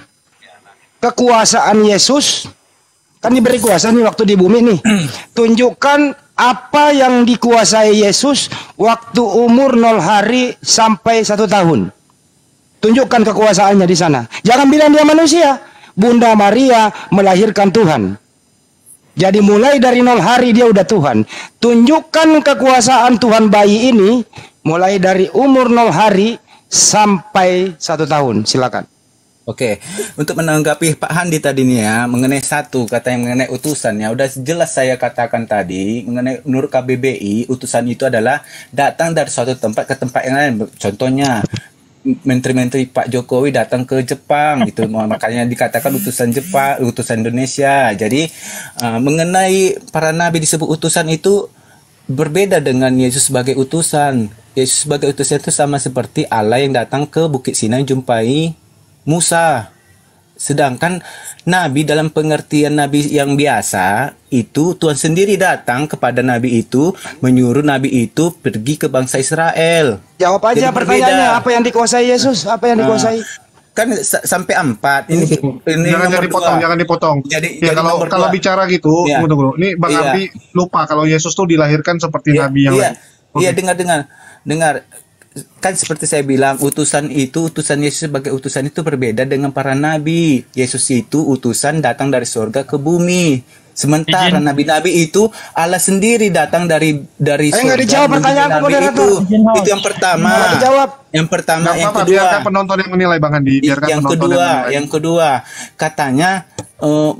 kekuasaan Yesus. Kan diberi kuasa nih waktu di bumi nih. Tunjukkan apa yang dikuasai Yesus waktu umur 0 hari sampai satu tahun. Tunjukkan kekuasaannya di sana. Jangan bilang dia manusia. Bunda Maria melahirkan Tuhan. Jadi mulai dari nol hari dia udah Tuhan. Tunjukkan kekuasaan Tuhan bayi ini mulai dari umur nol hari sampai satu tahun. Silakan. Oke, untuk menanggapi Pak Handi tadi nih ya, mengenai satu kata yang mengenai utusan ya, udah jelas saya katakan tadi, mengenai menurut KBBI, utusan itu adalah datang dari suatu tempat ke tempat yang lain. Contohnya, menteri-menteri Pak Jokowi datang ke Jepang gitu. Makanya dikatakan utusan Jepang utusan Indonesia. Jadi uh, mengenai para nabi disebut utusan itu berbeda dengan Yesus sebagai utusan. Yesus sebagai utusan itu sama seperti Allah yang datang ke Bukit Sinai jumpai Musa sedangkan nabi dalam pengertian nabi yang biasa itu Tuhan sendiri datang kepada nabi itu menyuruh nabi itu pergi ke bangsa Israel. Jawab aja Jadi pertanyaannya berbeda. apa yang dikuasai Yesus? Apa yang Ah, dikuasai? kan sa- sampai empat ini, ini jangan nomor jangan dipotong, dua. jangan dipotong. Jadi, ya jadi kalau kalau bicara gitu, Iya. tunggu dulu. Ini Bang Iya. Ardi lupa kalau Yesus tuh dilahirkan seperti nabi yang iya, lain. Iya, dengar dengar dengar kan seperti saya bilang utusan itu utusan Yesus sebagai utusan itu berbeda dengan para nabi. Yesus itu utusan datang dari surga ke bumi. Sementara nabi-nabi itu Allah sendiri datang dari dari Eh, nggak dijawab pertanyaan nabi moderator. itu. Itu yang pertama. Dijawab. Yang pertama, yang kedua. biarkan penonton yang menilai Bang Andi. Biarkan yang penonton kedua, yang menilai. yang kedua katanya eh,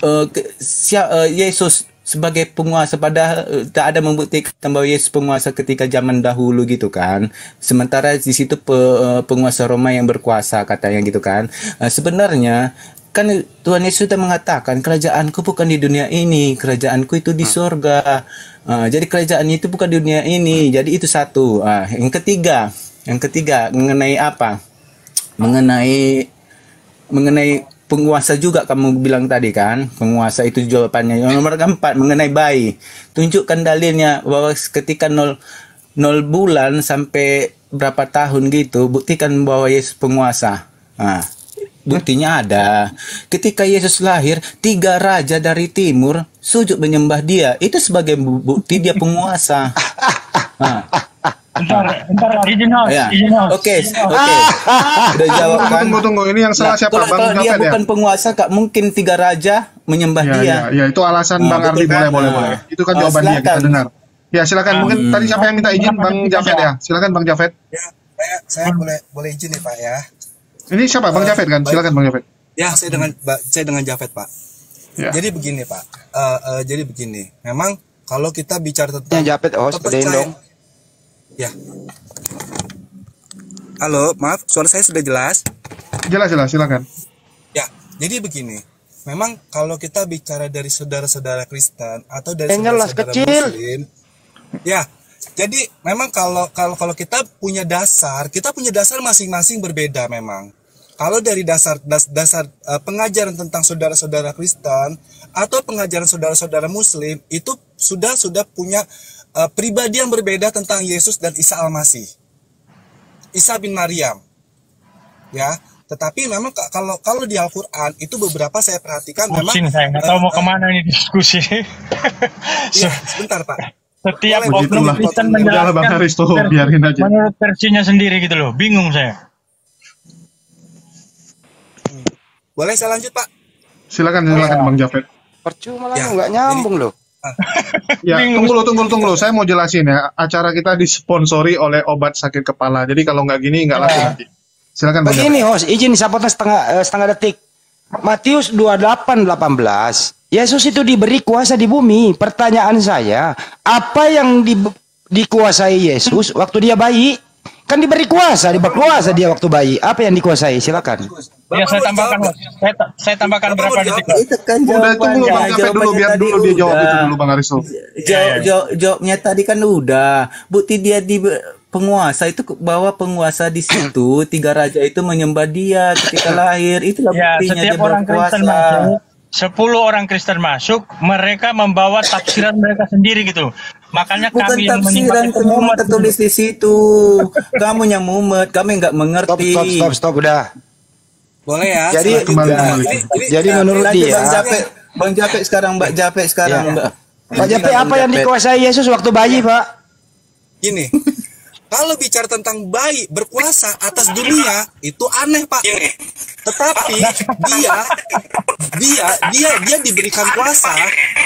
eh, ke- sia- eh, Yesus sebagai penguasa pada eh, tak ada membuktikan bahwa Yesus penguasa ketika zaman dahulu gitu kan. Sementara di situ pe- eh, penguasa Roma yang berkuasa katanya gitu kan. Eh, sebenarnya kan Tuhan Yesus sudah mengatakan kerajaanku bukan di dunia ini, kerajaanku itu di surga. Eh, jadi kerajaan itu bukan di dunia ini. Jadi itu satu. Ah, yang ketiga, yang ketiga mengenai apa? Mengenai mengenai penguasa juga kamu bilang tadi kan? Penguasa itu jawabannya. Yang nomor keempat mengenai bayi. Tunjukkan dalilnya bahwa ketika nol nol bulan sampai berapa tahun gitu buktikan bahwa Yesus penguasa. Nah, buktinya ada. Ketika Yesus lahir tiga raja dari timur sujud menyembah dia. Itu sebagai bu- bukti dia penguasa. Nah, Bentar, bentar, izin host, Ya. izin host. Oke, oke. Udah jawab kan? tunggu, tunggu. Ini yang salah Nah, siapa? Kalau, Bang kalau dia ya? bukan penguasa, kak mungkin tiga raja menyembah Ya, dia. ya, ya, itu alasan Nah, Bang Ardi betul boleh, kan? boleh, Nah. boleh. Itu kan Oh, jawaban dia, kita silakan. dengar. Ya, silakan. Mungkin Hmm. tadi siapa yang minta izin? Bang Jafet ya. Silakan Bang Jafet. Saya, saya boleh boleh izin nih Pak ya. Ini siapa? Bang Eh, Jafet kan? Silakan Bang Jafet. Ya, saya dengan saya dengan Jafet Pak. Ya. Jadi begini Pak. Eh, eh, jadi begini. Memang kalau kita bicara tentang Ya, Japet, host, gedein dong. Ya. Halo, maaf, suara saya sudah jelas. Jelas, jelas. Silakan. Ya, jadi begini. Memang kalau kita bicara dari saudara-saudara Kristen atau dari saudara-saudara kecil. Muslim, ya. Jadi memang kalau kalau kalau kita punya dasar, kita punya dasar masing-masing berbeda memang. Kalau dari dasar das- dasar eh, pengajaran tentang saudara-saudara Kristen atau pengajaran saudara-saudara Muslim itu sudah sudah punya eh, pribadi yang berbeda tentang Yesus dan Isa Al-Masih. Isa bin Maryam. Ya, tetapi memang ka- kalau kalau di Al-Qur'an itu beberapa saya perhatikan memang saya, nggak tahu mau eh, ke mana ini diskusi. Iya, sebentar Pak. Setiap oknum Kristen Bang menjelaskan Aristo, versi- biarin aja. menurut versinya sendiri gitu loh. Bingung saya. Boleh saya lanjut Pak? Silakan, silakan Bang Jafet. Percuma lah Ya, nggak nyambung loh. Ya, tunggu dulu, tunggu dulu, tunggu dulu. Saya mau jelasin ya. Acara kita disponsori oleh obat sakit kepala. Jadi kalau nggak gini nggak laku nanti. Silakan Bang. Begini host, izin saya potong setengah eh, setengah detik. Matius 28 18. Yesus itu diberi kuasa di bumi. Pertanyaan saya, apa yang di, dikuasai Yesus waktu dia bayi? Kan diberi kuasa, diberi kuasa dia waktu bayi. Apa yang dikuasai? Silakan. Ya saya tambahkan, saya, saya tambahkan berapa detik. Itu kan Udah tunggu dulu Bang Jafet dulu biar dulu dia jawab itu dulu Bang Aristo. Jawab, jawab, jawabnya tadi kan udah. Bukti dia di penguasa itu bahwa penguasa di situ tiga raja itu menyembah dia ketika lahir itulah Ya, buktinya setiap dia orang Kristen berkuasa. masuk, sepuluh orang Kristen masuk, mereka membawa tafsiran mereka sendiri gitu. Makanya Bukan kami tafsiran itu semua mumet. tertulis di situ. Kamu yang mumet, kami nggak mengerti. Stop, stop, stop, udah. Boleh ya. Jadi. Ini- ini- Jadi ya, menurut dia, Bang Japek, Bang Japek sekarang, Mbak Japek sekarang, Ya. Mbak. Pak Japek apa yang dikuasai Yesus waktu bayi, Pak? Gini, kalau bicara tentang bayi berkuasa atas dunia itu aneh pak. Tetapi dia, dia, dia, dia diberikan kuasa.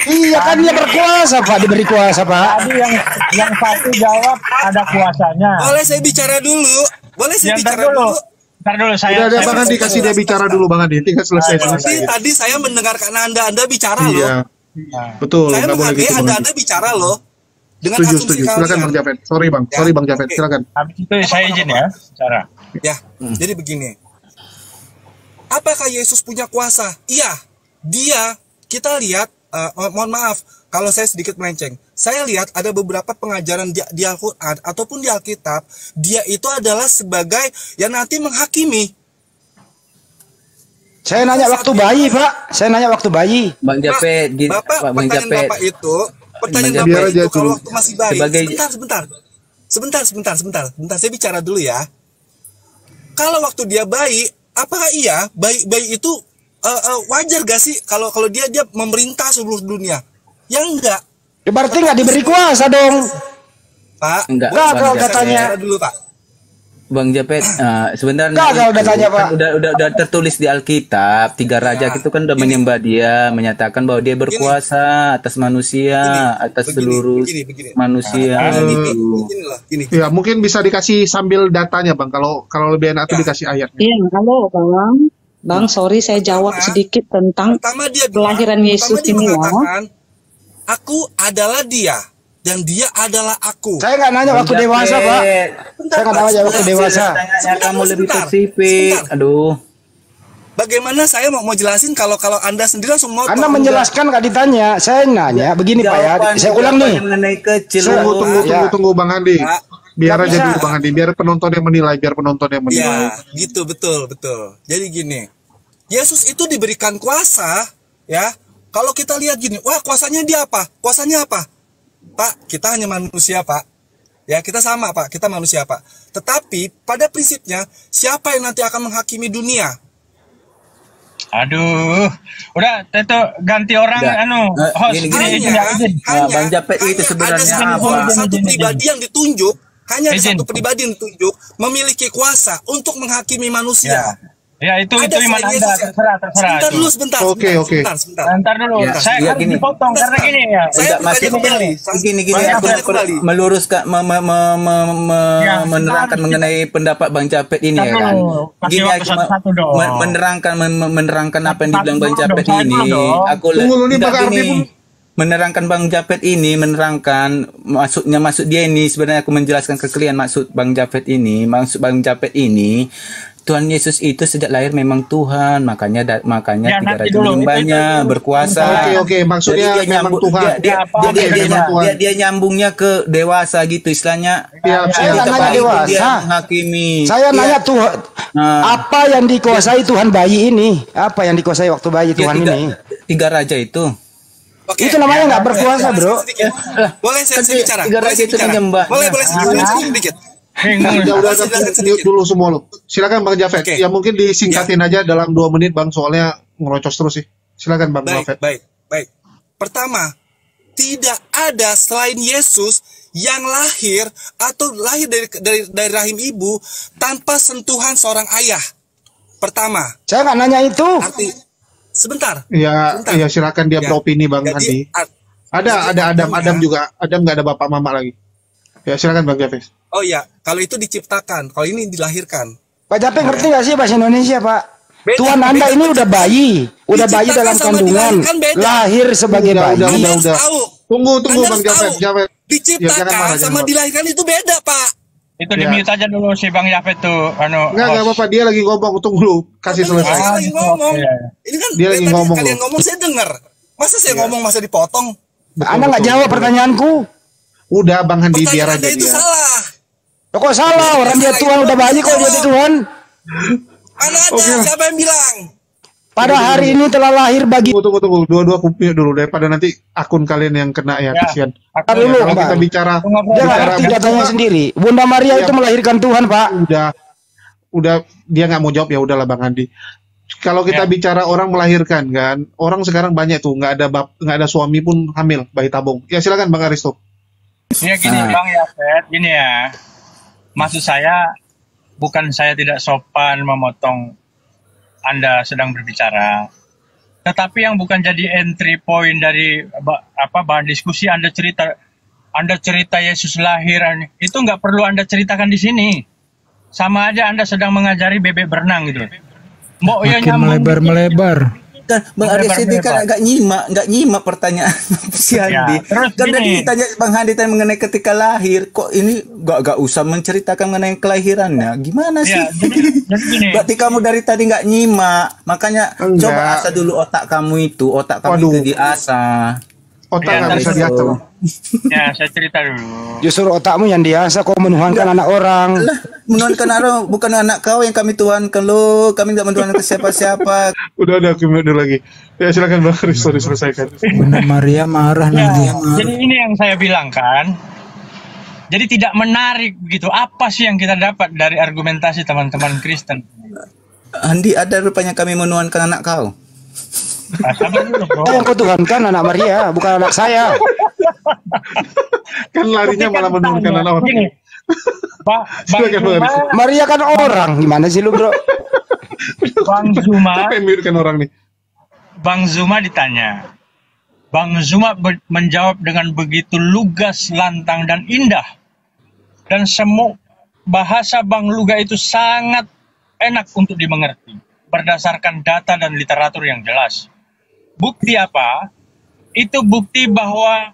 Iya kan dia berkuasa Pak, diberi kuasa Pak. Tadi yang yang satu jawab ada kuasanya. Boleh saya bicara dulu? Boleh saya Ya, bicara dulu. dulu? Ntar dulu saya. Udah, saya- Bang Andi kasih dia bicara dulu Bang Andi. Tinggal selesai Tapi selesai. tadi saya mendengarkan anda anda bicara Iya. loh. Betul, Saya menghargai gitu anda anda bicara loh. Dengan Setuju, asumsi setuju. kalian. Silakan Bang Japet. Sorry Bang, sorry Bang Japet. Silakan. Habis itu saya izin ya, cara. Ya, jadi begini. Apakah Yesus punya kuasa? Iya, dia kita lihat. mo- mohon maaf kalau saya sedikit melenceng. Saya lihat ada beberapa pengajaran di, di Al-Quran ataupun di Alkitab, dia itu adalah sebagai yang nanti menghakimi. Saya nanya waktu bayi, Pak. Saya nanya waktu bayi. Bang gini, Bapak, Pak Bang Japet. Bapak itu, pertanyaan Bapak Japet. itu kalau waktu masih bayi. Sebagai- Sebentar, sebentar. Sebentar, sebentar, sebentar. Sebentar, saya bicara dulu ya. Kalau waktu dia bayi, apakah iya bayi bayi itu eh, eh, wajar gak sih kalau kalau dia dia memerintah seluruh dunia? Ya enggak, Ya, berarti nggak diberi kuasa dong. Pak. Enggak, Enggak, kalau. Bicara dulu, Pak. Bang Japet, eh, sebenarnya Enggak, kalau udah tanya, kan Pak. udah, udah udah tertulis di Alkitab, tiga raja itu kan udah menyembah dia, menyatakan bahwa dia berkuasa atas manusia, atas seluruh manusia. Gini, gini loh, gini. Ya, mungkin bisa dikasih sambil datanya Bang. Kalau kalau lebih enak tuh dikasih ayatnya. Iya, halo Bang. Bang, sorry saya jawab sedikit tentang Pertama dia bilang- kelahiran Yesus ini ya. Aku adalah dia dan dia adalah aku. Saya nggak nanya waktu Bang dewasa, Pak. Japet. Saya nggak nanya waktu dewasa. Tanya kamu lebih spesifik. Aduh. Bagaimana saya mau mau jelasin kalau kalau anda sendiri langsung mau Anda menjelaskan nggak ditanya. Saya nanya begini, Pak ya. Saya ulang nih. mengenai kecil. Tunggu, tunggu, Ya. tunggu, tunggu Bang Andi. Biar Nggak aja dulu Bang Andi. Biar penonton yang menilai. Biar penonton yang menilai. Ya, gitu betul betul. Jadi gini, Yesus itu diberikan kuasa, ya. Kalau kita lihat gini, wah kuasanya dia apa? Kuasanya apa? Pak, kita hanya manusia, Pak. Ya, kita sama, Pak. Kita manusia, Pak. Tetapi pada prinsipnya, siapa yang nanti akan menghakimi dunia? Aduh, udah itu ganti orang Udah. anu Eh, host gini, gini, gini. izin ya, izin. Nah, Bang Japet itu ada sebenarnya satu, apa? satu pribadi yang ditunjuk, hanya ada satu pribadi yang ditunjuk memiliki kuasa untuk menghakimi manusia. Ya itu Ada itu iman anda Yesus ya? terserah terserah. Sebentar dulu, sebentar. Oke, sebentar, oke. Sebentar, sebentar. Ntar dulu, Ya, saya ya, harus gini. dipotong karena gini ya. Saya Enggak, masih kembali. Gini gini Saya aku kembali. meluruskan me, me, me, me, me- Ya, menerangkan sebentar. mengenai pendapat Bang Japet ini ya kan. Gini aku dong. me- menerangkan men- me- menerangkan apa yang dibilang Bang saya ini. Aku Tunggu Bang Ardi gini. pun. Menerangkan Bang Japet ini menerangkan maksudnya maksud dia ini sebenarnya aku menjelaskan ke kalian maksud Bang Japet ini maksud Bang Japet ini Tuhan Yesus itu sejak lahir memang Tuhan makanya da- makanya Ya, tiga raja itu- berkuasa Oke, oke. Maksudnya Jadi dia memang nyambung- Tuhan. dia, dia, Ya, apa? dia, dia, dia, Tuhan. dia, dia nyambungnya ke dewasa gitu istilahnya Siap, Saya nanya dia dewasa. menghakimi Saya Iya. nanya Tuhan, Nah. apa yang dikuasai Tuhan bayi ini? Apa yang dikuasai waktu bayi Ya, Tuhan tiga, ini? tiga raja itu Oke. Itu namanya nggak berkuasa, bro. Sedikit. Boleh saya, saya Kan bicara? tiga Boleh raja saya itu menyembah. Boleh, boleh sedikit, boleh sedikit, Bingung. Udah, mute dulu semua lo. Silakan Bang Jafet. Oke. Ya mungkin disingkatin aja dalam dua menit Bang, soalnya ngerocos terus sih. Silakan Bang Baik, Jafet. baik, baik. Pertama, tidak ada selain Yesus yang lahir atau lahir dari dari dari rahim ibu tanpa sentuhan seorang ayah. Pertama, Saya nggak nanya itu. arti sebentar. Ya, Sebentar. ya silakan dia Ya. beropini Bang Jadi, Andi. Ada, ada Adam, Adam juga. Adam nggak ada bapak mama lagi. Ya silakan Bang Jafet. Oh iya, kalau itu diciptakan, kalau ini dilahirkan. Pak Japek ngerti nggak sih bahasa Indonesia, Pak? Beda, Tuhan Anda beda ini udah bayi, udah bayi dalam kandungan, beda. lahir sebagai Udah, bayi. udah, udah, udah. tahu. Tunggu, tunggu Bang harus Jafet. tahu. Jafet. Ya, Diciptakan jangan marah, sama dilahirkan itu beda, Pak. Itu Ya. di mute aja dulu si Bang Yafet tuh anu. Enggak, enggak apa-apa. Dia lagi ngomong. Tunggu dulu. Kasih Apa selesai. Saya lagi ngomong. Oke. Ini kan Dia lagi tadi ngomong Kalian ngomong saya dengar. Masa saya Iya. ngomong masa dipotong? Betul, Anda nggak jawab pertanyaanku. Udah Bang Andi biar aja Anda itu dia. salah. Loh, kok salah? Orang dia Tuhan udah bayi kok jadi Tuhan. Mana ada? Oke. Siapa yang bilang? Pada hari ini telah lahir bagi Tunggu, tunggu, tunggu. Dua-dua mute dulu daripada nanti akun kalian yang kena ya, Ya, kasihan. aku- Tar dulu, Kalau kita bicara Dia nggak ngerti datanya sendiri. Bunda Maria Iya. itu melahirkan Tuhan, Pak. udah udah dia nggak mau jawab ya udahlah Bang Andi. Kalau kita Ya. bicara orang melahirkan kan, orang sekarang banyak tuh nggak ada bap, nggak ada suami pun hamil bayi tabung. Ya silakan Bang Aristo. Ya gini Ah. Bang Yafet, gini ya. Maksud saya bukan saya tidak sopan memotong Anda sedang berbicara. Tetapi yang bukan jadi entry point dari apa bahan diskusi Anda cerita Anda cerita Yesus lahir itu nggak perlu Anda ceritakan di sini. Sama aja Anda sedang mengajari bebek berenang gitu. Mbok ya Makin melebar-melebar. Kan Bang Aris ini kan agak nyimak, nggak nyimak pertanyaan si Ya, Handi. terus kan tadi gini. ditanya Bang Handi tanya mengenai ketika lahir, kok ini nggak nggak usah menceritakan mengenai kelahirannya. Gimana sih? Ya, jadi, jadi gini. Berarti kamu dari tadi nggak nyimak, makanya Enggak. coba asah dulu otak kamu itu, otak kamu Waduh. itu diasah. Otak Ya, nggak tadi bisa diatur. Ya, saya cerita dulu. Justru otakmu yang diasah kau menuhankan anak orang. Lah, menuhankan orang bukan anak kau yang kami tuhankan lo, kami nggak menuhankan siapa-siapa. Udah aku mute dulu lagi. Ya silakan Bang Aristo diselesaikan. Bunda Maria marah Ya, nanti. marah. jadi ini yang saya bilang kan. Jadi tidak menarik begitu. Apa sih yang kita dapat dari argumentasi teman-teman Kristen? Andi ada rupanya kami menuhankan anak kau. Bro. Yang kau tuhankan anak Maria, bukan anak saya. Kan larinya malah menurunkan anak orang. Gini, Ba- Bang. Maria kan orang. Gimana sih lu, Bro? Bang Zuma, Siapa orang nih? Bang Zuma ditanya. Bang Zuma menjawab dengan begitu lugas, lantang dan indah. Dan semua bahasa Bang Luga itu sangat enak untuk dimengerti berdasarkan data dan literatur yang jelas. Bukti apa? Itu bukti bahwa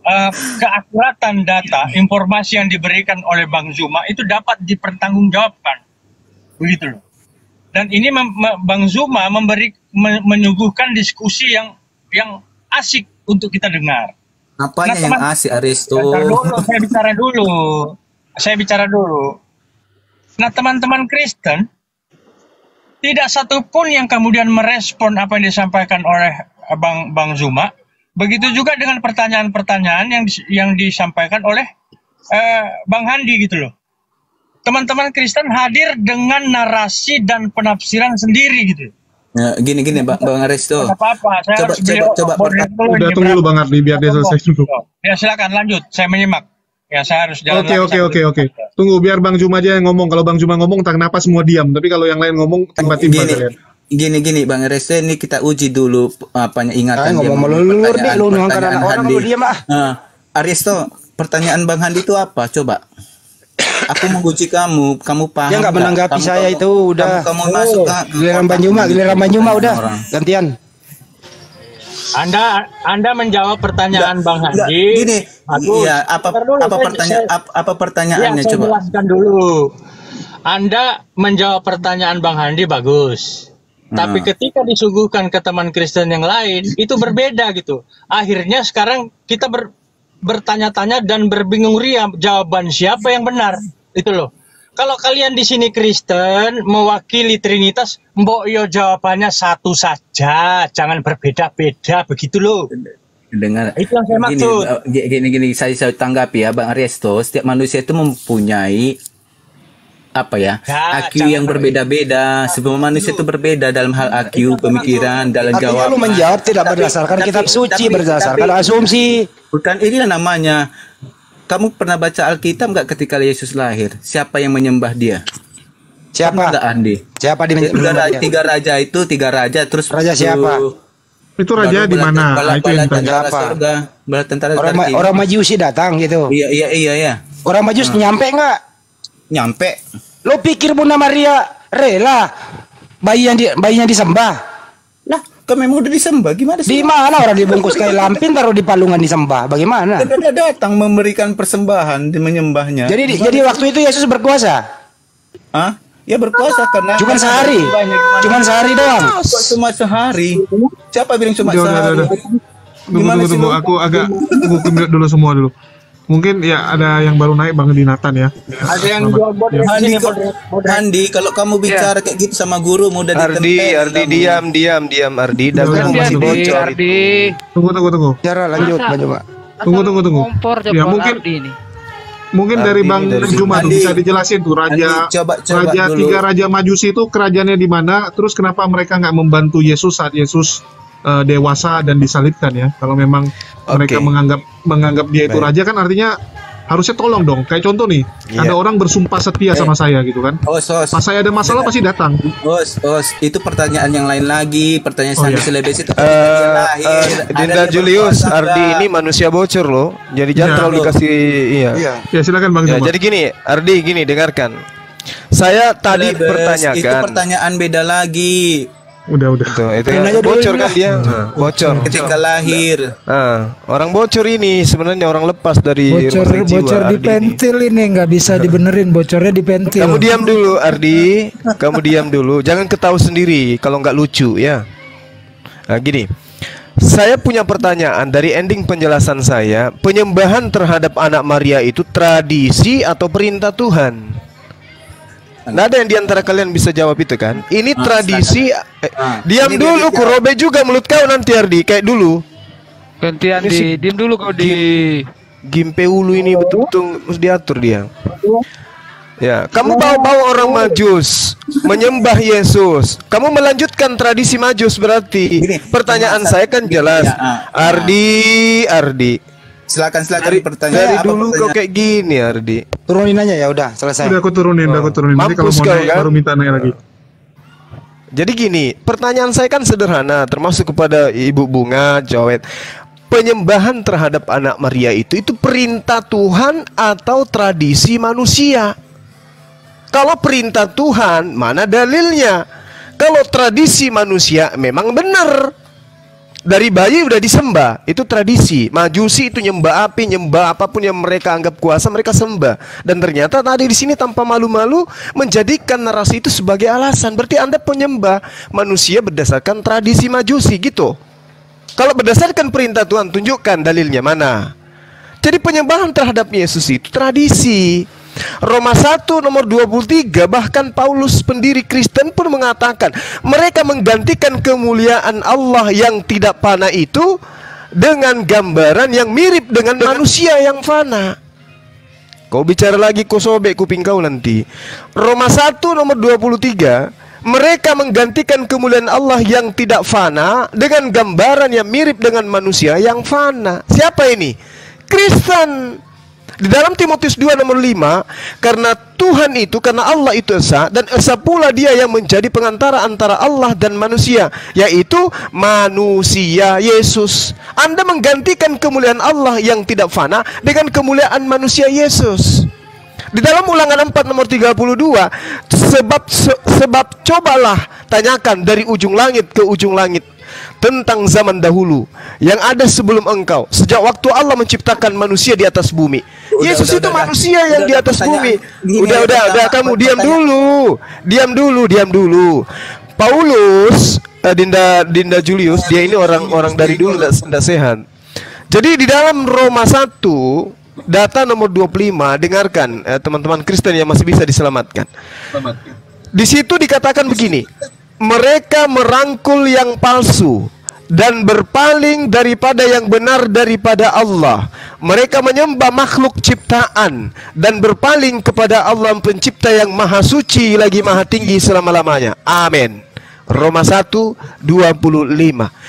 eh, keakuratan data, informasi yang diberikan oleh Bang Zuma itu dapat dipertanggungjawabkan. Begitu loh. Dan ini mem- Bang Zuma memberi me- menyuguhkan diskusi yang yang asik untuk kita dengar. Apanya Nah, yang asik Aristo? Dulu, saya bicara dulu. Saya bicara dulu. Nah, teman-teman Kristen, tidak satupun yang kemudian merespon apa yang disampaikan oleh Bang Bang Zuma. Begitu juga dengan pertanyaan-pertanyaan yang yang disampaikan oleh eh, Bang Handi gitu loh. Teman-teman Kristen hadir dengan narasi dan penafsiran sendiri gitu. Ya, gini gini Bang, Bang Aristo. Tidak apa-apa, saya Coba harus beli coba coba dulu Udah tunggu? Bang Ardi biar dia selesai dulu. Ya silakan lanjut, saya menyimak. Ya saya harus jalan Oke oke oke oke. Tunggu biar Bang Juma aja yang ngomong. Kalau Bang Juma ngomong tak kenapa semua diam. Tapi kalau yang lain ngomong tiba-tiba Gini, kalian. gini gini Bang Aristo ini kita uji dulu apanya ingatan Ah, dia ngomong mengenai melulur nih, pertanyaan- lu pertanyaan anak orang, Handi. lu diam, ah. Nah, Aristo, pertanyaan Bang Handi itu apa? Coba. Aku menguji kamu, kamu paham Dia nggak nggak? menanggapi Kamu- saya kamu- itu udah. Kamu, kamu masuk ke Giliran Banjuma, giliran Banjuma udah. Orang. Gantian. Anda Anda menjawab pertanyaan Bang Enggak, Handi. gini, iya, apa dulu, apa pertanyaan saya- apa, apa pertanyaannya Ya, saya coba? jelaskan dulu. Anda menjawab pertanyaan Bang Handi bagus. Tapi Hmm. ketika disuguhkan ke teman Kristen yang lain, itu berbeda gitu. Akhirnya sekarang kita ber- bertanya-tanya dan berbingung ria jawaban siapa yang benar. Itu loh. Kalau kalian di sini Kristen mewakili Trinitas, mbok yo jawabannya satu saja, jangan berbeda-beda begitu loh. Dengar. Itu yang saya Gini, maksud. eh, gi- gini, gini, saya, saya tanggapi ya, Bang Ariesto. Setiap manusia itu mempunyai apa ya, Ya, IQ yang berbeda-beda. Semua manusia itu berbeda dalam hal IQ, pemikiran, dalam Artinya jawab. lu menjawab tidak berdasarkan kitab suci, berdasarkan asumsi. Bukan inilah namanya. Kamu pernah baca Alkitab nggak ketika Yesus lahir? Siapa yang menyembah dia? Siapa? Nggak Andi. Siapa di Tiga, tiga raja itu tiga raja terus Raja siapa? Itu raja di mana? Bala, Nah, itu yang bala ditanya. tentara Apa? surga, bala tentara Orang ma- orang majusi datang gitu. Iya iya iya iya. Orang majus nyampe nggak? Nyampe. Lo pikir Bunda Maria rela bayi yang di, bayinya disembah? Kan memang udah disembah gimana Di sih? mana orang dibungkus kayak lampin taruh di palungan disembah? Bagaimana? Dia datang memberikan persembahan di menyembahnya. Jadi jadi waktu itu Yesus berkuasa. Hah? Ya berkuasa karena Cuman sehari. Cuman sehari doang. Kok cuma sehari? Siapa bilang cuma sehari? Tunggu, Gimana tunggu, sih tunggu. Aku agak tunggu mute dulu semua dulu. Mungkin ya ada yang baru naik Bang Dinatan ya. ya Ada yang jual bot Ya. Andi, kok- Andi, kalau kamu bicara kayak gitu sama guru mudah Ardi, Ardi kamu. diam, diam, diam Ardi. Dan kamu masih bocor. Ardi. Tunggu tunggu tunggu. Cara lanjut, Masa- coba. Tunggu tunggu tunggu. Kompor Ya mungkin Ardi ini. mungkin Ardi dari Bang dari Juma tuh bisa dijelasin tuh raja Andi, coba coba raja dulu. tiga raja majusi itu kerajaannya di mana terus kenapa mereka nggak membantu Yesus saat Yesus eh, dewasa dan disalibkan ya kalau memang mereka Oke. menganggap menganggap dia itu Baik. raja kan artinya harusnya tolong dong kayak contoh nih Iya. ada orang bersumpah setia sama saya gitu kan Os, os. pas saya ada masalah pasti datang Os, os, itu pertanyaan yang lain lagi. Pertanyaan Oh, iya. Selebes itu Eh, dia lahir. eh, Ada Dinda Julius, Ardi ini manusia bocor loh. Jadi jangan Iya. terlalu dikasih iya. Iya. ya silakan Bang Ya, jadi gini, Ardi gini dengarkan. Saya tadi Selebes, Itu pertanyakan. pertanyaan beda lagi. Udah udah itu aja dulu bocor kan dia, bocor. Ketika lahir. Ah, orang bocor ini sebenarnya orang lepas dari Bocor rumah jiwa, bocor di Ardi ini. pentil ini nggak bisa dibenerin bocornya di pentil. Kamu diam dulu, Ardi. Kamu diam dulu. Jangan ketahui sendiri kalau nggak lucu ya. Nah, gini. Saya punya pertanyaan dari ending penjelasan saya. Penyembahan terhadap anak Maria itu tradisi atau perintah Tuhan? Nggak ada yang di antara kalian bisa jawab itu kan? Ini Ah, tradisi. eh, Ah, diam ini dulu. Kurobe juga mulut kau nanti Ardi kayak dulu. Gantian Ini si- di diem dulu kau di Gimpe ulu ini betul-betul mesti diatur dia. Ya, kamu bawa-bawa orang majus menyembah Yesus. Kamu melanjutkan tradisi majus berarti. Pertanyaan saya kan jelas. Ah, ah. Ardi, Ardi. Silakan silakan Dari, pertanyaan. dari apa dulu kau pertanyaan? kayak gini, Ardi. Turunin aja ya udah selesai. udah aku turunin udah aku turunin nanti kalau Mampus mau naik kan? baru minta naik lagi Jadi gini, pertanyaan saya kan sederhana, termasuk kepada Ibu Bunga, Jawet. Penyembahan terhadap anak Maria itu itu perintah Tuhan atau tradisi manusia? Kalau perintah Tuhan, mana dalilnya? Kalau tradisi manusia memang benar. Dari bayi udah disembah, itu tradisi. Majusi itu nyembah api, nyembah apa pun yang mereka anggap kuasa, mereka sembah. Dan ternyata tadi di sini tanpa malu-malu menjadikan narasi itu sebagai alasan. Berarti Anda penyembah manusia berdasarkan tradisi Majusi gitu. Kalau berdasarkan perintah Tuhan, tunjukkan dalilnya mana. Jadi penyembahan terhadap Yesus itu tradisi. Roma 1 nomor 23 bahkan Paulus pendiri Kristen pun mengatakan mereka menggantikan kemuliaan Allah yang tidak fana itu dengan gambaran yang mirip dengan manusia yang fana. Kau bicara lagi kau sobek kuping kau nanti. Roma 1 nomor 23 mereka menggantikan kemuliaan Allah yang tidak fana dengan gambaran yang mirip dengan manusia yang fana. Siapa ini? Kristen. Di dalam Timotius 2 nomor 5 Karena Tuhan itu Karena Allah itu Esa Dan Esa pula dia yang menjadi pengantara Antara Allah dan manusia Yaitu manusia Yesus. Anda menggantikan kemuliaan Allah Yang tidak fana Dengan kemuliaan manusia Yesus. Di dalam ulangan 4 nomor 32 sebab se- sebab cobalah tanyakan dari ujung langit ke ujung langit tentang zaman dahulu yang ada sebelum engkau sejak waktu Allah menciptakan manusia di atas bumi. Udah, Yesus udah, itu udah, manusia udah, yang udah, di atas bumi. Gini udah udah udah kamu diam dulu. Diam dulu, diam dulu. Paulus eh, Dinda Dinda Julius dia ini orang orang dari dulu tidak sehat. Jadi di dalam Roma 1 data nomor 25 dengarkan eh, teman-teman Kristen yang masih bisa diselamatkan. Di situ dikatakan begini, mereka merangkul yang palsu dan berpaling daripada yang benar daripada Allah. Mereka menyembah makhluk ciptaan dan berpaling kepada Allah pencipta yang maha suci lagi maha tinggi selama-lamanya. Amin. Roma 1 25.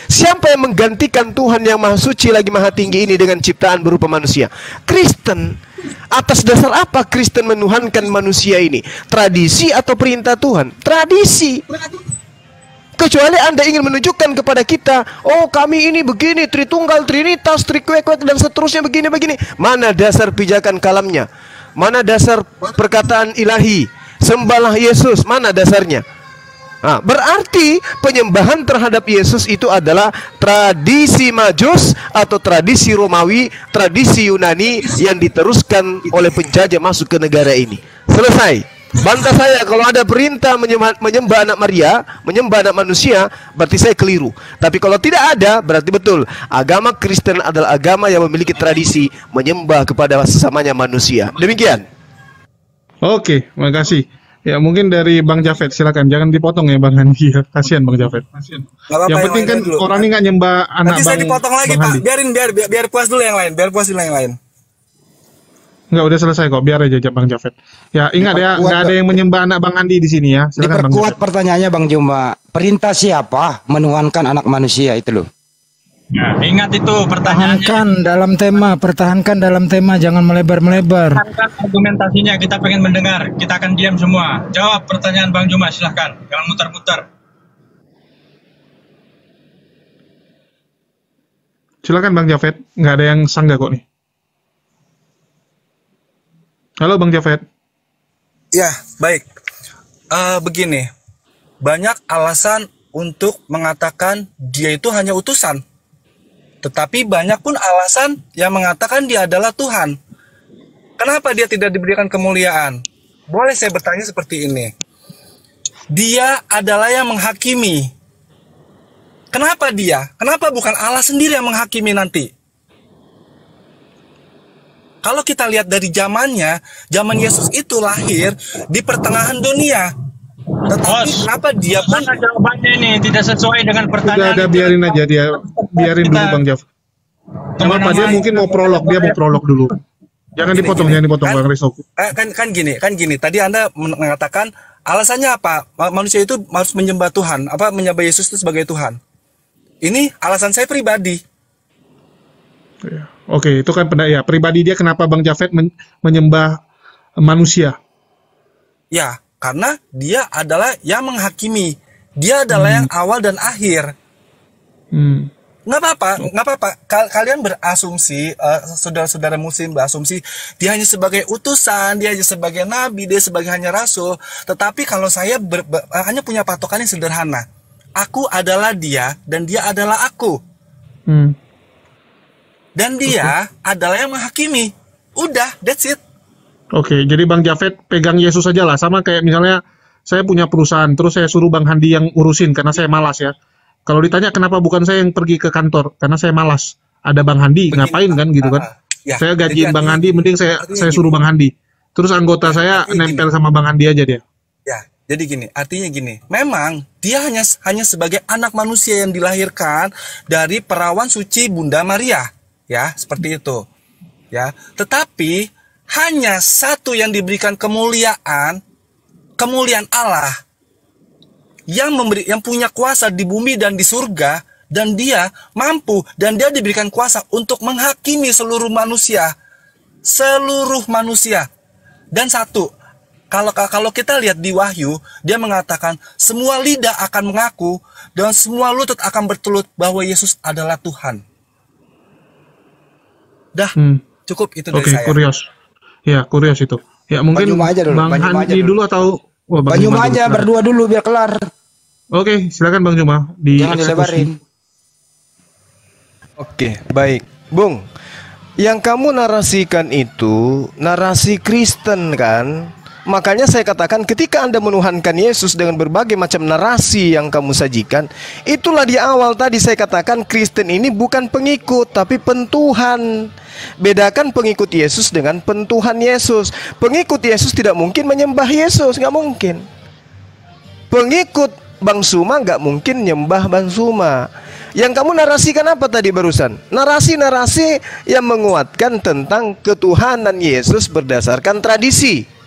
Siapa yang menggantikan Tuhan yang maha suci lagi maha tinggi ini dengan ciptaan berupa manusia? Kristen. Atas dasar apa Kristen menuhankan manusia ini? Tradisi atau perintah Tuhan? Tradisi. Kecuali Anda ingin menunjukkan kepada kita, oh kami ini begini, Tritunggal, Trinitas, Trikwek-kwek dan seterusnya begini-begini. Mana dasar pijakan kalamnya? Mana dasar perkataan ilahi? Sembahlah Yesus, mana dasarnya? Nah, berarti penyembahan terhadap Yesus itu adalah tradisi Majus atau tradisi Romawi, tradisi Yunani yang diteruskan oleh penjajah masuk ke negara ini. Selesai. Bantah saya kalau ada perintah menyembah, menyembah anak Maria, menyembah anak manusia, berarti saya keliru. Tapi kalau tidak ada, berarti betul. Agama Kristen adalah agama yang memiliki tradisi menyembah kepada sesamanya manusia. Demikian. Oke, makasih. Ya mungkin dari Bang Jafet silakan jangan dipotong ya Bang Handi ya. Kasihan Bang Jafet. Apa-apa, Yang yang penting kan dulu. orang ini nggak nyembah anak Nanti Bang saya dipotong lagi Bang Pak. Handi. Biarin biar, biar biar puas dulu yang lain. Biar puas dulu yang lain. Nggak udah selesai kok, biar aja Bang Jafet. Ya ingat ya, Diperkuat, nggak ada yang menyembah anak Bang Andi di sini ya. Silakan Bang Diperkuat Jafet. pertanyaannya Bang Juma. Perintah siapa menuhankan anak manusia itu loh? Nah, ingat itu pertanyaannya. Pertahankan dalam tema, pertahankan dalam tema, jangan melebar-melebar. Pertahankan argumentasinya, kita pengen mendengar. Kita akan diam semua. Jawab pertanyaan Bang Juma, silahkan. Jangan muter-muter. Silakan Bang Jafet, nggak ada yang sanggah kok nih. Halo Bang Jafet. Ya, baik. Eh, begini, banyak alasan untuk mengatakan dia itu hanya utusan. Tetapi banyak pun alasan yang mengatakan dia adalah Tuhan. Kenapa dia tidak diberikan kemuliaan? Boleh saya bertanya seperti ini. Dia adalah yang menghakimi. Kenapa dia? Kenapa bukan Allah sendiri yang menghakimi nanti? Kalau kita lihat dari zamannya, zaman Yesus itu lahir di pertengahan dunia. Tetapi kenapa dia pun Mana jawabannya ini tidak sesuai dengan pertanyaan udah itu. biarin aja dia, biarin dulu Bang. Nggak apa-apa, dia mungkin mau prolog, dia mau prolog dulu. Jangan Gini, dipotong, gini. jangan dipotong Kan- Bang Rizok. kan, kan kan gini, kan gini. Tadi Anda men- mengatakan alasannya apa? Ma- Manusia itu harus menyembah Tuhan, apa menyembah Yesus itu sebagai Tuhan. Ini alasan saya pribadi. Oke, itu kan pada ya pribadi dia kenapa Bang Jafet men- menyembah manusia. Ya, karena dia adalah yang menghakimi. Dia adalah yang awal dan akhir. Hmm. nggak apa-apa, nggak apa-apa. Kal- kalian berasumsi, eh, saudara-saudara muslim berasumsi dia hanya sebagai utusan, dia hanya sebagai nabi, dia sebagai hanya rasul. Tetapi kalau saya ber- ber- eh, hanya punya patokan yang sederhana, aku adalah dia dan dia adalah aku, Hmm. Dan dia adalah yang menghakimi. Udah, that's it. Oke, jadi Bang Jafet pegang Yesus aja lah. Sama kayak misalnya saya punya perusahaan, terus saya suruh Bang Handi yang urusin karena saya malas ya. Kalau ditanya kenapa bukan saya yang pergi ke kantor, karena saya malas. Ada Bang Handi, ngapain kan gitu kan? Ya, saya gajiin jadi Bang Handi, mending saya saya gini. suruh Bang Handi. Terus anggota saya nempel sama Bang Handi aja dia. Ya, jadi gini, artinya gini. Memang dia hanya hanya sebagai anak manusia yang dilahirkan dari perawan suci Bunda Maria, ya, seperti itu. Ya, tetapi hanya satu yang diberikan kemuliaan, kemuliaan Allah yang memberi yang punya kuasa di bumi dan di surga dan dia mampu dan dia diberikan kuasa untuk menghakimi seluruh manusia. Seluruh manusia. Dan satu, kalau kalau kita lihat di Wahyu, dia mengatakan semua lidah akan mengaku dan semua lutut akan bertelut bahwa Yesus adalah Tuhan. Dah, Hmm. cukup itu dari Oke, saya. kurios. Ya, kurios itu. Ya, mungkin Bang Juma aja dulu, Bang Bang Juma aja Handi dulu. dulu atau Wah, Bang Juma dulu, aja silakan. berdua dulu biar kelar. Oke, silakan Bang Juma di Jangan dilebarin. Oke, baik. Bung, yang kamu narasikan itu narasi Kristen kan? Makanya saya katakan ketika Anda menuhankan Yesus dengan berbagai macam narasi yang kamu sajikan, itulah di awal tadi saya katakan Kristen ini bukan pengikut tapi pentuhan. Bedakan pengikut Yesus dengan pentuhan Yesus. Pengikut Yesus tidak mungkin menyembah Yesus, nggak mungkin. Pengikut Bang Suma nggak mungkin nyembah Bang Suma. Yang kamu narasikan apa tadi barusan? Narasi-narasi yang menguatkan tentang ketuhanan Yesus berdasarkan tradisi.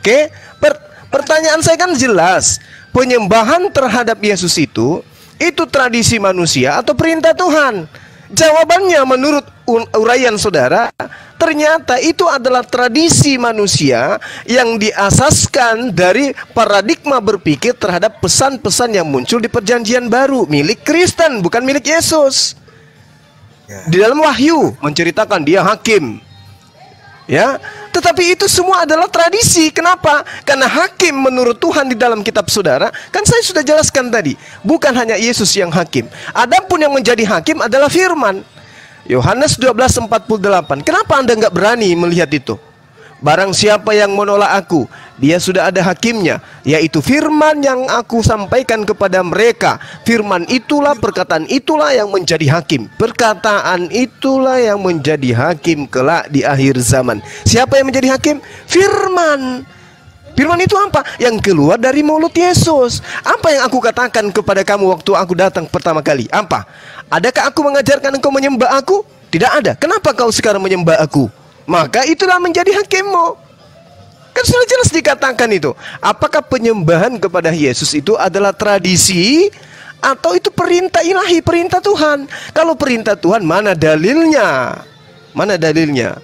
Oke, Per- pertanyaan saya kan jelas. Penyembahan terhadap Yesus itu itu tradisi manusia atau perintah Tuhan? Jawabannya menurut uraian saudara, ternyata itu adalah tradisi manusia yang diasaskan dari paradigma berpikir terhadap pesan-pesan yang muncul di perjanjian baru milik Kristen bukan milik Yesus. Di dalam Wahyu menceritakan dia hakim. Ya, tetapi itu semua adalah tradisi. Kenapa? Karena hakim menurut Tuhan di dalam kitab saudara, kan saya sudah jelaskan tadi, bukan hanya Yesus yang hakim. Adapun yang menjadi hakim adalah firman. Yohanes 12:48. Kenapa Anda nggak berani melihat itu? Barang siapa yang menolak aku, dia sudah ada hakimnya, yaitu firman yang aku sampaikan kepada mereka. Firman itulah, perkataan itulah yang menjadi hakim. Perkataan itulah yang menjadi hakim kelak di akhir zaman. Siapa yang menjadi hakim? Firman. Firman itu apa? Yang keluar dari mulut Yesus. Apa yang aku katakan kepada kamu waktu aku datang pertama kali? Apa? Adakah aku mengajarkan engkau menyembah aku? Tidak ada. Kenapa kau sekarang menyembah aku? Maka itulah menjadi hakimmu. Kan sudah jelas dikatakan itu. Apakah penyembahan kepada Yesus itu adalah tradisi atau itu perintah ilahi, perintah Tuhan? Kalau perintah Tuhan mana dalilnya? Mana dalilnya?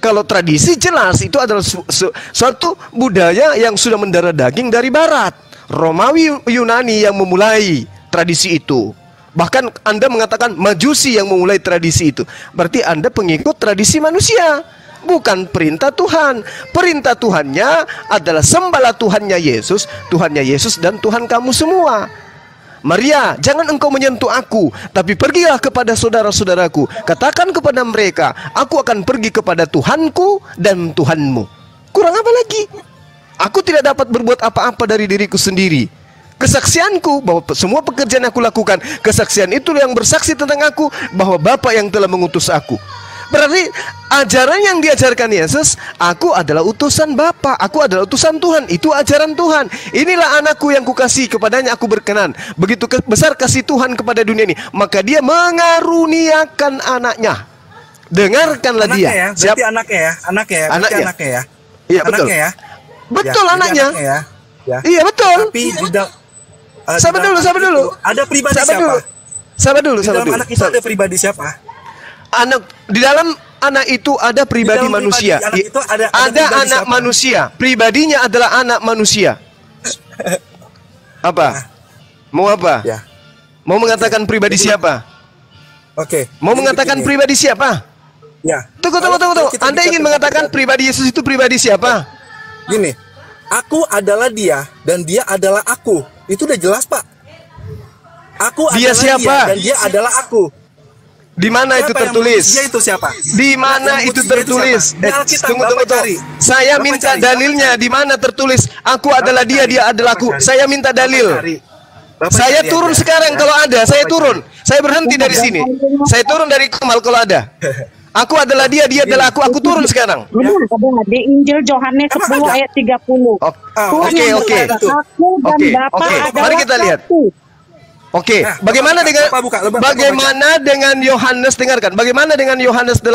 Kalau tradisi jelas itu adalah su su suatu budaya yang sudah mendarah daging dari barat. Romawi Yunani yang memulai tradisi itu. Bahkan Anda mengatakan majusi yang memulai tradisi itu. Berarti Anda pengikut tradisi manusia. Bukan perintah Tuhan. Perintah Tuhannya adalah sembahlah Tuhannya Yesus, Tuhannya Yesus dan Tuhan kamu semua. Maria, jangan engkau menyentuh aku, tapi pergilah kepada saudara-saudaraku. Katakan kepada mereka, aku akan pergi kepada Tuhanku dan Tuhanmu. Kurang apa lagi? Aku tidak dapat berbuat apa-apa dari diriku sendiri kesaksianku bahwa semua pekerjaan yang aku lakukan kesaksian itu yang bersaksi tentang aku bahwa Bapa yang telah mengutus aku berarti ajaran yang diajarkan Yesus aku adalah utusan Bapa aku adalah utusan Tuhan itu ajaran Tuhan inilah anakku yang kukasih kepadanya aku berkenan begitu besar kasih Tuhan kepada dunia ini maka dia mengaruniakan anaknya dengarkanlah Anaknya dia ya, berarti anaknya ya, anaknya ya, Anaknya. anaknya ya. Iya, betul. Anaknya ya. Betul, jadi anaknya. ya. Ya. Iya, betul. Tapi di Sabar dulu, sabar dulu. Ada pribadi Sabar siapa? dulu. Sabar dulu, Di sabar dalam dulu. anak itu ada pribadi siapa? anak di dalam anak itu ada pribadi manusia. anak itu ada- ada ada pribadi anak siapa? manusia. Pribadinya adalah anak manusia. Apa? Mau apa? Ya. Mau mengatakan pribadi siapa? Oke. Mau jadi mengatakan begini. pribadi siapa? Ya. Tunggu, tunggu, tunggu, tunggu. Anda ingin mengatakan pribadi Yesus itu pribadi siapa? Gini, aku adalah dia dan dia adalah aku. Itu udah jelas, Pak. Aku Dia adalah siapa? dia dan dia adalah aku. Di mana itu tertulis? Dia itu siapa? Di mana itu tertulis? Di Eh, tunggu, Bapak tunggu, tunggu. cari. Saya Bapak minta cari, dalilnya di mana tertulis aku adalah dia, dia adalah aku. Saya minta dalil. Bapak Saya cari turun sekarang kalau ada, saya Bapak turun. Saya berhenti dari sini. Saya turun dari Kemal kalau ada. Aku adalah dia, dia adalah aku. Aku turun sekarang. Ada di Injil Yohanes 10 ayat 30. Ah, Tuhan Oke, yang oke. berkata, Aku dan Oke, Bapa oke. adalah Mari kita lihat. satu. Oke, Nah, bagaimana Bapak dengan buka, Bapak buka, Bapak bagaimana dengan Yohanes dengarkan? Bagaimana dengan Yohanes 8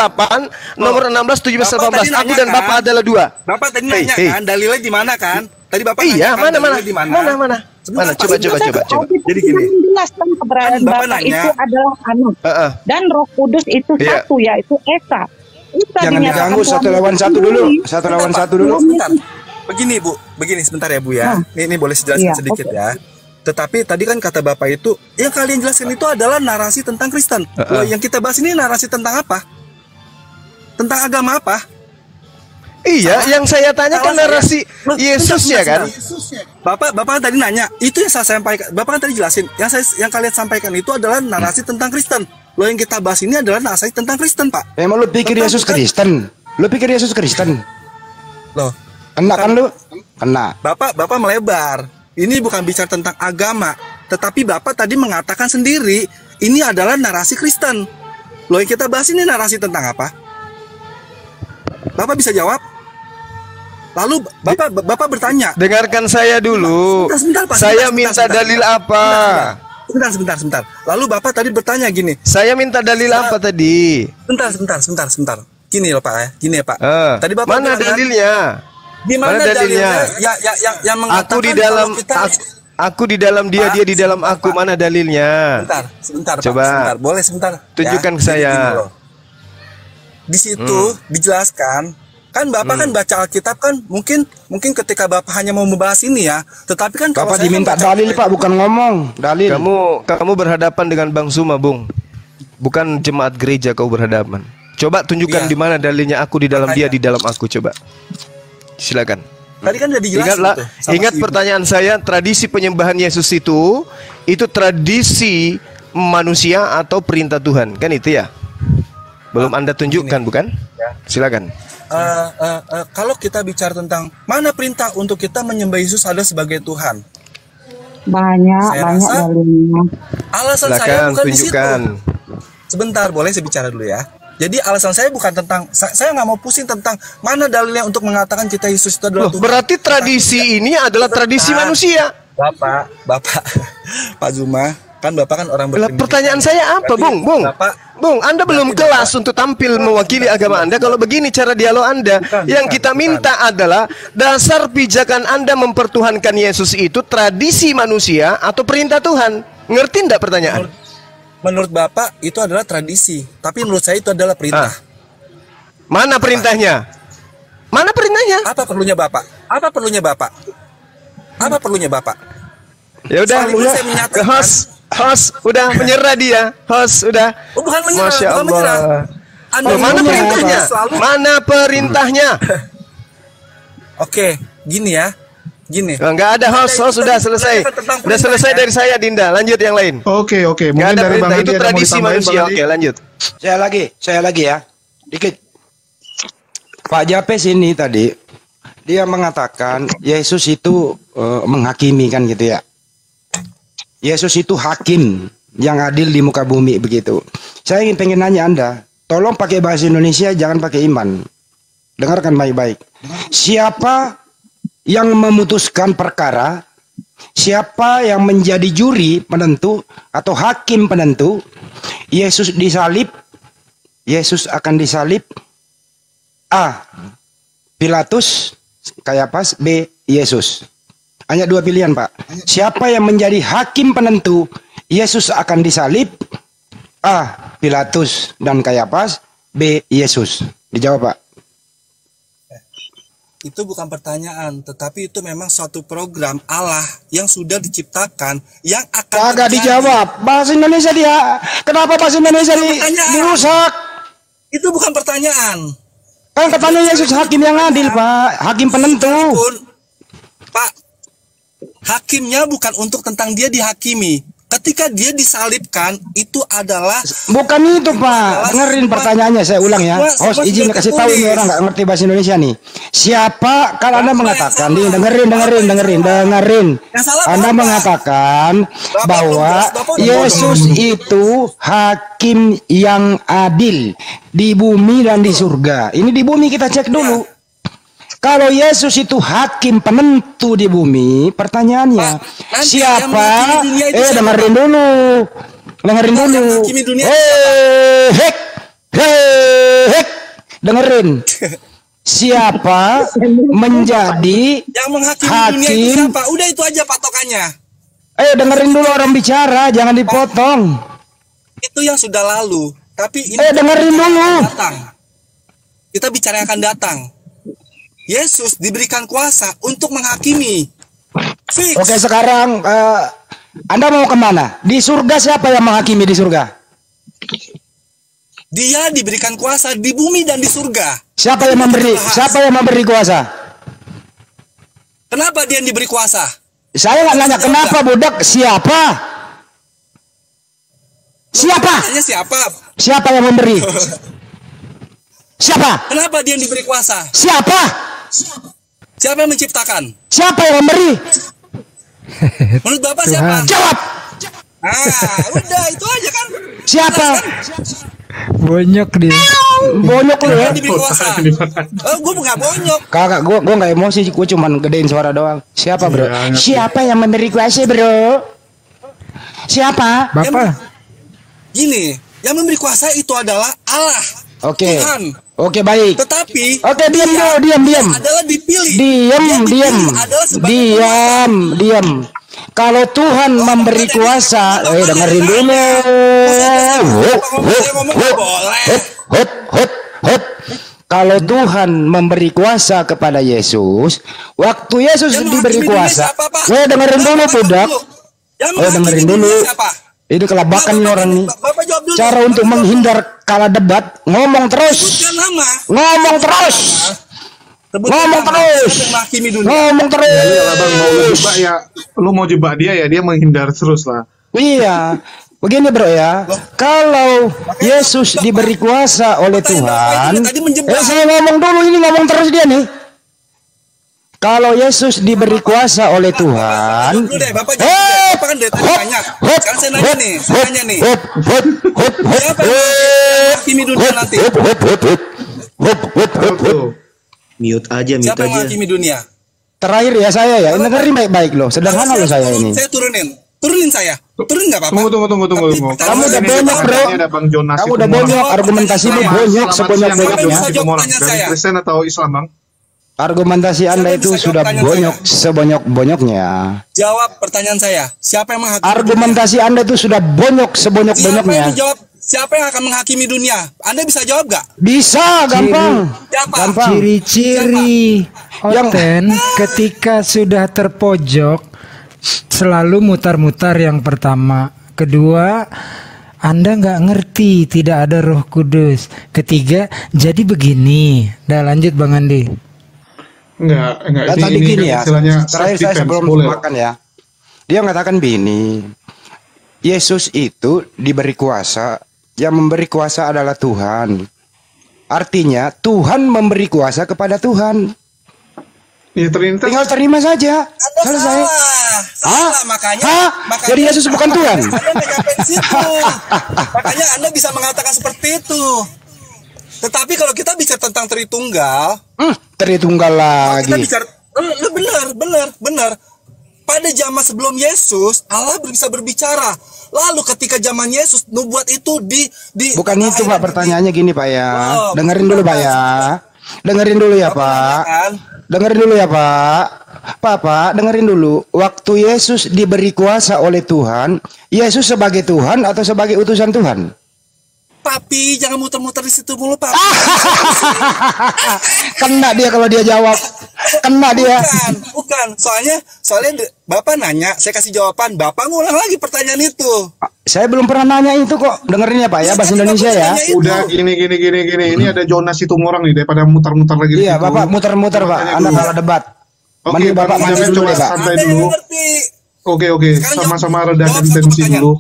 nomor 16 17 Bapak tadi 18? Aku dan kan? Bapak adalah dua. Bapak tadi Hey, nanya hey. kan, dalilnya di mana kan? Tadi Bapak Iya, nanya kan, mana mana? dalilnya di mana? Mana mana? Sebentar, Mana? Coba coba coba coba. Jadi gini. keberadaan Kan Bapak Bapa nanya. itu adalah anak Heeh. dan Roh Kudus itu Iya. satu yaitu Esa. Esa Jangan diganggu satu lawan satu dulu. Satu lawan satu dulu. Sebentar. Begini Bu, begini sebentar ya Bu ya. Ini, ini boleh saya jelaskan Iya, sedikit ya. Tetapi tadi kan kata Bapak itu, yang kalian jelaskan itu adalah narasi tentang Kristen. Uh-uh. Loh, yang kita bahas ini narasi tentang apa? Tentang agama apa? Iya, yang saya tanya kan Salah saya. narasi Loh, Yesus ya kan? Bapak Bapak tadi nanya, itu yang saya sampaikan. Bapak kan tadi jelasin, yang saya yang kalian sampaikan itu adalah narasi tentang Kristen. Loh yang kita bahas ini adalah narasi tentang Kristen, Pak. Emang lu pikir Tentang Yesus Kristen? Lu pikir Yesus Kristen? Loh, Kena kan lu? Kena. Bapak Bapak melebar. Ini bukan bicara tentang agama, tetapi Bapak tadi mengatakan sendiri ini adalah narasi Kristen. Loh yang kita bahas ini narasi tentang apa? Bapak bisa jawab? Lalu Bapak Bapak bertanya, Dengarkan saya dulu. Sebentar, sebentar, Pak. Saya Sebentar, minta sebentar, dalil sebentar. apa? Sebentar, sebentar, sebentar. Lalu Bapak tadi bertanya gini. Saya minta dalil apa tadi? Sebentar, sebentar, sebentar, sebentar. Gini loh Pak ya, gini ya Pak. Eh, Tadi Bapak mana bilang kan, dalilnya? Di mana, Mana dalilnya? dalilnya? Ya, ya, yang, yang mengatakan Aku di dalam kita aku, aku di dalam dia, Pak, dia di dalam aku. Mana dalilnya? Sebentar, sebentar, Pak, Coba. sebentar. Boleh sebentar. Tunjukkan ke Jadi saya. Di situ dijelaskan, kan Bapak Hmm. kan baca Alkitab kan mungkin mungkin ketika Bapak hanya mau membahas ini ya, tetapi kan kalau Bapak saya diminta kan baca- dalil Pak, bukan ngomong. Dalil. Kamu kamu berhadapan dengan Bang Suma, Bung. Bukan jemaat gereja kau berhadapan. Coba tunjukkan Iya. di mana dalilnya aku di dalam dia Makanya. di dalam aku coba. Silakan. Tadi kan udah dijelasin Ingatlah, tuh ingat si Ibu. pertanyaan saya, tradisi penyembahan Yesus itu itu tradisi manusia atau perintah Tuhan, kan itu ya? Belum Anda tunjukkan, bukan? Ya. Silakan. eh, eh, eh, kalau kita bicara tentang mana perintah untuk kita menyembah Yesus ada sebagai Tuhan. Banyak, Saya banyak rasa- dalilnya. Alasan saya Silakan bukan di situ. tunjukkan. Sebentar, boleh saya bicara dulu ya. Jadi alasan saya bukan tentang sa- saya nggak mau pusing tentang mana dalilnya untuk mengatakan kita Yesus itu adalah Loh, Tuhan. berarti tradisi ini adalah tradisi manusia. Bapak, Bapak, Pak Zuma, kan Bapak kan orang berpendidikan. pertanyaan saya apa, Berarti Bung? Bung, Bapak Bung, Anda belum kelas untuk tampil mewakili agama Anda. Kalau begini cara dialog Anda, yang bukan, kita minta adalah dasar pijakan Anda mempertuhankan Yesus itu tradisi manusia atau perintah Tuhan. Ngerti enggak pertanyaan? menurut Bapak itu adalah tradisi, tapi menurut saya itu adalah perintah. Ah. Mana perintahnya? Mana perintahnya? Apa perlunya Bapak? Apa perlunya Bapak? Apa perlunya Bapak? Ya udah, udah. saya menyatakan- host, host, udah menyerah dia. Host, udah. Oh, bukan menyerah, Masya bukan menyerah. Allah. Anda Loh, mana perintahnya? selalu- Mana perintahnya? Oke, gini ya. Gini. Oh, Enggak ada host, host sudah selesai. Sudah selesai dari saya Dinda. Lanjut yang lain. Oke, oke. Mungkin dari Bang itu tradisi manusia. Oke, lanjut. Saya lagi, saya lagi ya. Dikit. Pak Japes ini tadi dia mengatakan Yesus itu eh, menghakimi kan gitu ya. Yesus itu hakim yang adil di muka bumi begitu. Saya ingin pengen nanya Anda, tolong pakai bahasa Indonesia jangan pakai iman. Dengarkan baik-baik. Siapa yang memutuskan perkara? Siapa yang menjadi juri penentu atau hakim penentu? Yesus disalib Yesus akan disalib A. Pilatus Kayapas B. Yesus hanya dua pilihan Pak siapa yang menjadi hakim penentu Yesus akan disalib A. Pilatus dan Kayapas B. Yesus dijawab Pak Itu bukan pertanyaan, tetapi itu memang suatu program Allah yang sudah diciptakan yang akan terjadi. dijawab bahasa Indonesia dia kenapa bahasa Indonesia di, dirusak Itu bukan pertanyaan. kan katanya Yesus hakim yang adil Pak hakim penentu Pak, hakimnya bukan untuk tentang dia dihakimi. Ketika dia disalibkan, itu adalah Bukan itu Pak, dengerin pertanyaannya saya ulang ya. Semua- Host izin kasih tahu ini orang nggak ngerti bahasa Indonesia nih. Siapa kan Anda mengatakan nih dengerin dengerin dengerin dengerin. Anda mengatakan bahwa Yesus itu hakim yang adil di bumi dan di surga. Ini di bumi kita cek dulu. Kalau Yesus itu hakim penentu di bumi, pertanyaannya siapa? dunia itu Eh siapa, dengerin dulu, dengerin dulu. Hei, hek, hei, hek, dengerin. Siapa menjadi yang menghakimi dunia itu hakim? siapa? Udah itu aja patokannya. Eh dengerin dulu orang bicara, jangan dipotong. Itu yang sudah lalu. Tapi ini Eh dengerin dulu. datang. Kita bicara yang akan datang. Yesus diberikan kuasa untuk menghakimi. Fix. Oke sekarang eh, Anda mau ke mana? Di surga siapa yang menghakimi di surga? Dia diberikan kuasa di bumi dan di surga. Siapa yang memberi? Siapa yang memberi kuasa? Kenapa dia yang diberi kuasa? Saya nggak nanya kenapa budak siapa? Siapa? Siapa? Siapa yang memberi? Siapa? Kenapa dia yang diberi kuasa? Siapa? Siapa yang menciptakan? Siapa yang memberi? Menurut Bapak siapa? Jawab. Ah, udah itu aja kan. Siapa? Bonyok dia. Bonyok lu ya. Dia diberi kuasa. Oh, gue nggak bonyok. Kakak, gua gua nggak emosi, gua cuman gedein suara doang. Siapa bro? Ngerti. Siapa yang memberi kuasa bro? Siapa? Bapak. Gini, yang memberi kuasa itu adalah Allah. Oke. Tuhan. Oke baik. Tetapi Oke diam dia dulu, diam diam. adalah dipilih. Diam, Dia diam. Diam, diam. Kalau Tuhan memberi kuasa, eh dengerin dulu. Kalau Tuhan memberi kuasa kepada Yesus, waktu Yesus Yang diberi kuasa, eh dengerin dulu budak. Eh dengerin dulu. siapa? Itu kelabakan nih orang nih. Bapak jawab dulu. Cara untuk menghindar kalah debat, ngomong terus. Nama. Ngomong terus. Sebutkan Ngomong nama. terus. Ngomong terus. Ya iyalah bang mau lu jebak ya, lu mau jebak dia ya dia menghindar terus lah. Iya. Begini bro ya, kalau Yesus diberi kuasa oleh Tuhan, eh saya ngomong dulu ini ngomong terus dia nih. Kalau Yesus diberi kuasa oleh Tuhan, Bapak jawab deh. Bapak kan dari tadi nanya. Sekarang saya nanya nih, saya nanya nih. Siapa yang menghakimi dunia nanti? Mute aja, mute Siapa yang aja. menghakimi dunia? terakhir ya saya ya, dengerin baik-baik loh, sederhana loh saya ini. Saya turunin. Turunin saya. Turunin nggak apa-apa? Tunggu, tunggu, tunggu, tunggu. tunggu. Kamu udah Ini bonyok bro, ada Bang Jonas kamu udah argumentasimu bonyok Selamat sebanyak-banyaknya. siang, Bang Situmorang. Dari Kristen atau Islam, Bang? Argumentasi Anda itu sudah bonyok sebonyok-bonyoknya. Jawab pertanyaan saya. Siapa yang menghakimi Argumentasi Anda itu sudah bonyok Siapa yang sebonyok-bonyoknya. Siapa yang akan menghakimi dunia? Anda bisa jawab gak? Bisa, gampang. Siapa? Gampang. Ciri-ciri Oten ketika sudah terpojok selalu mutar-mutar yang pertama, kedua anda nggak ngerti, tidak ada Roh Kudus. Ketiga, jadi begini. Dah lanjut Bang Andi. Enggak, enggak. Dan Ini, tadi ini gini ya, istilahnya terakhir saya sebelum boleh. makan ya. Dia mengatakan begini, Yesus itu diberi kuasa, yang memberi kuasa adalah Tuhan. Artinya Tuhan memberi kuasa kepada Tuhan. Ya, Trinitas. Tinggal terima saja. Selesai. Salah, makanya, Hah? makanya Jadi Yesus bukan Tuhan? Anda situ. makanya Anda bisa mengatakan seperti itu. Tetapi kalau kita bicara tentang Tritunggal, Hmm, Tritunggal kita lagi. bicara eh, benar, benar, benar. Pada zaman sebelum Yesus, Allah bisa berbicara. Lalu ketika zaman Yesus, nubuat itu di di Bukan itu Pak pertanyaannya gini Pak ya. Oh, Dengerin dulu Pak ya. Dengerin dulu ya Pak. Dengerin dulu ya Pak. Pak, dengerin dulu. Waktu Yesus diberi kuasa oleh Tuhan, Yesus sebagai Tuhan atau sebagai utusan Tuhan? Papi, jangan muter-muter di situ mulu, Papi. Kena dia kalau dia jawab. Kena dia. Bukan, bukan. Soalnya, soalnya Bapak nanya, saya kasih jawaban, Bapak ngulang lagi pertanyaan itu. Saya belum pernah nanya itu kok. Dengerin ya Pak ya, bahasa Indonesia ya. Udah gini gini gini gini. Ini ada Jonas Situmorang nih daripada mutar-mutar lagi. Iya, situ. Bapak muter-muter Pak. Anda kalah debat. Oke, Bang Bapak mandi dulu coba deh, Pak. santai dulu. Oke oke, sama-sama redakan tensi dulu.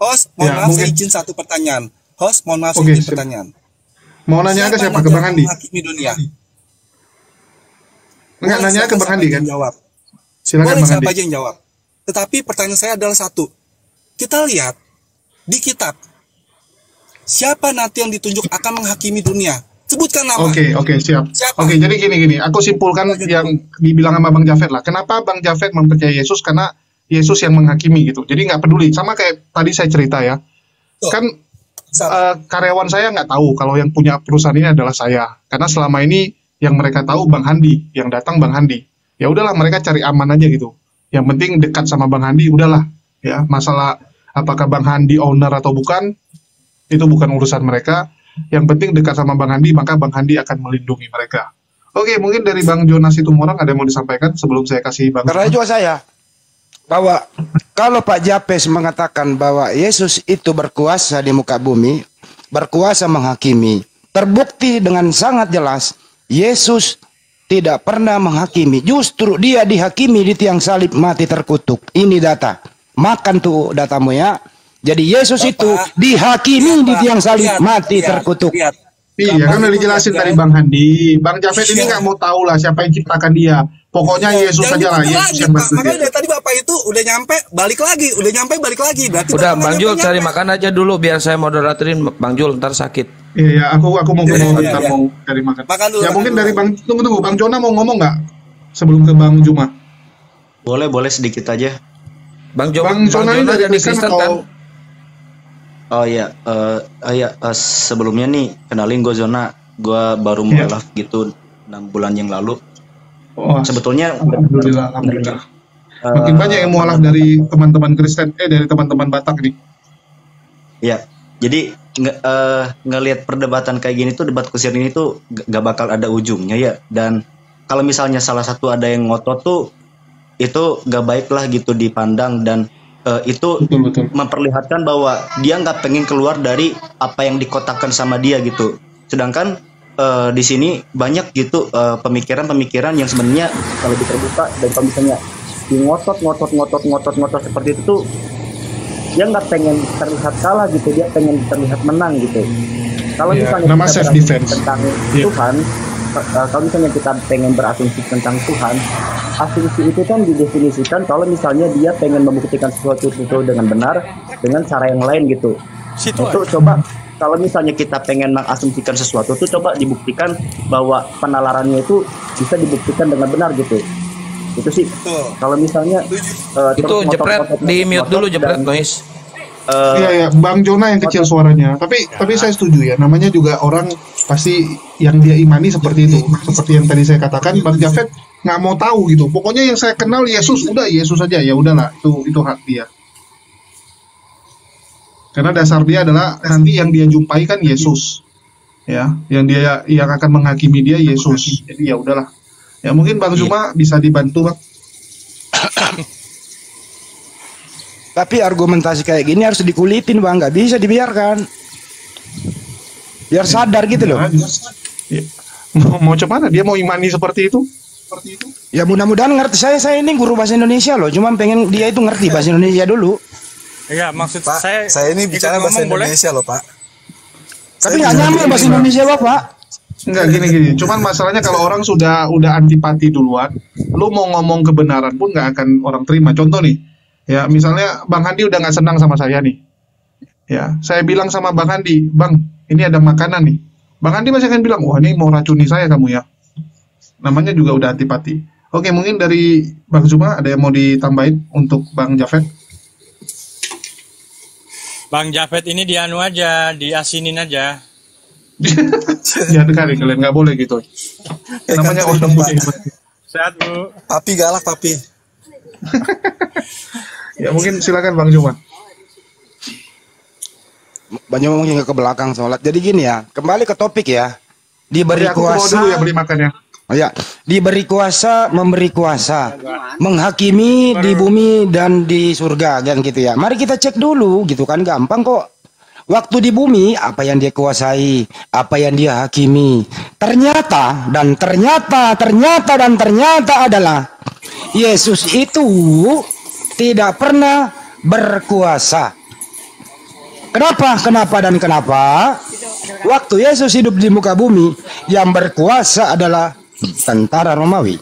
Host, mohon Ya, maaf, saya mungkin- izin satu pertanyaan. Host, mohon maaf, izin siap. pertanyaan. Mau nanya ke siapa? Ke Bang Andi? Menghakimi dunia. Enggak Boleh nanya ke Bang Andi kan? Jawab. Silakan Boleh Bang siapa Andi. aja yang jawab. Tetapi pertanyaan saya adalah satu. Kita lihat di kitab. Siapa nanti yang ditunjuk akan menghakimi dunia? Sebutkan nama. Oke oke siap. Siapa? Oke jadi gini gini, aku simpulkan yang dibilang sama Bang Jafet lah. Kenapa Bang Jafet mempercayai Yesus? Karena Yesus yang menghakimi gitu. Jadi nggak peduli. Sama kayak tadi saya cerita ya. Kan eh, karyawan saya nggak tahu kalau yang punya perusahaan ini adalah saya. Karena selama ini yang mereka tahu Bang Handi, yang datang Bang Handi. Ya udahlah mereka cari aman aja gitu. Yang penting dekat sama Bang Handi, udahlah. Ya masalah apakah Bang Handi owner atau bukan, itu bukan urusan mereka. Yang penting dekat sama Bang Handi, maka Bang Handi akan melindungi mereka. Oke, mungkin dari Bang Jonas itu orang ada yang mau disampaikan sebelum saya kasih Bang. Karena juga saya bahwa kalau Pak Japes mengatakan bahwa Yesus itu berkuasa di muka bumi, berkuasa menghakimi, terbukti dengan sangat jelas Yesus tidak pernah menghakimi, justru dia dihakimi di tiang salib mati terkutuk. Ini data. Makan tuh datamu ya. Jadi Yesus itu dihakimi di tiang salib lihat, mati lihat, terkutuk. lihat. Iya kan udah dijelasin tadi Bang Handi. Bang Jafet ini nggak mau tahu lah siapa yang ciptakan dia. Pokoknya Yesus Jangan aja lah, Yesus yang bantu Makanya dari tadi Bapak itu udah nyampe, balik lagi, udah nyampe, balik lagi. Berarti Udah Bang Jul nyampe, cari makan aja dulu biar saya moderatorin Bang Jul ntar sakit. Iya, aku aku mau Iya, ngomong iya, iya. mau dari makan. Makan dulu, Ya makan mungkin dulu. dari Bang tunggu tunggu Bang Jona mau ngomong nggak sebelum ke Bang Juma? Boleh, boleh sedikit aja. Bang Jo Bang Jona ini dari Kristen atau Oh iya, eh oh iya, eh, sebelumnya nih kenalin gue Zona, gue baru Iya. mualaf gitu 6 bulan yang lalu. Oh, Sebetulnya Alhamdulillah, alhamdulillah. Eh, Makin banyak yang mualaf dari teman-teman Kristen, eh dari teman-teman Batak nih. Ya, jadi nge eh, ngelihat perdebatan kayak gini tuh debat kusir ini tuh gak bakal ada ujungnya ya. Dan kalau misalnya salah satu ada yang ngotot tuh itu gak baik lah gitu dipandang dan eh, itu memperlihatkan bahwa dia nggak pengen keluar dari apa yang dikotakan sama dia gitu. Sedangkan eh, di sini banyak gitu eh, pemikiran-pemikiran yang sebenarnya kalau terbuka dan kalau misalnya di ngotot ngotot ngotot ngotot ngotot seperti itu tuh dia nggak pengen terlihat kalah gitu dia pengen terlihat menang gitu kalau Iya, misalnya nama kita self defense. tentang Iya. Tuhan eh, kalau misalnya kita pengen berasumsi tentang Tuhan asumsi itu kan didefinisikan kalau misalnya dia pengen membuktikan sesuatu itu dengan benar dengan cara yang lain gitu Situ itu coba kalau misalnya kita pengen mengasumsikan sesuatu tuh coba dibuktikan bahwa penalarannya itu bisa dibuktikan dengan benar gitu itu sih kalau misalnya eh, Itu jepret di mute dulu jepret noise. eh, Iya ya, Bang Jona yang kecil suaranya. Tapi tapi saya setuju ya. Namanya juga orang pasti yang dia imani seperti itu. Seperti yang tadi saya katakan, Bang Jafet nggak mau tahu gitu. Pokoknya yang saya kenal Yesus, udah Yesus aja ya udahlah. Itu itu hak dia. Karena dasar dia adalah nanti yang dia jumpai kan Yesus. Ya, yang dia yang akan menghakimi dia Yesus. Jadi ya udahlah. Ya mungkin Bang Zuma bisa dibantu, Bang. Tapi argumentasi kayak gini harus dikulitin bang, nggak bisa dibiarkan. Biar sadar gitu loh. Ya. Mau, mau cuman dia mau imani seperti itu? Seperti itu. Ya mudah-mudahan ngerti saya saya ini guru bahasa Indonesia loh, cuma pengen dia itu ngerti bahasa Indonesia dulu. Iya, maksud Pak, saya saya ini bicara bahasa ngomong, boleh? Indonesia loh, Pak. Tapi nggak nyambung bahasa Indonesia bapak. Enggak gini gini. Cuman masalahnya kalau orang sudah udah antipati duluan, lu mau ngomong kebenaran pun nggak akan orang terima. Contoh nih, ya misalnya Bang Handi udah nggak senang sama saya nih. Ya, saya bilang sama Bang Handi, Bang, ini ada makanan nih. Bang Handi masih akan bilang, wah ini mau racuni saya kamu ya. Namanya juga udah antipati. Oke, mungkin dari Bang Zuma ada yang mau ditambahin untuk Bang Jafet? Bang Jafet ini dianu aja, diasinin aja. Jangan kali kalian nggak boleh gitu. Namanya orang iman. Sehat, Bu. Papi galak, papi. Ya mungkin silakan Bang Zuma. Banyak mungkin ke belakang sholat. Jadi gini ya, kembali ke topik ya. Diberi aku keluar kuasa. dulu ya beli makan ya. Oh ya, diberi kuasa, memberi kuasa, menghakimi di bumi dan di surga, kan gitu ya. Mari kita cek dulu, gitu kan gampang kok. Waktu di bumi, apa yang dia kuasai, apa yang dia hakimi. Ternyata dan ternyata, ternyata dan ternyata adalah Yesus itu tidak pernah berkuasa. Kenapa? Kenapa dan kenapa? Waktu Yesus hidup di muka bumi, yang berkuasa adalah tentara Romawi.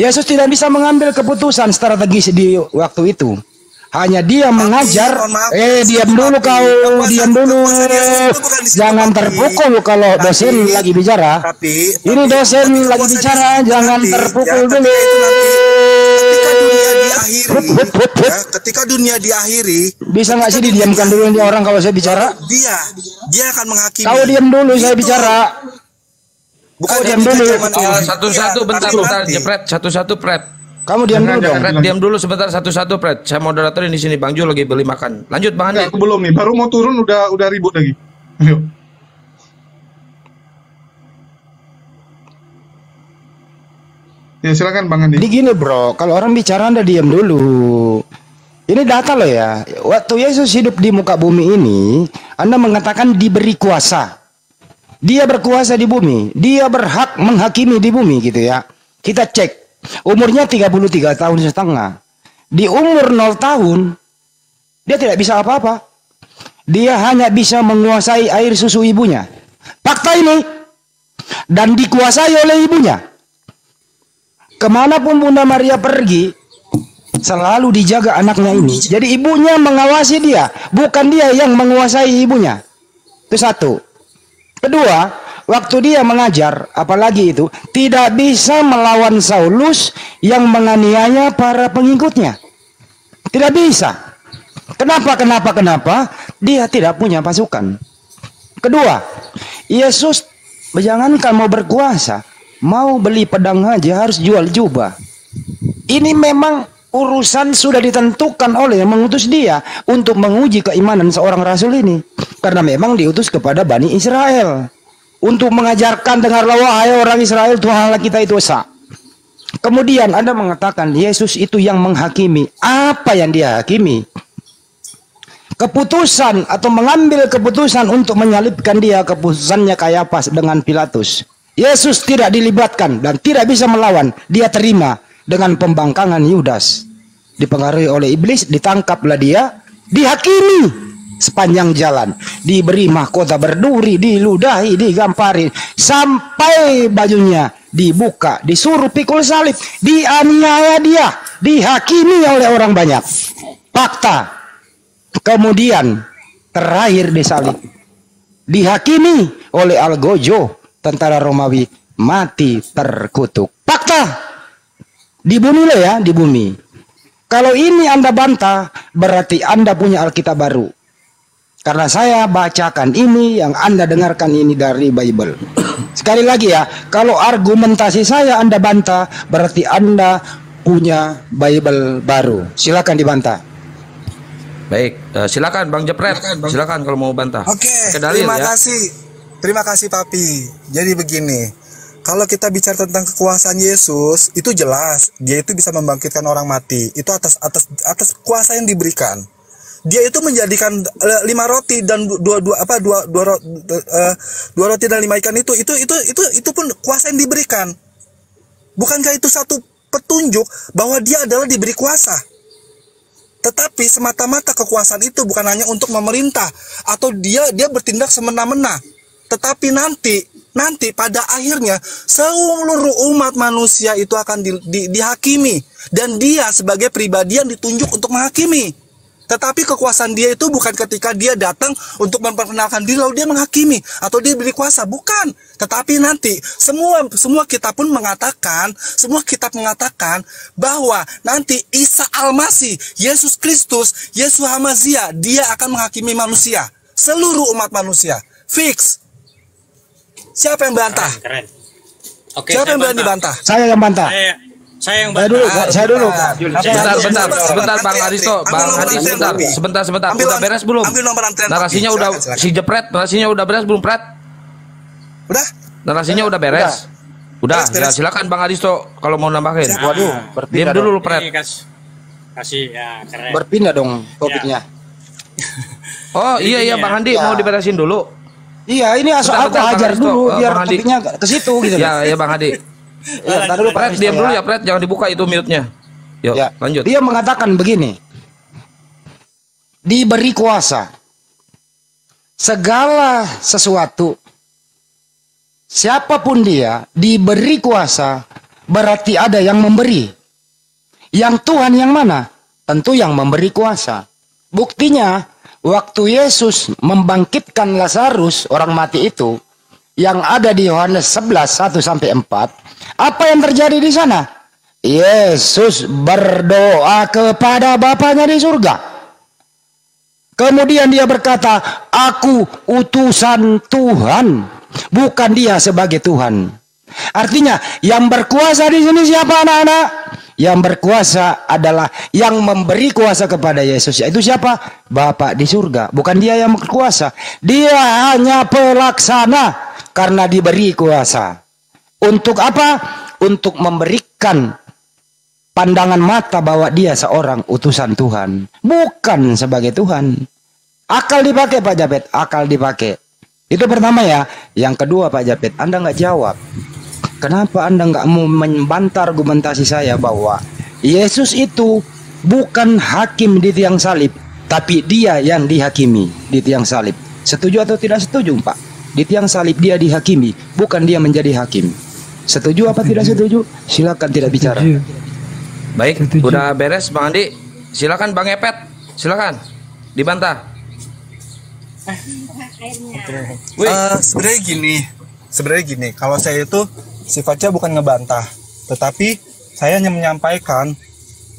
Yesus tidak bisa mengambil keputusan strategis di waktu itu. Hanya dia mengajar. Eh, diam dulu kau, diam dulu. Jangan terpukul kalau dosen lagi bicara. Ini dosen lagi bicara, jangan terpukul dulu. Ya, ketika dunia diakhiri, Bisa nggak sih didiamkan dulu ini orang kalau saya bicara? dia dia akan menghakimi. Kau diam dulu, saya bicara. Bukan Kau diam dulu. Oh, satu-satu bentar bentar jepret satu-satu pret. Kamu diam dulu dong. Pret diam dulu sebentar satu-satu pret. Saya moderator di sini Bang Jul lagi beli makan. Lanjut Bang Andi. Enggak, belum nih, baru mau turun udah udah ribut lagi. Ayo. Ya silakan Bang Andi. Jadi gini bro, kalau orang bicara anda diam dulu. Ini data loh ya. Waktu Yesus hidup di muka bumi ini, anda mengatakan diberi kuasa. Dia berkuasa di bumi. Dia berhak menghakimi di bumi gitu ya. Kita cek. Umurnya 33 tahun setengah. Di umur 0 tahun, dia tidak bisa apa-apa. Dia hanya bisa menguasai air susu ibunya. Fakta ini. Dan dikuasai oleh ibunya. Ke mana pun Bunda Maria pergi, selalu dijaga anaknya ini. Jadi ibunya mengawasi dia, bukan dia yang menguasai ibunya. Itu satu. Kedua, waktu dia mengajar, apalagi itu, tidak bisa melawan Saulus yang menganiaya para pengikutnya. Tidak bisa. Kenapa, kenapa, kenapa? Dia tidak punya pasukan. Kedua, Yesus jangankan mau berkuasa, mau beli pedang aja harus jual jubah. Ini memang urusan sudah ditentukan oleh yang mengutus dia untuk menguji keimanan seorang rasul ini. Karena memang diutus kepada Bani Israel. Untuk mengajarkan dengarlah wahai orang Israel Tuhan Allah kita itu Esa. Kemudian Anda mengatakan Yesus itu yang menghakimi. Apa yang dia hakimi? Keputusan atau mengambil keputusan untuk menyalibkan dia keputusannya Kayapas dengan Pilatus. Yesus tidak dilibatkan dan tidak bisa melawan. Dia terima dengan pembangkangan Yudas. Dipengaruhi oleh iblis, ditangkaplah dia, dihakimi sepanjang jalan, diberi mahkota berduri, diludahi, digampari, sampai bajunya dibuka, disuruh pikul salib, dianiaya dia, dihakimi oleh orang banyak. Fakta. Kemudian terakhir disalib. Dihakimi oleh Algojo, tentara Romawi, mati terkutuk. Fakta. Di bumi lo ya, di bumi. Kalau ini Anda bantah, berarti Anda punya Alkitab baru. Karena saya bacakan ini yang Anda dengarkan ini dari Bible. Sekali lagi ya, kalau argumentasi saya Anda bantah, berarti Anda punya Bible baru. Silakan dibantah. Baik, eh, silakan Bang Jepret. Silakan kalau mau bantah. Oke, dalil terima ya. kasih. Terima kasih Papi. Jadi begini, kalau kita bicara tentang kekuasaan Yesus, itu jelas dia itu bisa membangkitkan orang mati. Itu atas atas atas kuasa yang diberikan. Dia itu menjadikan eh, lima roti dan du- dua dua apa dua dua, eh, dua roti dan lima ikan itu itu itu itu itu pun kuasa yang diberikan. Bukankah itu satu petunjuk bahwa dia adalah diberi kuasa? Tetapi semata-mata kekuasaan itu bukan hanya untuk memerintah atau dia dia bertindak semena-mena. Tetapi nanti nanti pada akhirnya seluruh umat manusia itu akan di- di- dihakimi dan dia sebagai pribadi yang ditunjuk untuk menghakimi. Tetapi kekuasaan dia itu bukan ketika dia datang untuk memperkenalkan diri lalu dia menghakimi atau dia beri kuasa, bukan. Tetapi nanti semua semua kitab pun mengatakan, semua kitab mengatakan bahwa nanti Isa Al-Masih, Yesus Kristus, Yesus Hamazia, dia akan menghakimi manusia, seluruh umat manusia. Fix. Siapa yang bantah? Keren. Oke, Siapa saya yang berani bantah. bantah? Saya yang bantah. Saya saya yang Saya bantah. dulu, saya dulu. Sebentar, sebentar, sebentar Bang Aristo, Bang Hadi sebentar, sebentar, sebentar. Udah beres belum? Ambil nomor antrean Narasinya udah si Jepret, narasinya udah beres belum, Pret? Udah? Narasinya udah beres. Udah, ya silakan Bang Aristo kalau mau nambahin. Waduh, Diam berpindah dulu lu. Pret. Kasih ya keren. Berpindah dong topiknya. Oh iya iya Bang Handi Ya. mau diberesin dulu. Iya, ini asal aku hajar dulu biar topiknya ke situ gitu. Ya, ya Bang Hadi. Ya, ntar dulu Pret, Risto diam dulu ya. ya, Pret, jangan dibuka itu mute-nya. Yuk, Ya. lanjut. Dia mengatakan begini. Diberi kuasa. Segala sesuatu siapa pun dia diberi kuasa berarti ada yang memberi. Yang Tuhan yang mana? Tentu yang memberi kuasa. Buktinya waktu Yesus membangkitkan Lazarus orang mati itu yang ada di Yohanes 11 1 sampai 4, apa yang terjadi di sana? Yesus berdoa kepada Bapaknya di surga. Kemudian dia berkata, "Aku utusan Tuhan, bukan dia sebagai Tuhan." Artinya, yang berkuasa di sini siapa anak-anak? Yang berkuasa adalah yang memberi kuasa kepada Yesus. Yaitu siapa? Bapak di surga. Bukan dia yang berkuasa. Dia hanya pelaksana karena diberi kuasa. Untuk apa? Untuk memberikan pandangan mata bahwa dia seorang utusan Tuhan, bukan sebagai Tuhan. Akal dipakai Pak Japet, akal dipakai. Itu pertama ya. Yang kedua Pak Japet, Anda nggak jawab. Kenapa Anda nggak mau membantah argumentasi saya bahwa Yesus itu bukan hakim di tiang salib, tapi dia yang dihakimi di tiang salib. Setuju atau tidak setuju Pak? Di tiang salib dia dihakimi, bukan dia menjadi hakim. Setuju apa tidak setuju? Silakan tidak bicara. Baik, udah beres Bang Andi. Silakan Bang Epet. Silakan. Dibantah. Eh, sebenarnya gini, sebenarnya gini, kalau saya itu sifatnya bukan ngebantah, tetapi saya hanya menyampaikan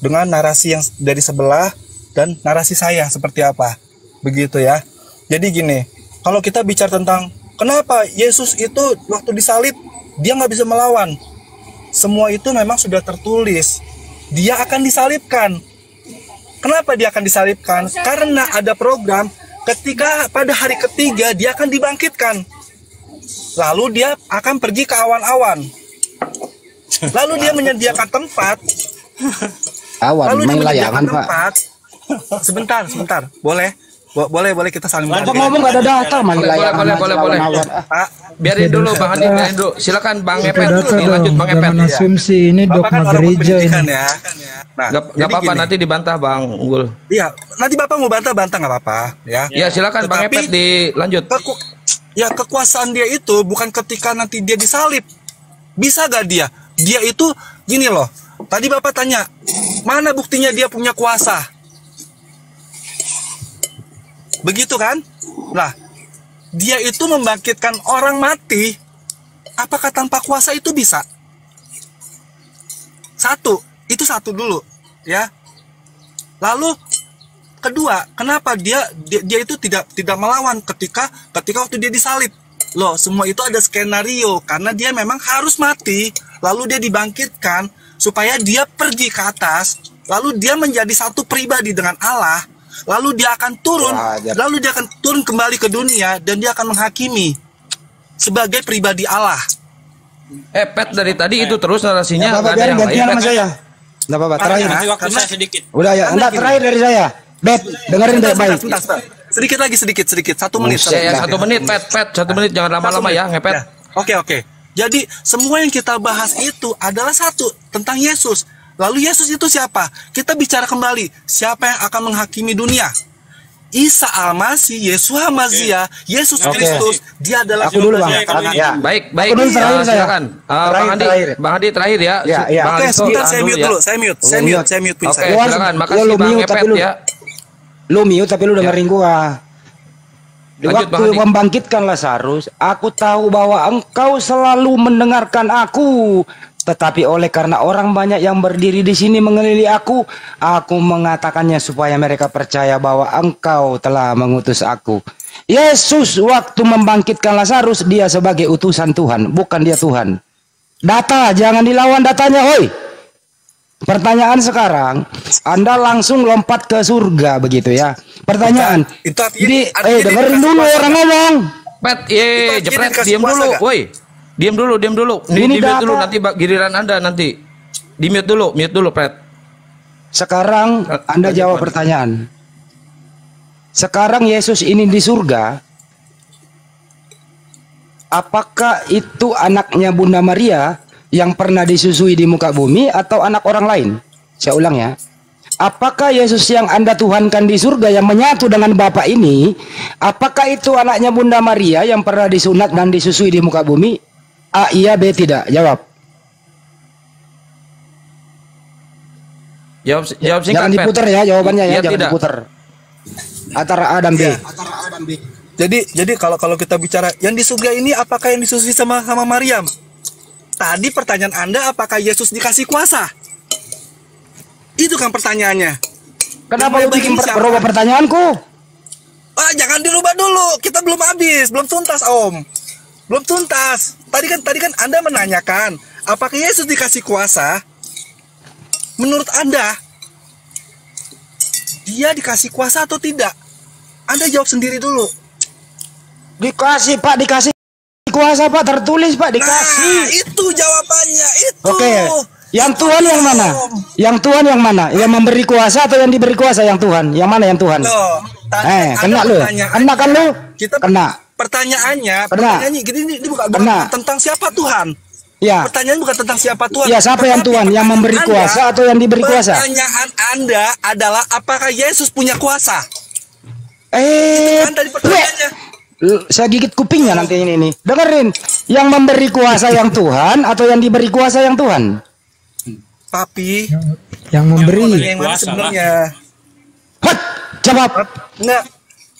dengan narasi yang dari sebelah dan narasi saya seperti apa, begitu ya. Jadi gini, kalau kita bicara tentang kenapa Yesus itu waktu disalib dia nggak bisa melawan, semua itu memang sudah tertulis, dia akan disalibkan. Kenapa dia akan disalibkan? Karena ada program ketika pada hari ketiga dia akan dibangkitkan. Lalu dia akan pergi ke awan-awan. Lalu dia menyediakan tempat. Awan Lalu dia menyediakan Pak. tempat. Sebentar, sebentar. Boleh? Bo- boleh boleh kita saling Bapak menghargai. ngomong gak ada data malah Boleh, boleh, boleh, boleh, boleh. Ah, Biarin dulu Bang Andi, biarin dulu. Silakan Bang data Nih, lanjut dong, Bang Epet. jangan asumsi ini dogma kan orang gereja berpendidikan ini. ya. Nah, Gak, jadi apa-apa gini. nanti dibantah Bang Unggul. Iya, nanti Bapak mau bantah-bantah nggak apa-apa, ya. Ya silakan Bang Epet dilanjut. Keku- ya kekuasaan dia itu bukan ketika nanti dia disalib. Bisa gak dia? Dia itu gini loh. Tadi Bapak tanya, mana buktinya dia punya kuasa? Begitu kan? Nah, dia itu membangkitkan orang mati. Apakah tanpa kuasa itu bisa? Satu, itu satu dulu, ya. Lalu kedua, kenapa dia dia, dia itu tidak tidak melawan ketika ketika waktu dia disalib? Loh, semua itu ada skenario karena dia memang harus mati, lalu dia dibangkitkan supaya dia pergi ke atas, lalu dia menjadi satu pribadi dengan Allah, lalu dia akan turun, lalu dia akan turun kembali ke dunia dan dia akan menghakimi sebagai pribadi Allah. Eh Pet dari tadi itu terus narasinya Ya, Bapak ada yang lain. sama Pet. saya. Enggak apa-apa, terakhir. Karena- waktu saya sedikit. Udah ya, enggak terakhir dari saya. Bet, dengerin baik-baik. Sedikit lagi, sedikit, sedikit. Satu menit. Ya, ya, satu menit Pet, Pet, satu menit jangan lama-lama ya ngepet. Ya, Oke, oke. Jadi semua yang kita bahas itu adalah satu tentang Yesus. Lalu Yesus itu siapa? Kita bicara kembali, siapa yang akan menghakimi dunia? Isa Al-Masih, Yesus Hamazia, Yesus Oke. Kristus, dia adalah Aku dulu, Bang. Ya. Baik, baik. Aku dulu terakhir Eh, saya. silakan. Bang Terakhir, Andi, terakhir. Bang Andi terakhir ya. Ya, ya. Bang Oke, Andi, sebentar saya mute ya. dulu, saya mute, saya mute, saya mute, Saya- Keluar, silakan. Makasih lu Bang mute, tapi Epet lu- ya. Lu mute tapi lu dengerin gua. Lanjut, waktu Bang membangkitkan Lazarus, aku tahu bahwa engkau selalu mendengarkan aku. Tetapi oleh karena orang banyak yang berdiri di sini mengelilingi aku, aku mengatakannya supaya mereka percaya bahwa engkau telah mengutus aku. Yesus waktu membangkitkan Lazarus, dia sebagai utusan Tuhan, bukan dia Tuhan. Data, jangan dilawan datanya, hoi. Pertanyaan sekarang, Anda langsung lompat ke surga begitu ya. Pertanyaan. Itu artinya- Jadi, artinya eh dengerin dulu orang ngomong. Pet, ye, jepret, diam dulu, woi. Diam dulu, diam dulu. Di, Ini di mute dulu nanti giliran Anda nanti. Di mute dulu, mute dulu, Pet. Sekarang Anda jawab pertanyaan. Sekarang Yesus ini di surga. Apakah itu anaknya Bunda Maria yang pernah disusui di muka bumi atau anak orang lain? Saya ulang ya. Apakah Yesus yang Anda tuhankan di surga yang menyatu dengan Bapa ini, apakah itu anaknya Bunda Maria yang pernah disunat dan disusui di muka bumi? A iya B tidak. Jawab. Jawab jawab singkat, Jangan diputar ya jawabannya ya, Iya, jangan tidak. diputar. Antara A dan B. Iya. Jadi jadi kalau kalau kita bicara yang di surga ini apakah yang disusui sama sama Maryam? Tadi pertanyaan Anda apakah Yesus dikasih kuasa? Itu kan pertanyaannya. Kenapa lu bikin per- pertanyaanku? Ah, jangan dirubah dulu. Kita belum habis, belum tuntas, Om. Belum tuntas. Tadi kan tadi kan Anda menanyakan, apakah Yesus dikasih kuasa? Menurut Anda, dia dikasih kuasa atau tidak? Anda jawab sendiri dulu. Dikasih Pak, dikasih kuasa Pak, tertulis Pak, dikasih. Nah, itu jawabannya. Itu. Oke. Yang Tuhan yang mana? Yang Tuhan yang mana? Yang memberi kuasa atau yang diberi kuasa yang Tuhan? Yang mana yang Tuhan? Loh, Eh, kena lu. Kena kan lu? Kita Kena. Pertanyaannya, Kena. pertanyaannya gini ini, ini bukan, bukan tentang siapa Tuhan. Ya. Pertanyaan bukan tentang siapa Tuhan. Ya, siapa yang Tuhan? Yang memberi pertanyaan kuasa atau yang diberi kuasa? Pertanyaan Anda adalah apakah Yesus punya kuasa? Eh, Kan tadi pertanyaannya. Saya gigit kupingnya nanti ini nih. Dengerin. Yang memberi kuasa yang Tuhan atau yang diberi kuasa yang Tuhan? Papi, Yang memberi. yang mana sebenarnya? Hot, jawab. Enggak.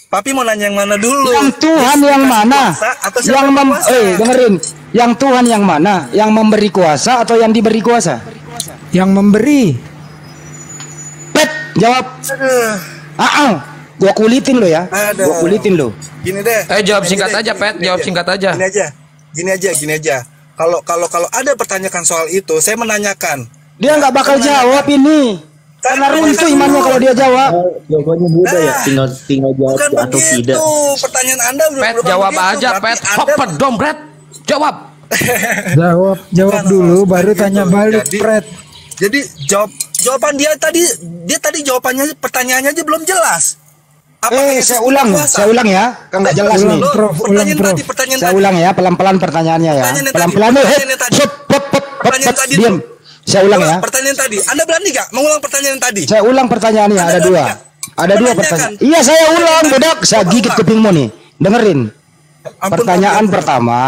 Papi mau nanya yang mana dulu? Yang Tuhan yang mana? kuasa atau siapa Yang mem kuasa? eh dengerin. Yang Tuhan yang mana? Yang memberi kuasa atau yang diberi kuasa? Yang memberi. Pet, jawab. Aduh. Ah, ah. gua kulitin lo ya. Aduh. Gua kulitin lo. Gini deh. Eh, jawab Gini singkat deh, aja, gini- Pet. gini Jawab aja. singkat aja. Gini aja. Gini aja, gini aja. Kalau kalau kalau ada pertanyaan soal itu, saya menanyakan. Dia nggak bakal jawab ini. Karena runtuh imannya kalau dia jawab. Jawabannya mudah ya, tinggal tinggal jawab Bukan atau begitu. tidak. Pertanyaan Anda Pet, jawab begitu. aja, Pet. Anda- Hopet dong, Pet. Jawab. Jawab, jawab dulu, baru tanya balik, Jadi- Pret. Jadi jawab jawaban dia tadi dia tadi jawabannya pertanyaannya aja belum jelas. Eh, saya ulang, saya ulang ya, kan nggak jelas Ulang, nih. Prof, ulang, Prof. Saya ulang ya, pelan-pelan pertanyaannya ya. Pelan-pelan tadi, nih. pertanyaan tadi. Hop, Pertanyaan tadi diam. Saya ulang Coba, ya. Pertanyaan tadi. Anda berani gak mengulang pertanyaan yang tadi? Saya ulang pertanyaannya, ada dua. Ada dua pertanyaan. Iya, saya ulang, budak. Saya gigit kupingmu nih. Dengerin. Pertanyaan pertama.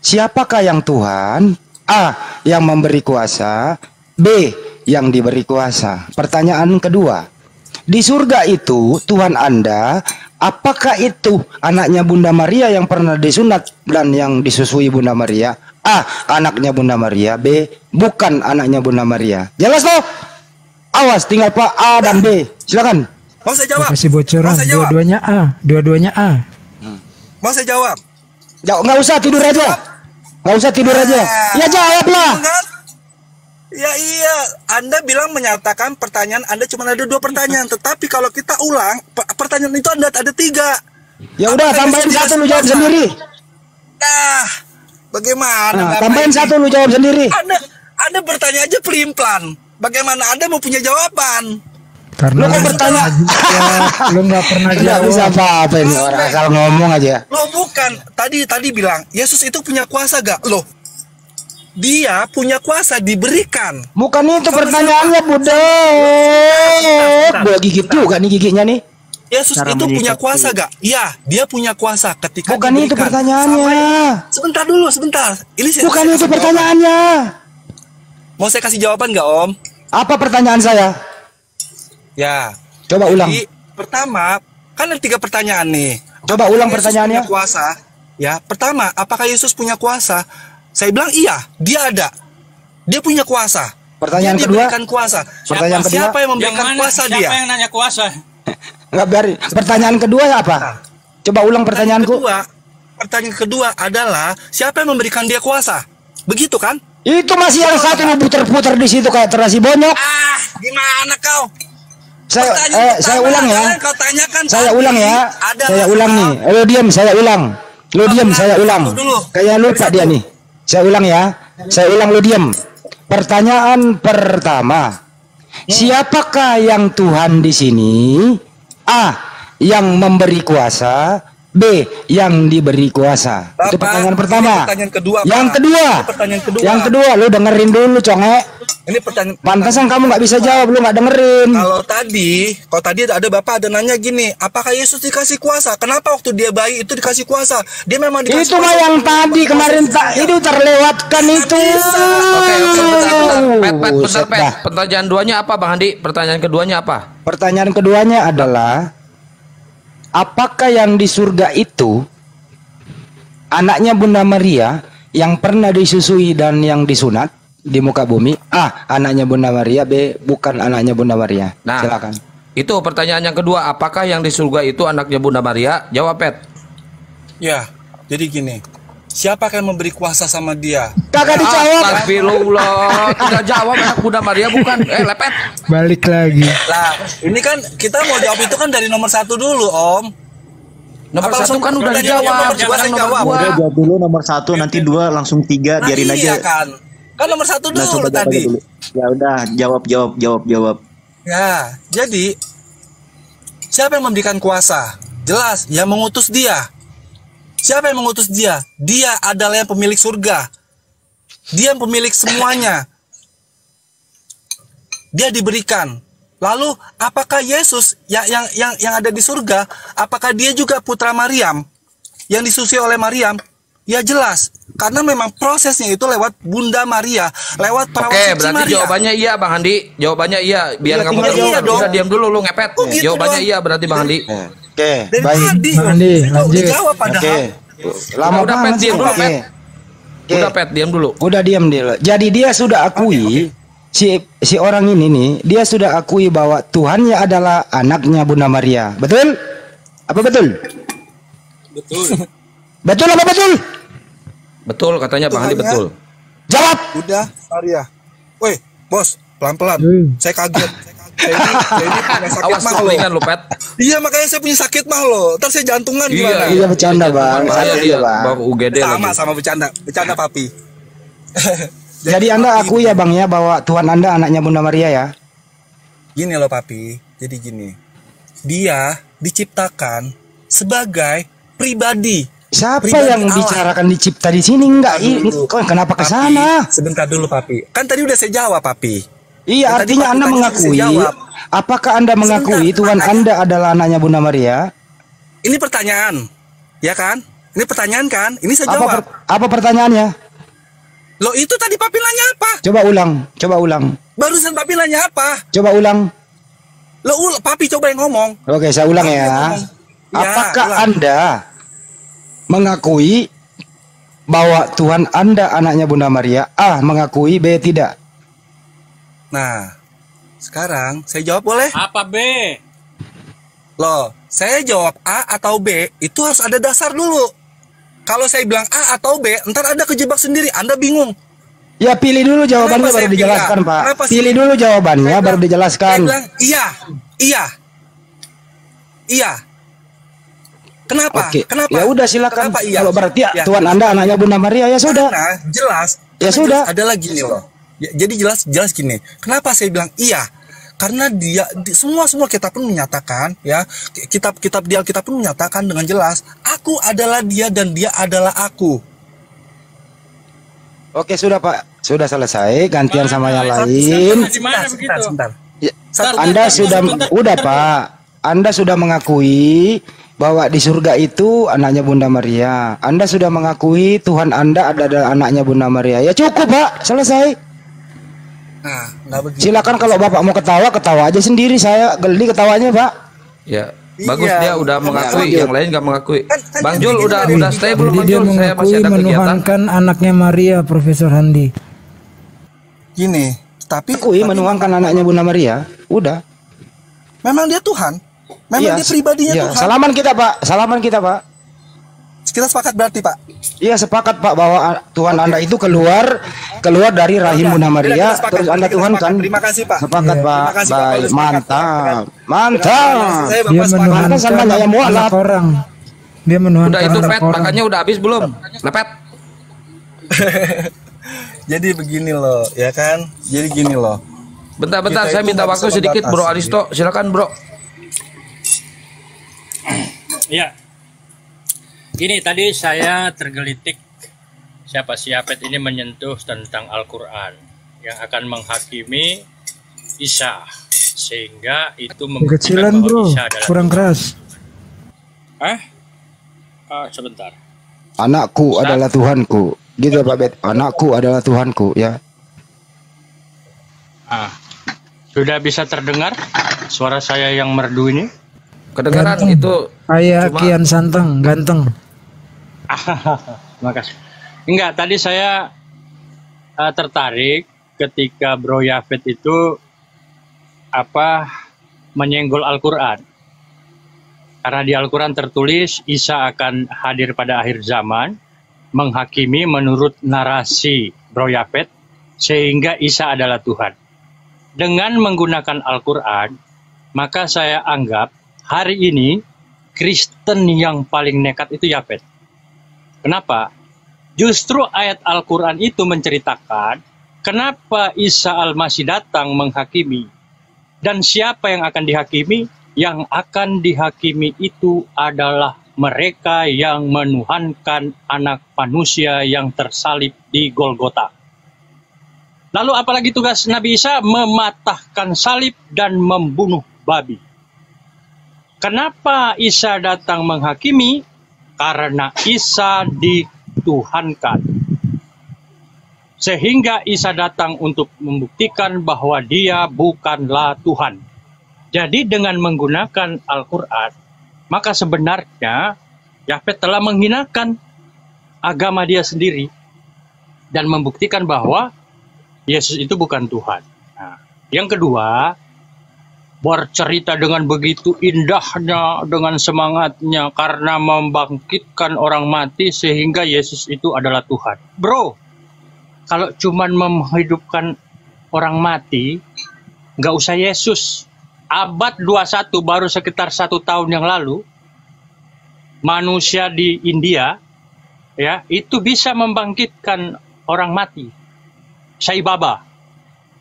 Siapakah yang Tuhan? A. Yang memberi kuasa. B. Yang diberi kuasa. Pertanyaan kedua. Di surga itu Tuhan Anda apakah itu anaknya Bunda Maria yang pernah disunat dan yang disusui Bunda Maria? A. Anaknya Bunda Maria. B. Bukan anaknya Bunda Maria. Jelas toh? Awas tinggal Pak A dan B. Silakan. Mau saya jawab? kasih bocoran, Mau saya jawab? dua-duanya A, dua-duanya A. Mau saya jawab? Jawab nggak usah tidur aja. Nggak usah tidur aja. Ya jawablah. Ya iya, Anda bilang menyatakan pertanyaan Anda cuma ada dua pertanyaan, tetapi kalau kita ulang, pe- pertanyaan itu Anda ada tiga. Ya udah tambahin satu lu jawab sendiri. Nah, bagaimana? Nah, tambahin satu lu jawab sendiri. Anda, Anda bertanya aja pelin-pelan. Bagaimana Anda mau punya jawaban? Karena Lu kok bertanya? lu nggak pernah Nggak bisa jawab. apa-apa ini orang asal ngomong aja. Loh bukan, tadi tadi bilang Yesus itu punya kuasa gak? Loh, dia punya kuasa diberikan. Bukan itu pertanyaannya, Budek. Boleh gigit juga nih giginya nih. Yesus Cara itu punya kuasa gak? Iya, dia punya kuasa ketika Bukan itu diberikan. pertanyaannya. Sebentar dulu, sebentar. Ini saya, Bukan saya itu pertanyaannya. jawaban. Mau saya kasih jawaban gak Om? Apa pertanyaan saya? Ya. Coba ulang. Jadi, pertama, kan ada tiga pertanyaan nih. Coba Apakah ulang Yesus pertanyaannya. Punya kuasa. Ya, pertama, apakah Yesus punya kuasa? Saya bilang iya, dia ada. Dia punya kuasa. Pertanyaan dia kedua. diberikan kuasa. Pertanyaan siapa, kedua. siapa yang memberikan Yang mana? kuasa Siapa dia? yang nanya kuasa? Enggak biarin. Pertanyaan kedua ya apa? Coba ulang pertanyaanku. Kedua, pertanyaan kedua adalah siapa yang memberikan dia kuasa? Begitu kan? Itu masih yang satu lu puter-puter di situ kayak terasi bonyok. Ah, gimana kau? Saya Pertanyaan eh, saya ulang ya. Kau tanyakan Saya ulang ya. Saya ulang nih. Lu diam, saya ulang. Lu diam, saya ulang. Kayaknya lupa dia nih. Saya ulang ya. Saya ulang lu diam. Pertanyaan pertama. Siapakah yang Tuhan di sini? A. Yang memberi kuasa. B. Yang diberi kuasa. Itu Bapak, pertanyaan ini pertama. pertanyaan kedua, Yang Pak. kedua. Ini pertanyaan kedua. Yang kedua, lu dengerin dulu, conge. Ini pertanyaan Pantesan kamu nggak bisa jawab, lu nggak dengerin. Kalau tadi, kalau tadi ada bapak ada nanya gini, apakah Yesus dikasih kuasa? Kenapa waktu dia bayi itu dikasih kuasa? Dia memang dikasih Itu mah yang tadi kemarin tak itu terlewatkan itu. Oke, oke, bentar, bentar. Pet, pet, bentar, pet. Pertanyaan duanya apa, Bang Andi? Pertanyaan keduanya apa? Pertanyaan keduanya adalah apakah yang di surga itu anaknya Bunda Maria yang pernah disusui dan yang disunat di muka bumi? A. Anaknya Bunda Maria, B. Bukan anaknya Bunda Maria. Nah, Silakan. Itu pertanyaan yang kedua, apakah yang di surga itu anaknya Bunda Maria? Jawab, Pet. Ya, jadi gini. Siapa yang memberi kuasa sama dia? Kagak dijawab. Astagfirullah. Tidak jawab anak Bunda Maria bukan. Eh, lepet. Balik lagi. Lah, ini kan kita mau jawab itu kan dari nomor satu dulu, Om. Nomor Apa satu kan udah dijawab. nomor dua Jangan saya nomor jawab. dua. Udah jawab dulu nomor satu, nanti dua langsung tiga, Nah, biarin iya aja. kan. Kan nomor satu Nah, dulu jawab tadi. dulu. Ya udah, jawab, jawab, jawab, jawab. Ya, jadi siapa yang memberikan kuasa? Jelas, yang mengutus dia. Siapa yang mengutus dia? Dia adalah yang pemilik surga. Dia yang pemilik semuanya. Dia diberikan. Lalu, apakah Yesus yang yang yang yang ada di surga, apakah dia juga putra Maryam yang disusui oleh Maryam? Ya jelas, karena memang prosesnya itu lewat Bunda Maria, lewat perawat Oke, berarti Maria. jawabannya iya, Bang Andi. Jawabannya iya, biar Iya, nggak tinggal muter iya dong. Udah diam dulu lu ngepet. Oh, gitu jawabannya dong. iya berarti Bang Andi. Oke, Dari baik. tadi, Bang Andi, lanjut. dijawab padahal. Oke. Lama Udah, Pet, banget sih. dulu, Oke. Pet. Oke. Udah pet, diam dulu. Udah diam dia. Jadi dia sudah akui si si orang ini nih, dia sudah akui bahwa Tuhannya adalah anaknya Bunda Maria. Betul? Apa betul? Betul. Betul apa betul? Betul katanya Bang Andi betul. Jawab. Udah, Maria. Woi, bos, pelan-pelan. Saya kaget. Saya ini, saya ini punya sakit Awas mah lu pet. Iya, makanya saya punya sakit mah loh. Ntar saya jantungan gimana? Iya bercanda bang. Bahaya Santai dia, ya bang. bawa UGD sama, lagi. sama bercanda. Bercanda, papi. Jadi anda akui ya bang ya bahwa Tuhan anda anaknya Bunda Maria ya? Gini loh, papi. Jadi gini. dia diciptakan sebagai pribadi. Siapa Pribadi yang Allah. bicarakan dicipta di sini enggak? Kenapa ke sana? Sebentar dulu, Papi. Kan tadi udah saya jawab, Papi. Iya, tadi artinya Anda mengakui apakah Anda mengakui Sebentar, Tuhan Anda adalah anaknya Bunda Maria? Ini pertanyaan, ya kan? Ini pertanyaan kan? Ini saya Apa jawab. per- apa pertanyaannya? Loh itu tadi Papi nanya apa? Coba ulang, coba ulang. Barusan Papi nanya apa? Coba ulang. Lo ul, Papi coba yang ngomong. Oke, saya ulang ya. Ya, Apakah ulang. Anda mengakui bahwa Tuhan Anda anaknya Bunda Maria? A. Mengakui, B. Tidak. Nah, sekarang saya jawab boleh? Apa B? Loh, saya jawab A atau B, itu harus ada dasar dulu. Kalau saya bilang A atau B, ntar Anda kejebak sendiri, Anda bingung. Ya pilih dulu jawabannya Kenapa baru saya dijelaskan, bilang? Pak. Kenapa? Pilih dulu jawabannya baru Saya dijelaskan. bilang iya, iya, iya. Kenapa? Oke. Kenapa? Ya udah silakan. Kenapa iya? Kalau berarti ya, Ya. Tuhan Anda anaknya Bunda Maria ya sudah. Karena jelas. Ya sudah. jelas adalah gini loh. Ya, jadi jelas jelas gini. Kenapa saya bilang iya? Karena dia di- semua semua kitab pun menyatakan ya kitab-kitab di Alkitab pun menyatakan dengan jelas aku adalah dia dan dia adalah aku. Oke, sudah Pak. Sudah selesai. Gantian sama yang Satu- lain. sebentar, sebentar, sebentar. Ya, Satu- Anda sudah sebentar. udah Pak. Anda sudah mengakui bahwa di surga itu anaknya Bunda Maria. Anda sudah mengakui Tuhan Anda adalah anaknya Bunda Maria. Ya cukup Pak, selesai. Nah, nggak begitu. Silakan kalau Bapak mau ketawa, ketawa aja sendiri. Saya geli ketawanya Pak. Ya, bagus Iya, dia udah iya, mengakui, lanjut. yang lain nggak mengakui. Bang jadi Jul gini udah tadi. udah stay belum Bang dia Jul? Saya masih ada kegiatan. anaknya Maria, Profesor Handi. Gini, tapi Akui menuangkan anaknya Bunda Maria. Udah. memang dia Tuhan. Memang Iya, dia pribadinya iya. Tuhan. Salaman kita Pak. Salaman kita Pak. Kita sepakat berarti, Pak. Iya sepakat Pak bahwa ah, Tuhan Anda itu keluar keluar dari rahim Bunda Maria kita sepakat. terus Anda Tuhan kan. Terima kasih, Pak. Sepakat Iya. Pak. Terima kasih, Pak. Baik, mantap. Saya Mantap. Bapak Dia sepakat. Pantas sama menuhankan saya mualaf. orang. Dia menuhankan Udah itu pet, makannya udah habis belum? Lepet. Jadi begini loh, ya kan? Jadi gini loh. Bentar-bentar saya minta waktu sedikit Bro. Aristo. Silakan Bro. Ya. Gini tadi saya tergelitik siapa si Apet ini menyentuh tentang Al-Qur'an yang akan menghakimi Isa sehingga itu bahwa bro, Isa adalah kurang keras. Eh? Ah, sebentar. Anakku adalah Tuhanku. Gitu Pak Bet. Anakku adalah Tuhanku ya. Ah. Sudah bisa terdengar suara saya yang merdu ini? Kedengaran Ganteng. itu Ayah cuma- kian santeng, ganteng. Makasih. Enggak, tadi saya eh, tertarik ketika Bro Yafet itu apa menyenggol Al-Qur'an. Karena di Al-Qur'an tertulis Isa akan hadir pada akhir zaman menghakimi menurut narasi Bro Yafet sehingga Isa adalah Tuhan. Dengan menggunakan Al-Qur'an, maka saya anggap hari ini Kristen yang paling nekat itu Yafet. Kenapa? Justru ayat Al-Quran itu menceritakan kenapa Isa Al-Masih datang menghakimi. Dan siapa yang akan dihakimi? Yang akan dihakimi itu adalah mereka yang menuhankan anak manusia yang tersalib di Golgota. Lalu apalagi tugas Nabi Isa? Mematahkan salib dan membunuh babi. Kenapa Isa datang menghakimi? Karena Isa dituhankan. Sehingga Isa datang untuk membuktikan bahwa dia bukanlah Tuhan. Jadi dengan menggunakan Al-Quran, maka sebenarnya Yahweh telah menghinakan agama dia sendiri dan membuktikan bahwa Yesus itu bukan Tuhan. Nah, yang kedua, bercerita dengan begitu indahnya, dengan semangatnya karena membangkitkan orang mati sehingga Yesus itu adalah Tuhan. Bro, kalau cuman menghidupkan orang mati, nggak usah Yesus. Abad 21 baru sekitar satu tahun yang lalu, manusia di India ya itu bisa membangkitkan orang mati. Sai Baba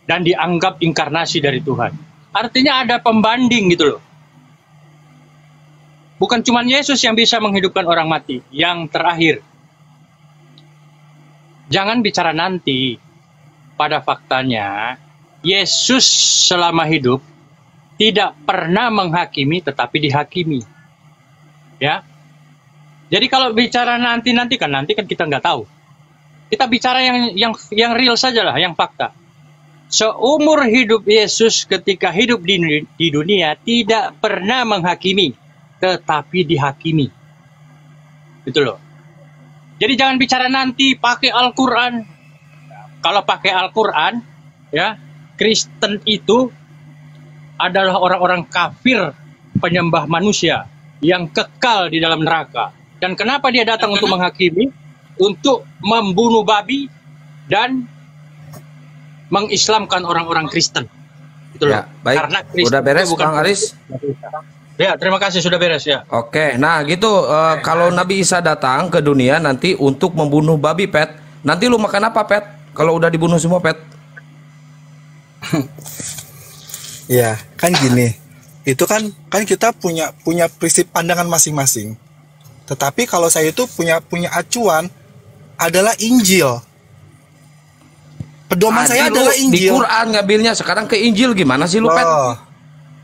dan dianggap inkarnasi dari Tuhan. Artinya ada pembanding gitu loh. Bukan cuma Yesus yang bisa menghidupkan orang mati. Yang terakhir, jangan bicara nanti. Pada faktanya, Yesus selama hidup tidak pernah menghakimi tetapi dihakimi. Ya. Jadi kalau bicara nanti-nanti kan nanti kan kita nggak tahu. Kita bicara yang yang yang real saja lah, yang fakta. Seumur hidup Yesus ketika hidup di, di dunia tidak pernah menghakimi tetapi dihakimi. Itu loh. Jadi jangan bicara nanti pakai Al-Qur'an. Kalau pakai Al-Qur'an ya, Kristen itu adalah orang-orang kafir penyembah manusia yang kekal di dalam neraka. Dan kenapa dia datang untuk menghakimi? Untuk membunuh babi dan mengislamkan orang-orang Kristen. Itu loh. Ya, baik. Karena Kristen Udah beres, bukan Bang Aris? Ya, terima kasih sudah beres ya. Oke, nah gitu. eh, kalau Nabi Isa datang ke dunia nanti untuk membunuh babi, Pet. Nanti lu makan apa, Pet? Kalau udah dibunuh semua, Pet? Ya, kan gini. Itu kan kan kita punya punya prinsip pandangan masing-masing. Tetapi kalau saya itu punya punya acuan adalah Injil. Pedoman Tadi saya lu adalah Di Injil. Quran ngambilnya sekarang ke Injil gimana sih lu, Pet? Loh,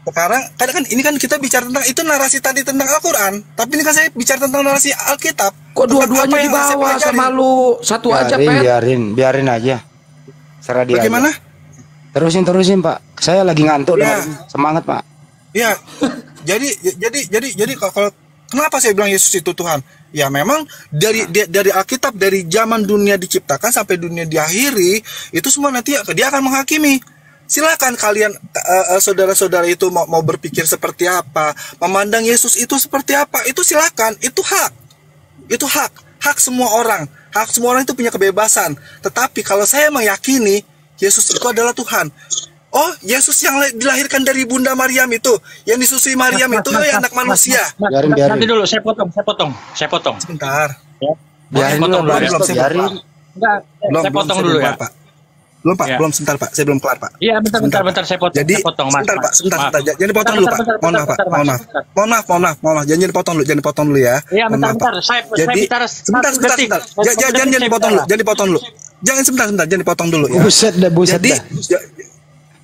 Sekarang kan kan ini kan kita bicara tentang itu narasi tadi tentang Al-Qur'an, tapi ini kan saya bicara tentang narasi Alkitab. Kok dua-duanya dibawa sama lu? Satu aja, biarin, Pet. biarin, biarin aja. Serah dia. Bagaimana? aja. Terusin, terusin, Pak. Saya lagi ngantuk Ya. dengerin. Semangat, Pak. Ya, jadi jadi jadi jadi kalau kalau- kenapa saya bilang Yesus itu Tuhan? Ya memang dari di- dari Alkitab dari zaman dunia diciptakan sampai dunia diakhiri itu semua nanti dia akan menghakimi. Silakan kalian eh, eh, saudara-saudara itu mau mau berpikir seperti apa, memandang Yesus itu seperti apa, itu silakan, itu hak. Itu hak, hak semua orang. Hak semua orang itu punya kebebasan. Tetapi kalau saya meyakini Yesus itu adalah Tuhan. Oh, Yesus yang la- dilahirkan dari Bunda Maryam itu, yang disusui Maryam Mas, itu, mas, ya mas, anak mas, manusia. mas, mas, mas, Nanti dulu, saya potong, saya potong, saya potong. Sebentar. Ya. Biarin Saya potong dulu, ya. Pak. Biarin. Enggak, Belum, saya belum, potong dulu belum ya. Pak. Belum, Pak. Ya. Belum, sebentar, Pak. Saya belum kelar, Pak. Iya, bentar, bentar, bentar, saya potong, Jadi, saya potong, Mas. sebentar, Mas. Pak. Sebentar, sebentar. Jangan dipotong Bentar, dulu, Pak. bentar, Mohon maaf, Pak. Mohon maaf. Mohon maaf, mohon maaf, mohon maaf. Jangan dipotong dulu, jangan dipotong dulu ya. Iya, Mohon bentar, maaf, Pak. bentar. Saya- saya Jadi, bicara sebentar, sebentar, sebentar. Jangan dipotong dulu, jangan dipotong dulu. Jangan sebentar, sebentar, jangan dipotong dulu ya. Buset dah, buset Jadi, dah.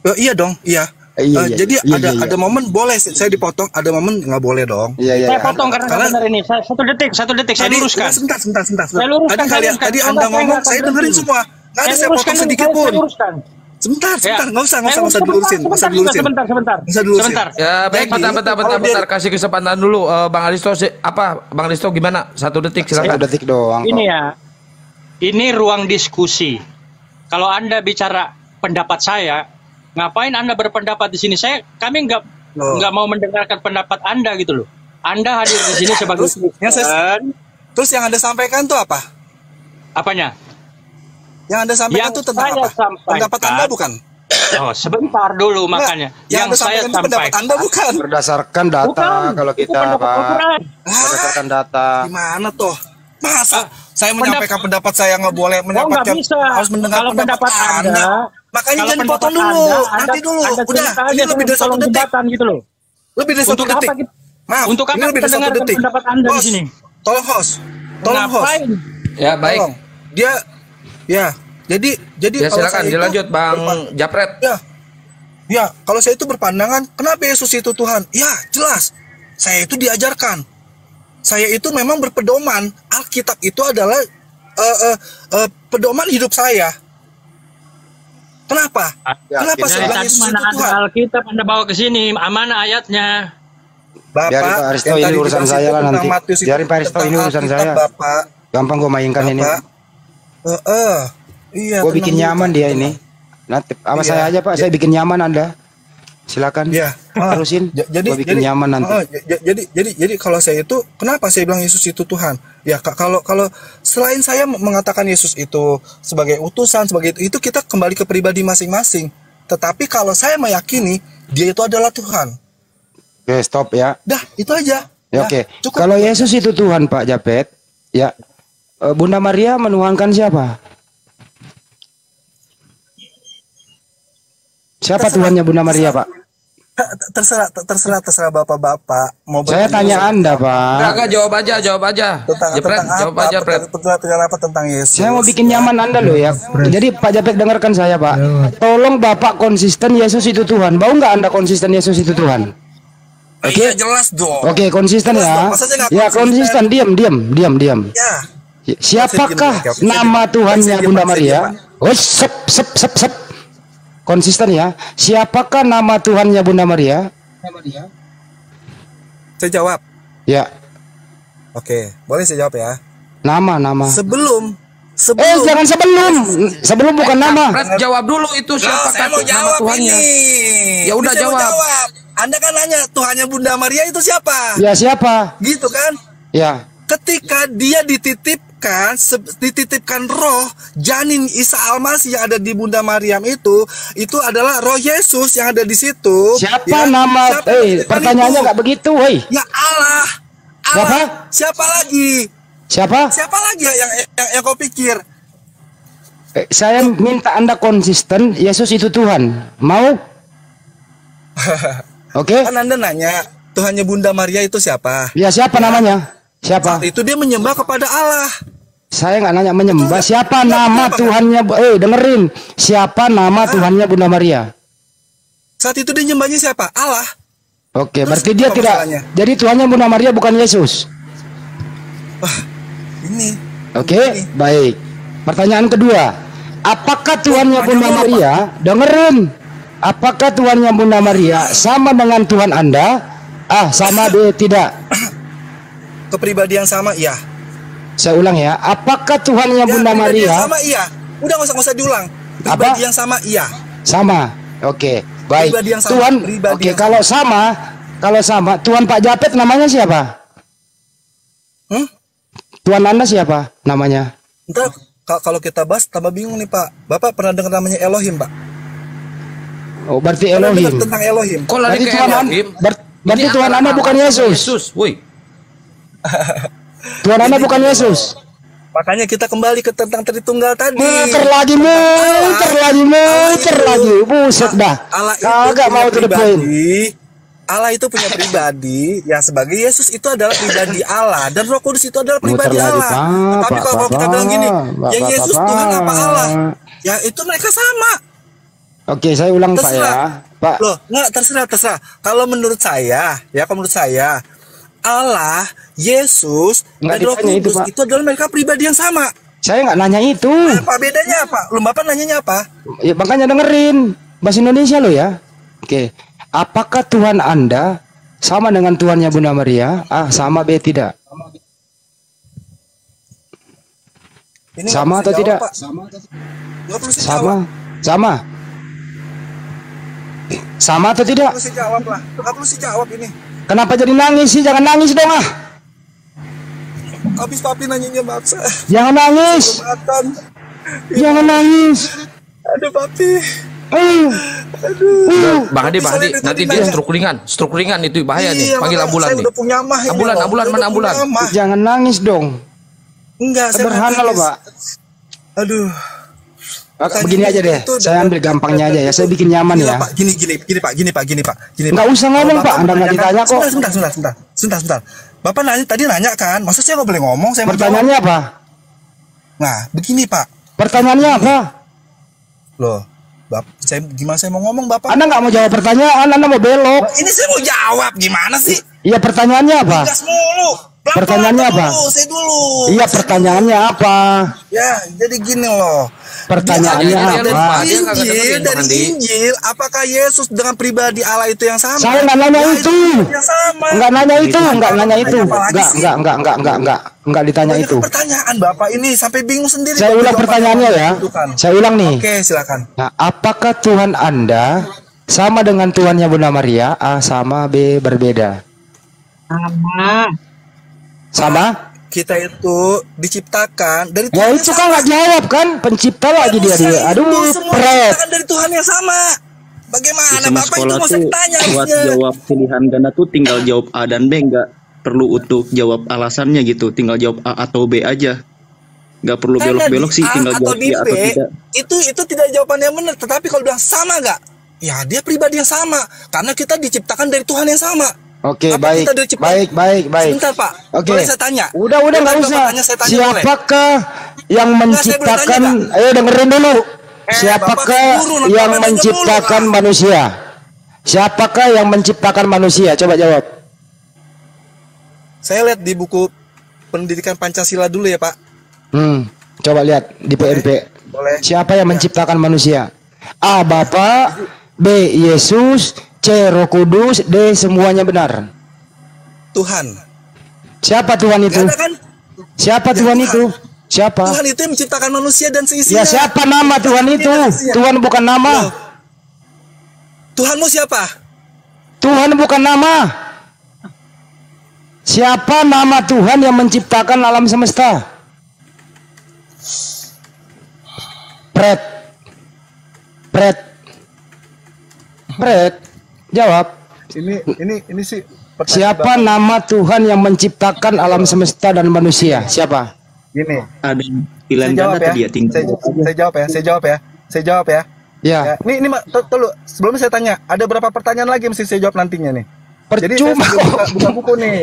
Ya- ya, iya dong, iya. Iya, Eh, iya, jadi iya, ada iya, iya. ada momen boleh saya dipotong, ada momen nggak boleh dong. Iya, iya. Saya potong karena nggak benar ini. Saya, satu detik, satu detik, saya Tadi- luruskan. Sebentar, sebentar, sebentar. Saya luruskan, Tadi saya kalian, tadi Anda saya ngomong, saya dengerin semua. Nggak ada Saya saya potong sedikit saya- pun. saya luruskan. Sebentar, Ya. sebentar, nggak usah, nggak usah, nggak usah sebentar, dilurusin, nggak usah sebentar, dilurusin. sebentar, sebentar. Dilurusin. Sebentar. Ya baik, bentar, bentar, bentar, bentar. Kasih kesempatan dulu, Bang Aristo. si- Apa, Bang Aristo gimana? Satu detik, Satu silakan. detik doang. Ini ya, ini ruang diskusi. Kalau anda bicara pendapat saya, ngapain anda berpendapat di sini? Saya, kami nggak Loh. nggak mau mendengarkan pendapat anda gitu loh. Anda hadir di sini sebagai Terus, yang saya-. Terus yang anda sampaikan tuh apa? apanya? Yang anda sampaikan Yang tuh tentang apa? sampaikan- Pendapat anda bukan? Oh, sebentar dulu Nggak, makanya. yang Yang, anda saya sampaikan itu pendapat sampaikan. anda bukan? Berdasarkan data Bukan, kalau itu kita, pendapat Pak. Al-Quran. Berdasarkan data. Gimana tuh? Masa Ah, saya menyampaikan pendapat saya nggak boleh Oh, bisa. harus mendengar Kalau pendapat Anda, Makanya kalau jangan dipotong dulu. Anda, Nanti Anda- dulu. Anda Udah, cerita ini lebih dari satu detik. jembatan gitu loh. Lebih dari satu Untuk apa detik. kita- Maaf, untuk apa ini lebih dari satu detik. pendapat Anda di Host, sini? Tolong host. Tolong host. Ngapain? Ya baik. Tolong. Dia ya, jadi jadi Ya kalau silakan saya itu dilanjut, Bang berpa- Japret. Ya. Ya, kalau saya itu berpandangan, kenapa Yesus itu Tuhan? Ya, jelas. Saya itu diajarkan. Saya itu memang berpedoman. Alkitab itu adalah eh, eh, eh, pedoman hidup saya. Kenapa? Kenapa Dari saya bilang tadi Yesus mana itu ada Tuhan? Alkitab Anda bawa ke sini, mana ayatnya? Bapak, Biarin Pak Aristo ini urusan saya lah nanti. Matius Biarin Pak Aristo ini urusan Alkitab, saya. Bapak. Gampang gue mainkan ini. Bapak. Eh, eh. Iya, Gue bikin nyaman dia ini. Nanti sama Iya. saya aja Pak, saya bikin nyaman Anda. Silakan. Iya. Ah, Terusin. jadi bikin jadi nyaman nanti. ah, jadi jadi jadi kalau saya itu kenapa saya bilang Yesus itu Tuhan? Ya Kak, kalau kalau selain saya mengatakan Yesus itu sebagai utusan sebagai itu, itu kita kembali ke pribadi masing-masing. Tetapi kalau saya meyakini dia itu adalah Tuhan. Oke, stop ya. Dah, itu aja. Ya, Oke. cukup. Kalau Yesus itu Tuhan Pak Japet, ya eh, Bunda Maria menuhankan siapa? Siapa. Tuhannya Bunda Maria Pak? Terserah terserah terserah bapak-bapak mau Saya tanya Anda, apa. Pak. Enggak, enggak, jawab aja, jawab aja. tentang Jepret, tentang jawab apa aja, Pret. tentang, tentang apa tentang Yesus Saya mau bikin nyaman Anda loh ya. Jadi Pak Japek dengarkan saya, Pak. Tolong Bapak konsisten Yesus itu Tuhan. Mau nggak Anda konsisten Yesus itu Tuhan? Oke. Iya, jelas dong Oke, konsisten Jelas ya. saya nggak Ya, konsisten? konsisten. Diam, diam, diam, diam. ya Siapakah nama Tuhannya Bunda Maria? Oh, sep, sep, sep, sep. Konsisten ya. Siapakah nama Tuhannya Bunda Maria? saya jawab Ya, oke boleh saya jawab ya nama, nama. sebelum sebelum Eh, jangan sebelum. Sebelum bukan nama. Pret, jawab dulu itu Loh, siapa saya mau nama jawab Tuhannya. ini. Ya udah, Ini mau jawab. Anda kan nanya Tuhannya Bunda Maria itu siapa? Ya, siapa? Gitu kan? Ya. Ketika dia dititipkan, se- dititipkan roh janin Isa Almasih yang ada di Bunda Mariam itu, itu adalah roh Yesus yang ada di situ. Siapa Ya, nama? siapa yang Eh, pertanyaannya nggak begitu, woi. Ya Allah. Allah. Siapa? Siapa lagi? Siapa? Siapa lagi yang yang, yang, yang kau pikir? Eh, saya minta Anda konsisten, Yesus itu Tuhan. Mau? Oke? Kan Anda nanya, Tuhannya Bunda Maria itu siapa? Ya, siapa namanya? Siapa? Saat itu dia menyembah kepada Allah. Saya nggak nanya menyembah. Siapa nama Tuhannya? Eh, dengerin. Siapa nama Tuhannya Bunda Maria? Saat itu dia nyembahnya siapa? Allah. Oke, berarti dia apa tidak. masalahnya? Jadi Tuhannya Bunda Maria bukan Yesus. Ini Oke, baik. Pertanyaan kedua, apakah Tuhannya Bunda Maria? Dengerin. Apakah Tuhannya Bunda Maria sama dengan Tuhan Anda? Ah, sama deh tidak. Kepribadian sama iya. Saya ulang ya. Apakah Tuhannya Ya, Bunda Maria sama iya. Udah nggak usah nggak usah diulang. Pribadi yang sama iya. sama? Oke, baik. Pribadi yang sama, Tuhan. pribadi Oke, yang kalau sama, kalau sama, Tuhan Pak Japet namanya siapa? Hmm? Tuhan Anda siapa namanya? Ntar ka- kalau kita bahas tambah bingung nih Pak. Bapak pernah dengar namanya Elohim Pak? Oh, berarti Elohim. tentang Elohim? Kok lari Berarti ke Tuhan Anda, Elohim? ber- berarti Tuhan Anda bukan Yesus. Yesus, woi. Tuhan Anda bukan Yesus. Makanya kita kembali ke tentang Tritunggal tadi. Muter lagi, muter lagi, muter lagi. Buset dah. Allah itu Kagak punya mau to the point. pribadi. Allah itu punya pribadi yang sebagai Yesus itu adalah pribadi Allah dan Roh Kudus itu adalah pribadi Allah. Tapi kalau, kita bilang gini, ya Yesus Pak, Tuhan apa. Allah? Ya itu mereka sama. Oke, saya ulang Pak ya. Terserah. Pak, Loh, nggak terserah terserah. Kalau menurut saya, ya kalau menurut saya, Allah, Yesus, Nggak dan Roh itu, Kudus Pak. itu, adalah mereka pribadi yang sama. saya nggak nanya itu. Apa bedanya apa? Lu Bapak nanyanya apa? Ya, makanya dengerin bahasa Indonesia lo ya. Oke, apakah Tuhan Anda sama dengan Tuhannya Bunda Maria? Ah, sama B tidak. Ini Sama atau dijawab, tidak? Pak. Sama, dijawab. sama. Sama atau tidak? Nggak perlu dijawab lah. Perlu dijawab ini. Kenapa jadi nangis sih? Jangan nangis dong ah. Habis papi nanyanya maksa. Jangan nangis. Makan. Jangan nangis. Aduh papi. Uh. Aduh. Bang Adi, Bang Adi, nanti dia stroke ringan, stroke ringan itu bahaya nih. Iya, Panggil ambulan nih. punya mah ini Ambulan, loh. ambulan, mana ambulan? Jangan nangis dong. Enggak, Sederhana loh. Pak. Aduh. Pak, Begini aja deh. Saya ambil gampangnya aja ya. Saya bikin nyaman ya. Pak, gini gini gini Pak, gini Pak, gini Pak. Gini. Nggak Pak. usah ngomong, Pak. Anda nggak menanyakan- ditanya kok. Sebentar, sebentar, sebentar, sebentar. Sebentar. Bapak nanya tadi nanya kan, masa saya nggak boleh ngomong? Saya Pertanyaannya apa? Nah, begini Pak. Pertanyaannya apa? Loh, Bap, saya gimana saya mau ngomong Bapak? Anda nggak mau jawab pertanyaan, Anda mau belok. Ini saya mau jawab gimana sih? Iya pertanyaannya apa? Gas mulu. Pertanyaannya apa? dulu, Saya dulu. Iya pertanyaannya apa? Ya, jadi gini loh. Pertanyaannya Di- apa? Dari Dia Injil, dari. Injil, apakah Yesus dengan pribadi Allah itu yang sama? Saya nggak nanya Ya, itu. Yang sama. Nggak nanya itu, nggak nanya itu. Nggak, nggak, nggak, nggak, nggak, nggak, nggak ditanya Banyak itu. pertanyaan Bapak ini sampai bingung sendiri. Saya ulang pertanyaannya ya. Saya ulang nih. Oke, silakan. Nah, apakah Tuhan Anda sama dengan Tuhannya Bunda Maria? A sama B berbeda. Sama. Sama? Kita itu diciptakan dari Ya Tuhan itu kan nggak jawab kan, pencipta lagi dia dia. Aduh, semua pret. diciptakan dari Tuhan yang sama. Bagaimana semua Bapak itu mau saya tanya buat jawab pilihan ganda tuh tinggal jawab A dan B nggak perlu untuk jawab alasannya gitu tinggal jawab A atau B aja nggak perlu Karena belok-belok sih A tinggal atau jawab di iya B, atau tidak Itu itu tidak jawaban yang benar, tetapi kalau bilang sama nggak? Ya, dia pribadi yang sama karena kita diciptakan dari Tuhan yang sama. Oke, Apa baik. Baik, baik, baik. Sebentar, Pak. Oke. Boleh saya tanya? Udah, udah Dari nggak tadi usah. Bapak tanya, saya tanya, boleh? Siapakah yang boleh menciptakan? tanya. Ayo dengerin dulu. Eh, Siapakah Bapak guru, yang Bapak menciptakan Pak. manusia? Siapakah yang menciptakan manusia? Coba jawab. Saya lihat di buku pendidikan Pancasila dulu ya, Pak. Hmm, coba lihat di PMP. Boleh. Siapa yang menciptakan manusia? A. Bapa, B. Yesus, C. Roh Kudus, D. Semuanya benar. Tuhan. Siapa Tuhan itu? Ada kan? Siapa Tuhan itu? Siapa? Tuhan itu yang menciptakan manusia dan seisinya. Ya siapa nama Tuhan itu? Tuhan bukan nama. Tuhanmu siapa? Tuhan bukan nama. Siapa nama Tuhan yang menciptakan alam semesta? Pret. Pret. Pret. Jawab. Ini ini ini sih Siapa Bapak. nama Tuhan yang menciptakan alam semesta dan manusia? Siapa? Gini. Ada pilihan Saya jawab ganda ya. tadi ya tinggal. Saya, saya jawab ya. Saya jawab ya. Saya jawab ya. Ya. Ya, Ini ini Mak, tulu. Sebelumnya saya tanya, ada berapa pertanyaan lagi yang mesti saya jawab nantinya nih? Jadi saya Percuma buka, buka buku nih.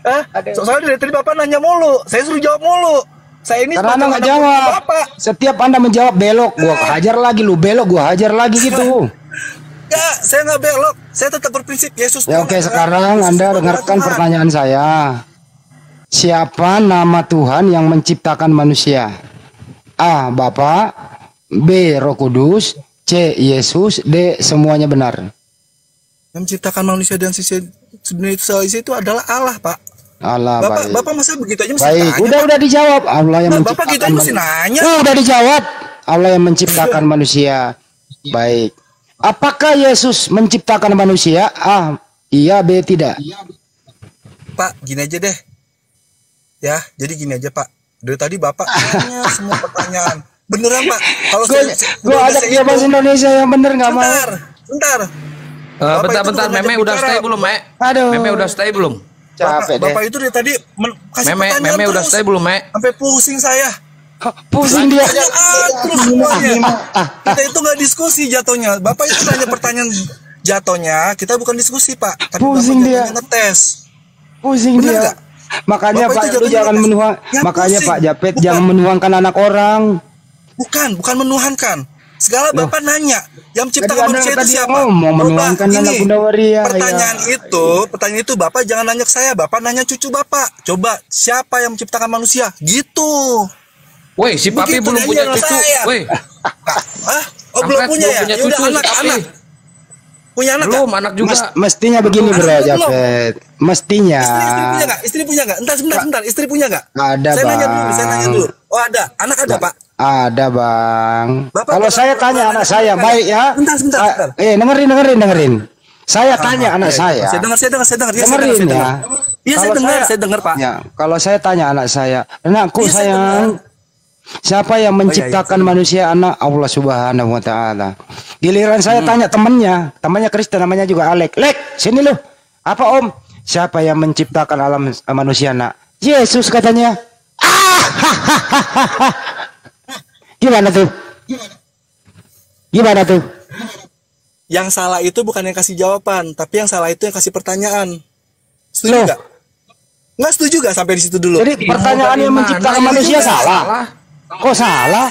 Ah, so- soalnya dari tadi Bapak nanya mulu. Saya suruh jawab mulu. Saya ini Karena anda nggak jawab. Bapak. Setiap anda menjawab belok, gua hajar lagi lu belok, gua hajar lagi gitu. Ya, saya nggak belok. Saya tetap berprinsip Yesus. Ya oke sekarang Yesus anda dengarkan Tuhan. pertanyaan saya. Siapa nama Tuhan yang menciptakan manusia? A. Bapa B. Roh Kudus C. Yesus D. Semuanya benar. Yang menciptakan manusia dan sisi sebenarnya itu adalah Allah, Pak. Allah Bapak, baik. Bapak masa begitu aja mesti Baik, tanya? udah Pak? udah dijawab. Allah yang Nah, Bapak gitu menciptakan aja mesti nanya. Udah dijawab. Allah yang menciptakan manusia. Baik. Apakah Yesus menciptakan manusia? A. Iya, B. Tidak. Pak, gini aja deh. Ya, jadi gini aja, Pak. Dari tadi Bapak tanya semua pertanyaan. Beneran, Pak. Kalau Gue saya gue udah ajak saya dia bahasa Indonesia yang bener nggak mau. Bentar, bentar. Bapak bentar bentar Meme udah stay belum, Me? Aduh. Meme udah stay belum? Bapak, Bapak itu dari tadi men- kasih Meme pertanyaan Meme udah terus. stay belum, Me? Sampai pusing saya. Pusing dia. Pertanyaan terus semuanya. Kita itu nggak diskusi jatuhnya. Bapak itu nanya pertanyaan jatuhnya, kita bukan diskusi, Pak. Tapi Pusing Bapak dia. ngetes. Pusing Bener dia. nggak? Makanya Bapak Pak itu jangan menuang. Ya, makanya pusing. Pak Japet Bukan. jangan menuangkan anak orang. Bukan, bukan menuhankan. Segala Loh. Bapak nanya, yang menciptakan manusia itu siapa? ngomong menuangkan ini, anak Bunda Waria, Pertanyaan ya. itu, pertanyaan itu Bapak jangan nanya ke saya, Bapak nanya cucu Bapak. Coba, siapa yang menciptakan manusia? Gitu. Woi, si papi Begitu belum punya cucu. saya. Woi, Hah? Oh, belum punya ya? punya Ya udah cucu, si anak, papi. anak. Punya anak belum anak juga. Mes- mestinya begini bro. Japet. Mestinya. Istri, istri punya nggak? Istri punya nggak? Entar sebentar, sebentar. Istri punya nggak? Ada saya nanya dulu, bang. saya nanya dulu. Oh ada, anak ada Pak. Ada bang. Bapak Kalau pernah- saya tanya anak saya, baik ya. Bentar, sebentar, Ah, sebentar. Eh dengerin dengerin dengerin. Saya tanya Ah, anak iya, saya. Saya dengar, saya dengar, saya dengar. Ya, saya dengerin dengar, saya ya. dengar. Iya, saya Kalau dengar, saya dengar Pak. Ya, kalau saya tanya anak saya, anakku Iya, saya sayang, siapa yang Oh, iya, menciptakan manusia anak Allah Subhanahu wa taala. Giliran Hmm. saya tanya temannya, temannya Kristen namanya juga Alek. Lek, sini lu. Apa Om? Siapa yang menciptakan alam eh, manusia nak? Yesus katanya. Ah, Gimana tuh? Gimana tuh? Yang salah itu bukan yang kasih jawaban, tapi yang salah itu yang kasih pertanyaan. Setuju nggak? Nggak setuju nggak sampai di situ dulu? Jadi pertanyaan yang menciptakan manusia salah. Kok salah?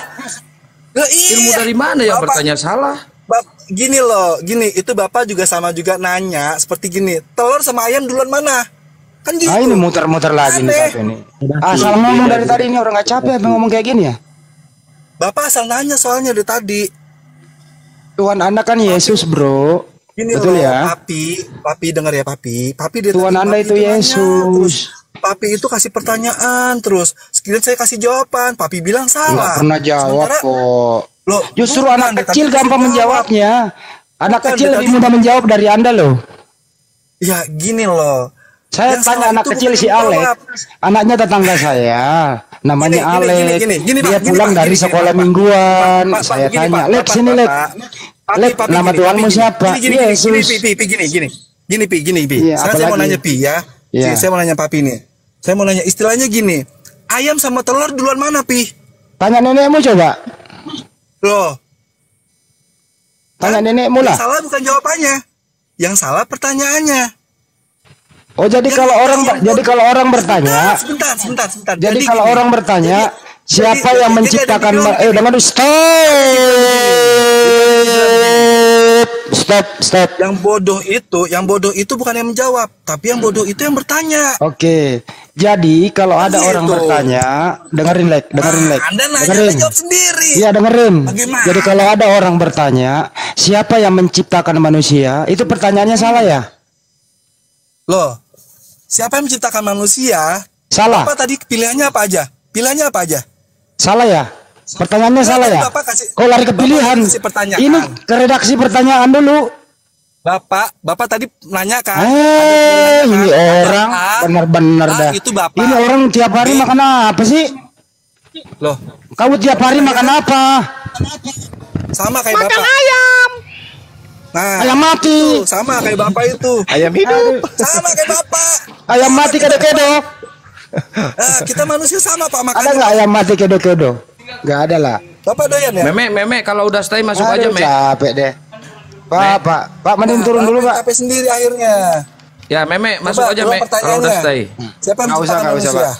Lah, iya. Ilmu dari mana yang Bapak- bertanya salah? Bap, gini loh, gini itu bapak juga sama juga nanya seperti gini, telur sama ayam duluan mana? Kan gitu. Ah ini muter-muter lagi nih satu ini. Asal ngomong dari tadi ini orang nggak capek apa ngomong kayak gini ya? Bapak asal nanya soalnya dari tadi. Tuhan Anda kan Yesus bro. Gini Betul loh, ya? papi, papi dengar ya papi, papi dari Tuhan tadi Anda papi itu nanya Yesus. terus. Papi itu kasih pertanyaan terus, sekalian saya kasih jawaban, papi bilang Nggak salah. pernah jawab Sementara- kok. Loh, Justru bukan, anak dari kecil gampang menjawabnya. Anak Bukan, kecil dari lebih mudah menjawab dari Anda loh. Ya gini loh. Saya Yang tanya anak kecil si Alek, jawab. anaknya tetangga saya, namanya Gini, gini, Alek. gini, gini, gini, Dia Pak, gini, pulang Pak, dari gini, gini, sekolah Pak, Pak. mingguan. Pak, Pak, saya begini, tanya, Pak, Lek Pak, sini Pak, Lek. Pak. Papi, Lek, papi, nama gini, Tuhanmu papi, siapa? Gini, gini, gini, gini, Yesus. pi, pi, pi, gini, gini. Gini, pi, gini, pi. Iya, Sekarang apa saya mau lagi? nanya pi ya. Iya. Saya mau nanya papi nih. Saya mau nanya istilahnya gini. Ayam sama telur duluan mana, pi? Tanya nenekmu coba. Loh. Tanya nenekmu lah. Yang salah bukan jawabannya. Yang salah pertanyaannya. Oh jadi kalau orang jadi kalau orang bertanya, Sebentar, sebentar, sebentar. jadi kalau gini, orang bertanya siapa jadi- yang jadi menciptakan eh dengan stop stop stop. Yang bodoh itu, yang bodoh itu bukan yang menjawab, tapi yang bodoh itu yang bertanya. Oke. Jadi kalau ada Gitu. orang bertanya, dengerin lek, dengerin lek. Anda nanya, dengerin. Anda jawab sendiri. Iya dengerin. Bagaimana? Jadi kalau ada orang bertanya, siapa yang menciptakan manusia? Itu pertanyaannya salah ya? Loh, siapa yang menciptakan manusia? Salah. Apa tadi pilihannya apa aja? Pilihannya apa aja? Salah ya? Pertanyaannya Nah, salah ya? Bapak kasih- Kau lari ke Bapak pilihan. kasih pertanyaan. Ini ke redaksi pertanyaan dulu. Bapak, Bapak tadi nanya kan? Eh, ini orang A, benar-benar A, dah. itu Bapak. Ini orang tiap hari B. makan apa sih? Loh, Kamu tiap hari makan apa? sama kayak Bapak. ayam. Nah, Ayam mati. itu, sama kayak Bapak itu. Ayam hidup. Sama kayak Bapak. Ayam mati kedok-kedok. Nah, kita manusia sama Pak Ada makanya. nggak ayam mati kedok-kedok? Nggak ada lah. Bapak doyan ya? Meme, meme kalau udah stay masuk Aduh, aja, Me. capek deh. Pak, Pak, Pak, mending turun dulu, Pak. Capek sendiri akhirnya. Ya, Meme masuk Coba, aja, dua Me. Kalau udah stay. Siapa yang Nggak usah, menciptakan nggak usah, manusia?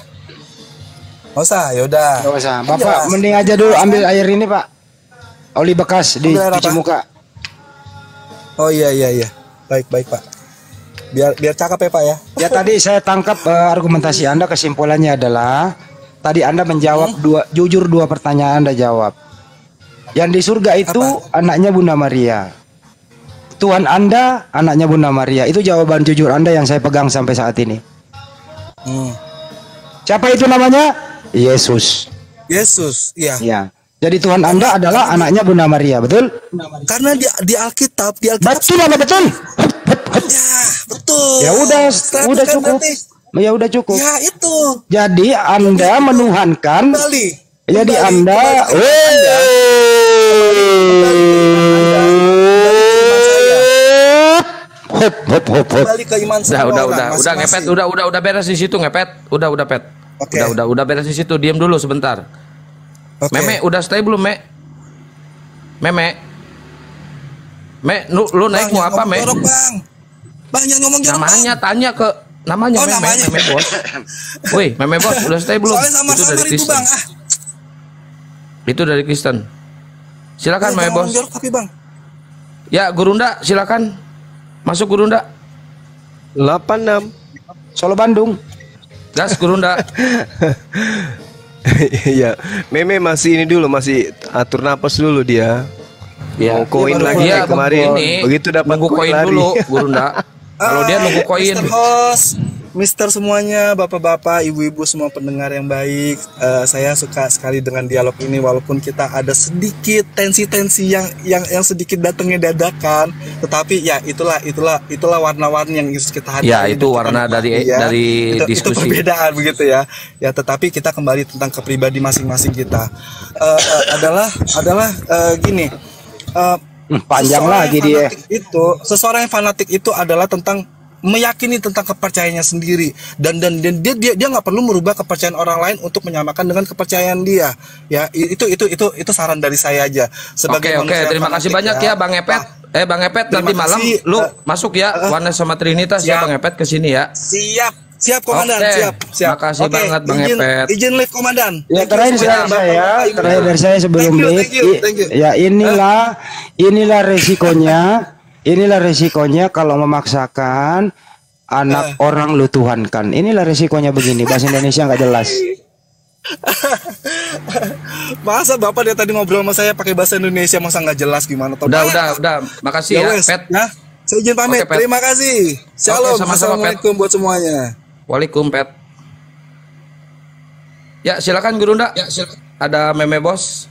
Nggak usah, yaudah. Nggak usah. Kan Bapak, jelas. mending aja dulu ambil air ini, Pak. Oli bekas di cuci muka. Oh iya iya iya. Baik baik Pak. Biar biar cakep ya Pak ya. Ya tadi saya tangkap eh, argumentasi Anda kesimpulannya adalah tadi Anda menjawab Hmm? dua jujur dua pertanyaan Anda jawab. Yang di surga itu anaknya Bunda Maria. Tuhan Anda anaknya Bunda Maria. Itu jawaban jujur Anda yang saya pegang sampai saat ini. Hmm. Siapa itu namanya? Yesus. Yesus, iya. Ya. Jadi Tuhan Anda adalah anaknya Bunda Maria, betul? Karena di di Alkitab, di Alkitab. Betul apa betul? Ya, betul. Ya udah, udah cukup. berarti- Ya udah cukup. Ya itu. Jadi Anda menuhankan Kembali. Jadi Kembali, Anda, kembali ke iman hop hop hop hop. Kembali ke iman Udah, udah, orang, udah, udah masing-masing. ngepet, udah, udah, udah beres di situ ngepet, udah, udah pet, udah, udah, udah beres di situ. Diam dulu sebentar. Meme, udah stay belum, Me? Meme, Me, lu, lu naik mau apa, Me? Jorok, Bang. Bang jangan ngomong jorok. Namanya tanya ke namanya Oh, Meme, namanya. Meme bos. Woi, Meme bos, udah stay belum? Soalnya samar-samar dari itu Kristen. Bang. Ah, Itu dari Kristen. Silakan, jangan Meme bos. jorok tapi Bang. Ya, Gurunda, silakan. Masuk Gurunda. 86. Solo Bandung. Gas Gurunda. Iya, Meme masih ini dulu, masih atur napas dulu dia. Iya. Mau koin Iya, lagi kayak kemarin. ini Begitu dapat koin lari. dulu, Gurunda. Kalau dia nunggu koin. Mr. Host, Mister semuanya, bapak-bapak, ibu-ibu semua pendengar yang baik, eh, saya suka sekali dengan dialog ini walaupun kita ada sedikit tensi-tensi yang yang yang sedikit datangnya dadakan, tetapi ya itulah itulah itulah warna-warni yang harus kita hadapi. Ya, itu warna dari- ya. dari itu, diskusi. Itu perbedaan begitu ya. Ya, tetapi kita kembali tentang kepribadi masing-masing kita. Eh, eh, adalah adalah eh, gini. Hmm, panjang seseorang lagi dia. Itu seseorang yang fanatik itu adalah tentang meyakini tentang kepercayaannya sendiri dan dan, dan dia dia dia nggak perlu merubah kepercayaan orang lain untuk menyamakan dengan kepercayaan dia ya itu itu itu itu saran dari saya aja sebagai Oke, oke, terima kasih banyak ya, Bang Epet. Eh, Bang Epet Terima nanti malam kasih, lu eh, masuk ya, Warna sama Trinitas ya, siap. Bang Epet ke sini ya. siap siap komandan Oke, siap siap makasih Oke, banget, Bang izin, Epet. izin live komandan Ya you terakhir semuanya, saya, Ibu. terakhir dari saya sebelum Thank you, break. thank you, i- thank you. Ya inilah inilah resikonya, inilah resikonya kalau memaksakan anak Eh. orang lu tuhankan. Inilah resikonya begini. Bahasa Indonesia nggak jelas. masa bapak dia tadi ngobrol sama saya pakai bahasa Indonesia masa nggak jelas gimana toh Udah, udah, udah. Makasih Ya ya, Pet. ya. Saya izin pamit. Pet. Terima kasih. Shalom. sama-sama, Pet. Assalamualaikum buat semuanya. Waalaikum, Pet. Ya, silakan Gurunda. Ya, silakan. Ada meme bos.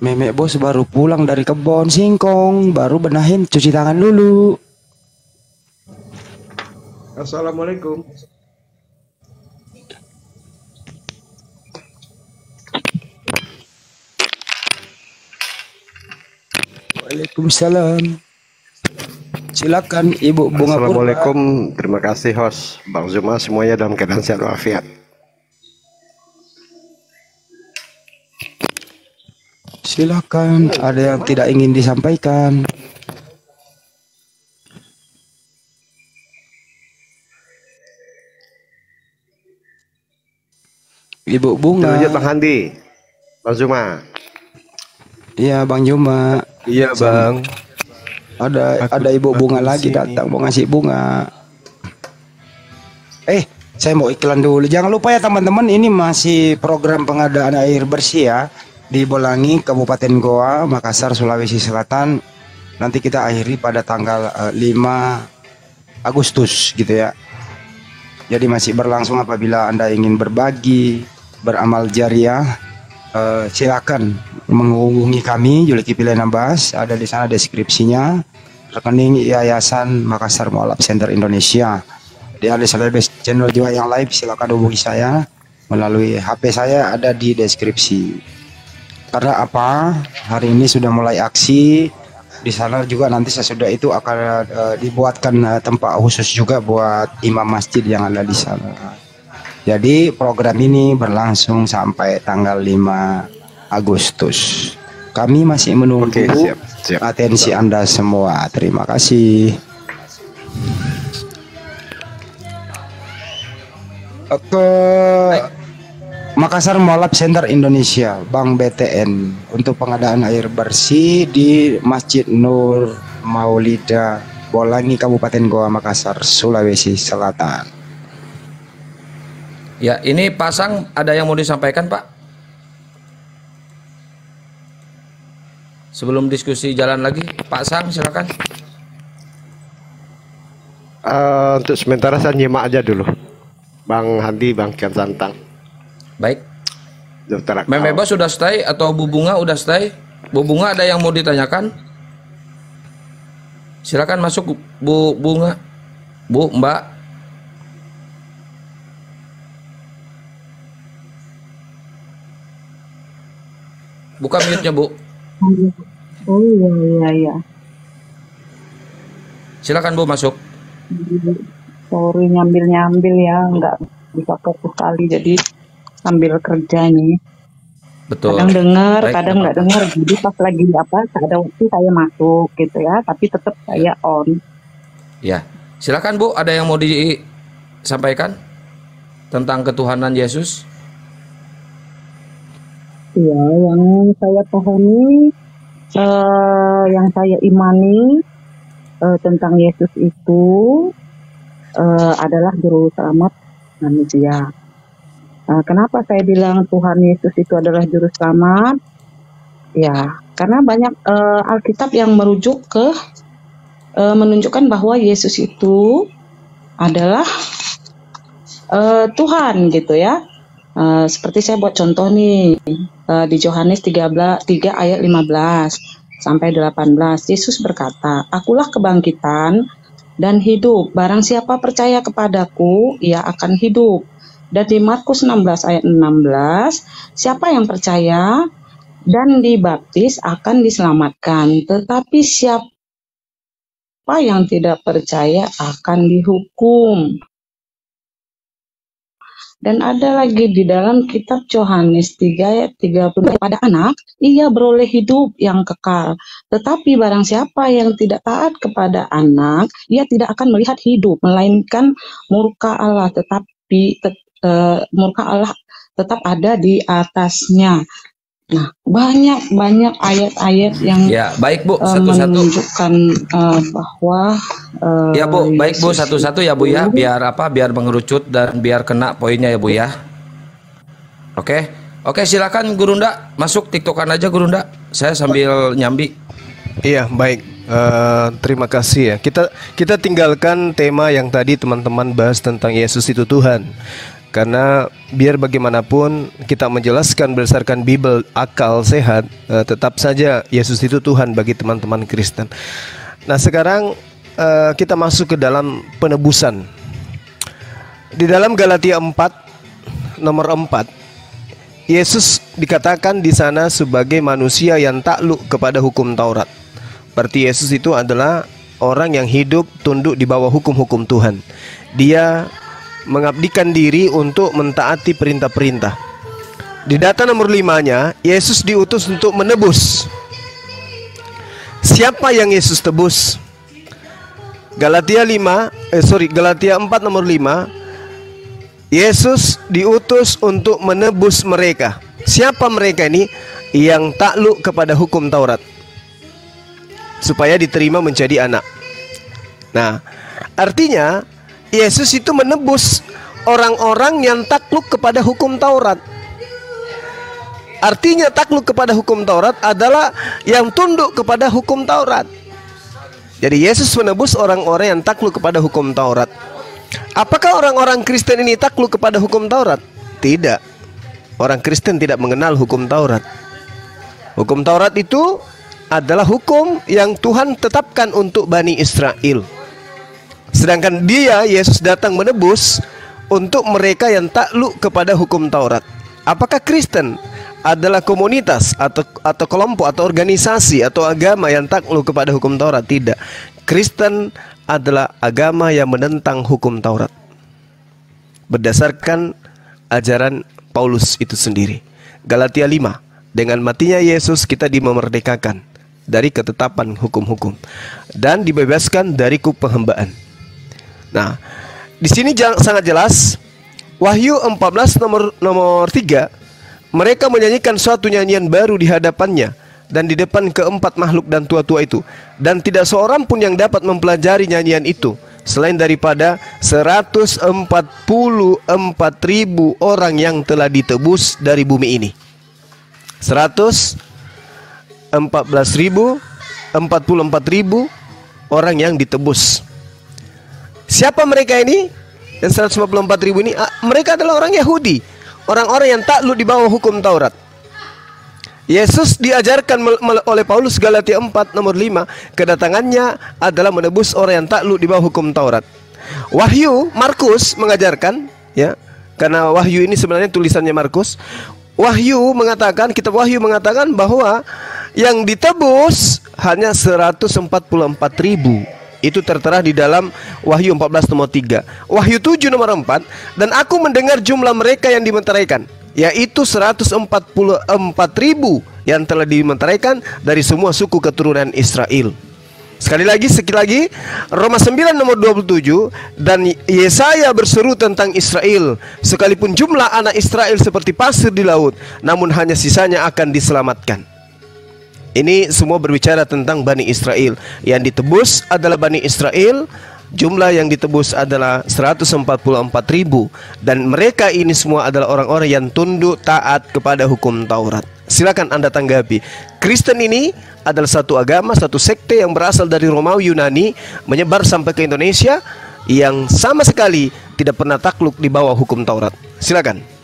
Memek bos baru pulang dari kebon singkong, baru benahin cuci tangan dulu. Assalamualaikum. Waalaikumsalam. Silakan Ibu Bunga Purba. Assalamualaikum, terima kasih host Bang Zuma semuanya dalam keadaan sehat walafiat. Silakan, ada yang tidak ingin disampaikan. Ibu Bunga. Lanjut Bang Handi. Bang Zuma. Iya, Bang Juma. Iya, Bang. Ada ada Ibu Bunga lagi datang mau ngasih bunga. Eh, saya mau iklan dulu. Jangan lupa ya teman-teman, ini masih program pengadaan air bersih ya di Bolangi, Kabupaten Goa, Makassar, Sulawesi Selatan. Nanti kita akhiri pada tanggal eh, 5 Agustus gitu ya. Jadi masih berlangsung apabila Anda ingin berbagi, beramal jariah, eh, silakan menghubungi kami Juliki Pilihan Abbas, ada di sana deskripsinya. Rekening Yayasan Makassar Mualaf Center Indonesia. Di ada channel juga yang live silakan hubungi saya melalui HP saya ada di deskripsi. Karena apa? Hari ini sudah mulai aksi di sana juga nanti sesudah itu akan eh, dibuatkan eh, tempat khusus juga buat imam masjid yang ada di sana. Jadi program ini berlangsung sampai tanggal 5 Agustus. Kami masih menunggu Oke, siap, siap. atensi Anda semua. Terima kasih. Ke Makassar Mualaf Center Indonesia, Bank BTN untuk pengadaan air bersih di Masjid Nur Maulida, Bolangi, Kabupaten Goa, Makassar, Sulawesi Selatan. Ya, ini pasang ada yang mau disampaikan, Pak? Sebelum diskusi jalan lagi, Pak Sang silakan. Eh, untuk sementara saya nyimak aja dulu. Bang Handi, Bang Kian Santang. Baik. Dokter Bos sudah stay atau Bu Bunga udah stay? Bu Bunga ada yang mau ditanyakan? Silakan masuk Bu Bunga. Bu, Mbak. Buka mute-nya, Bu. Oh iya iya iya. Silakan Bu masuk. Sorry nyambil-nyambil ya, nggak bisa fokus kali jadi sambil kerja nih. Betul. Kadang dengar, kadang nggak dengar. Jadi pas lagi apa, ada waktu saya masuk gitu ya, tapi tetap saya on. Ya. Silakan Bu, ada yang mau disampaikan tentang ketuhanan Yesus? Iya, yang saya pahami, eh, yang saya imani eh, tentang Yesus itu eh, adalah juru selamat manusia. Eh, kenapa saya bilang Tuhan Yesus itu adalah juru selamat? Ya, karena banyak eh, Alkitab yang merujuk ke eh, menunjukkan bahwa Yesus itu adalah eh, Tuhan gitu ya. Eh, seperti saya buat contoh nih eh, di Yohanes 13 3 ayat 15 sampai 18 Yesus berkata, "Akulah kebangkitan dan hidup. Barang siapa percaya kepadaku, ia akan hidup." Dan di Markus 16 ayat 16, siapa yang percaya dan dibaptis akan diselamatkan, tetapi siapa yang tidak percaya akan dihukum. Dan ada lagi di dalam kitab Yohanes 3 ayat 32 pada anak ia beroleh hidup yang kekal. Tetapi barang siapa yang tidak taat kepada anak, ia tidak akan melihat hidup melainkan murka Allah tetapi tet- eh, murka Allah tetap ada di atasnya. Nah, banyak banyak ayat-ayat yang Ya, baik Bu, eh, satu-satu. menunjukkan eh, bahwa eh, Ya Bu, baik Bu, satu-satu ya Bu ya, biar apa? Biar mengerucut dan biar kena poinnya ya Bu ya. Oke, oke silakan Gurunda masuk tiktokan aja Gurunda. Saya sambil nyambi. Iya, baik. Eh, terima kasih ya. Kita kita tinggalkan tema yang tadi teman-teman bahas tentang Yesus itu Tuhan. Karena biar bagaimanapun kita menjelaskan berdasarkan Bible akal sehat, eh, tetap saja Yesus itu Tuhan bagi teman-teman Kristen. Nah, sekarang eh, kita masuk ke dalam penebusan. Di dalam Galatia 4 nomor 4 Yesus dikatakan di sana sebagai manusia yang takluk kepada hukum Taurat. Berarti Yesus itu adalah orang yang hidup tunduk di bawah hukum-hukum Tuhan. Dia mengabdikan diri untuk mentaati perintah-perintah. Di data nomor limanya, Yesus diutus untuk menebus. Siapa yang Yesus tebus? Galatia 5, eh sorry, Galatia 4 nomor 5. Yesus diutus untuk menebus mereka. Siapa mereka ini? Yang takluk kepada hukum Taurat. Supaya diterima menjadi anak. Nah, artinya Yesus itu menebus orang-orang yang takluk kepada hukum Taurat. Artinya takluk kepada hukum Taurat adalah yang tunduk kepada hukum Taurat. Jadi Yesus menebus orang-orang yang takluk kepada hukum Taurat. Apakah orang-orang Kristen ini takluk kepada hukum Taurat? Tidak. Orang Kristen tidak mengenal hukum Taurat. Hukum Taurat itu adalah hukum yang Tuhan tetapkan untuk Bani Israel. Sedangkan dia Yesus datang menebus untuk mereka yang takluk kepada hukum Taurat. Apakah Kristen adalah komunitas atau atau kelompok atau organisasi atau agama yang takluk kepada hukum Taurat? Tidak. Kristen adalah agama yang menentang hukum Taurat. Berdasarkan ajaran Paulus itu sendiri. Galatia 5. Dengan matinya Yesus kita dimerdekakan dari ketetapan hukum-hukum dan dibebaskan dari penghambaan. Nah, di sini sangat jelas Wahyu 14 nomor nomor 3 mereka menyanyikan suatu nyanyian baru di hadapannya dan di depan keempat makhluk dan tua-tua itu. Dan tidak seorang pun yang dapat mempelajari nyanyian itu selain daripada 144 ribu orang yang telah ditebus dari bumi ini. 114 ribu 44 ribu orang yang ditebus Siapa mereka ini? Yang 154 ribu ini ah, mereka adalah orang Yahudi, orang-orang yang takluk di bawah hukum Taurat. Yesus diajarkan oleh Paulus Galatia 4 nomor 5 kedatangannya adalah menebus orang yang takluk di bawah hukum Taurat. Wahyu Markus mengajarkan ya karena Wahyu ini sebenarnya tulisannya Markus. Wahyu mengatakan kitab Wahyu mengatakan bahwa yang ditebus hanya 144 ribu itu tertera di dalam Wahyu 14 nomor 3. Wahyu 7 nomor 4 dan aku mendengar jumlah mereka yang dimenteraikan yaitu 144 ribu yang telah dimenteraikan dari semua suku keturunan Israel. Sekali lagi, sekali lagi, Roma 9 nomor 27 dan Yesaya berseru tentang Israel. Sekalipun jumlah anak Israel seperti pasir di laut, namun hanya sisanya akan diselamatkan. Ini semua berbicara tentang Bani Israel. Yang ditebus adalah Bani Israel. Jumlah yang ditebus adalah 144 ribu. Dan mereka ini semua adalah orang-orang yang tunduk taat kepada hukum Taurat. Silakan Anda tanggapi. Kristen ini adalah satu agama, satu sekte yang berasal dari Romawi Yunani. Menyebar sampai ke Indonesia. Yang sama sekali tidak pernah takluk di bawah hukum Taurat. Silakan.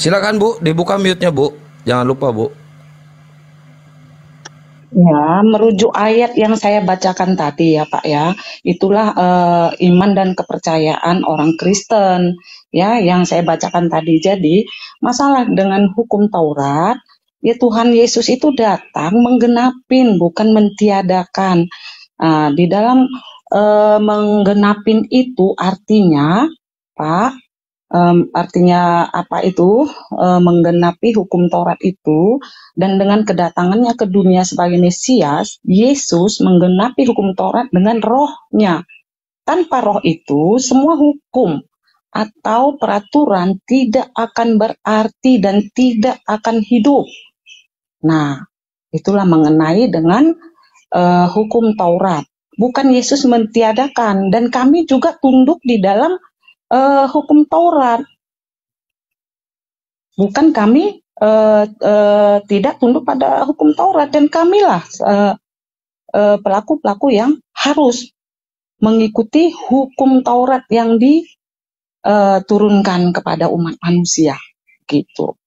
Silakan Bu, dibuka mute-nya Bu. Jangan lupa Bu. Ya, merujuk ayat yang saya bacakan tadi ya Pak ya, itulah uh, iman dan kepercayaan orang Kristen ya yang saya bacakan tadi. Jadi masalah dengan hukum Taurat, ya Tuhan Yesus itu datang menggenapin bukan mentiadakan. Uh, di dalam uh, menggenapin itu artinya Pak um, artinya apa itu um, menggenapi hukum Taurat itu dan dengan kedatangannya ke dunia sebagai Mesias Yesus menggenapi hukum Taurat dengan rohnya tanpa roh itu semua hukum atau peraturan tidak akan berarti dan tidak akan hidup. Nah, itulah mengenai dengan uh, hukum Taurat. Bukan Yesus mentiadakan dan kami juga tunduk di dalam uh, hukum Taurat. Bukan kami uh, uh, tidak tunduk pada hukum Taurat dan kamilah pelaku-pelaku uh, uh, yang harus mengikuti hukum Taurat yang diturunkan kepada umat manusia gitu.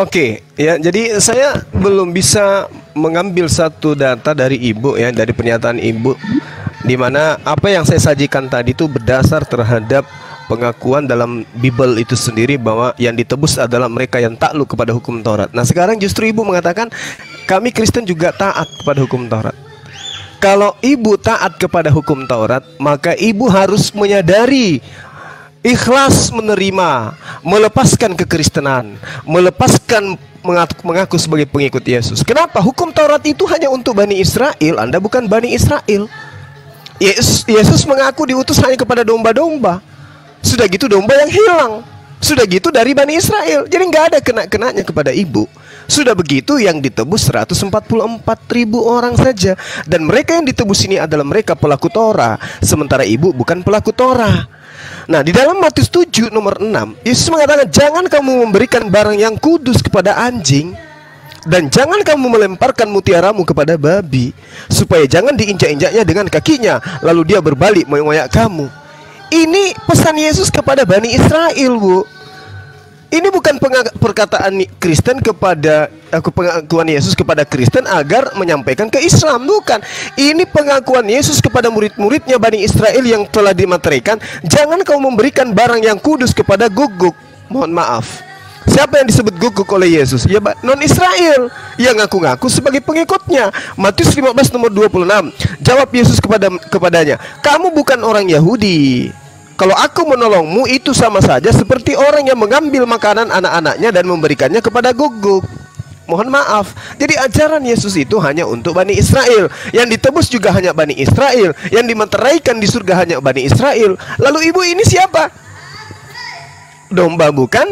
Oke, ya jadi saya belum bisa mengambil satu data dari ibu ya dari pernyataan ibu di mana apa yang saya sajikan tadi itu berdasar terhadap pengakuan dalam Bible itu sendiri bahwa yang ditebus adalah mereka yang takluk kepada hukum Taurat. Nah, sekarang justru ibu mengatakan kami Kristen juga taat kepada hukum Taurat. Kalau ibu taat kepada hukum Taurat, maka ibu harus menyadari ikhlas menerima, melepaskan kekristenan, melepaskan mengaku, sebagai pengikut Yesus. Kenapa? Hukum Taurat itu hanya untuk Bani Israel, Anda bukan Bani Israel. Yesus, Yesus mengaku diutus hanya kepada domba-domba. Sudah gitu domba yang hilang. Sudah gitu dari Bani Israel. Jadi nggak ada kena-kenanya kepada ibu. Sudah begitu yang ditebus 144 ribu orang saja. Dan mereka yang ditebus ini adalah mereka pelaku Torah. Sementara ibu bukan pelaku Torah. Nah di dalam Matius 7 nomor 6 Yesus mengatakan jangan kamu memberikan barang yang kudus kepada anjing dan jangan kamu melemparkan mutiaramu kepada babi supaya jangan diinjak-injaknya dengan kakinya lalu dia berbalik mengoyak kamu. Ini pesan Yesus kepada Bani Israel, Bu. Ini bukan perkataan Kristen kepada aku pengakuan Yesus kepada Kristen agar menyampaikan ke Islam bukan. Ini pengakuan Yesus kepada murid-muridnya Bani Israel yang telah dimaterikan. Jangan kau memberikan barang yang kudus kepada guguk. Mohon maaf. Siapa yang disebut guguk oleh Yesus? Ya non Israel yang ngaku-ngaku sebagai pengikutnya. Matius 15 nomor 26. Jawab Yesus kepada kepadanya, "Kamu bukan orang Yahudi." Kalau aku menolongmu itu sama saja seperti orang yang mengambil makanan anak-anaknya dan memberikannya kepada guguk. Mohon maaf. Jadi ajaran Yesus itu hanya untuk Bani Israel. Yang ditebus juga hanya Bani Israel. Yang dimeteraikan di surga hanya Bani Israel. Lalu ibu ini siapa? Domba bukan?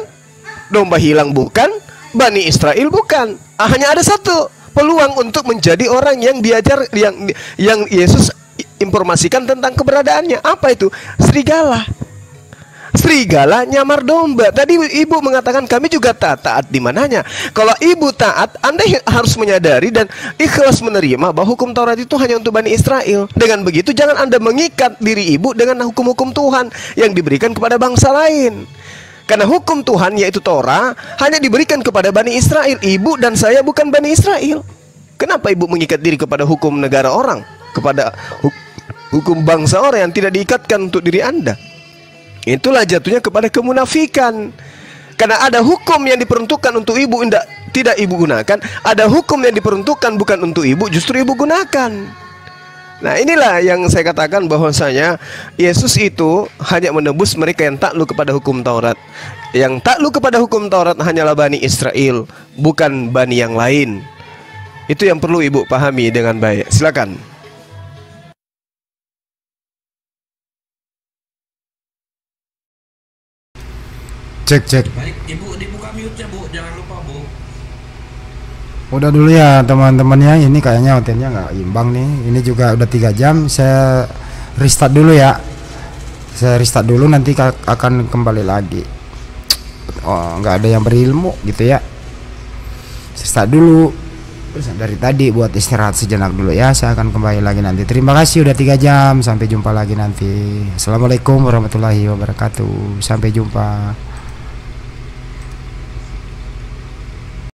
Domba hilang bukan? Bani Israel bukan? Ah, hanya ada satu peluang untuk menjadi orang yang diajar yang yang Yesus informasikan tentang keberadaannya. Apa itu? Serigala. Serigala nyamar domba. Tadi ibu mengatakan kami juga taat. Taat di mananya? Kalau ibu taat, Anda harus menyadari dan ikhlas menerima bahwa hukum Taurat itu hanya untuk Bani Israel. Dengan begitu jangan Anda mengikat diri ibu dengan hukum-hukum Tuhan yang diberikan kepada bangsa lain. Karena hukum Tuhan yaitu Torah hanya diberikan kepada Bani Israel. Ibu dan saya bukan Bani Israel. Kenapa ibu mengikat diri kepada hukum negara orang? Kepada hukum bangsa orang yang tidak diikatkan untuk diri Anda. Itulah jatuhnya kepada kemunafikan. Karena ada hukum yang diperuntukkan untuk ibu tidak tidak ibu gunakan, ada hukum yang diperuntukkan bukan untuk ibu justru ibu gunakan. Nah inilah yang saya katakan bahwasanya Yesus itu hanya menebus mereka yang takluk kepada hukum Taurat Yang takluk kepada hukum Taurat hanyalah Bani Israel Bukan Bani yang lain Itu yang perlu ibu pahami dengan baik Silakan. Cek cek. Baik, Ibu dibuka mute-nya, Bu. Jangan lupa, Bu. Udah dulu ya teman-temannya. Ini kayaknya hotelnya nggak imbang nih. Ini juga udah tiga jam. Saya restart dulu ya. Saya restart dulu nanti akan kembali lagi. Oh, nggak ada yang berilmu gitu ya. Restart dulu. Dari tadi buat istirahat sejenak dulu ya. Saya akan kembali lagi nanti. Terima kasih udah tiga jam. Sampai jumpa lagi nanti. Assalamualaikum warahmatullahi wabarakatuh. Sampai jumpa.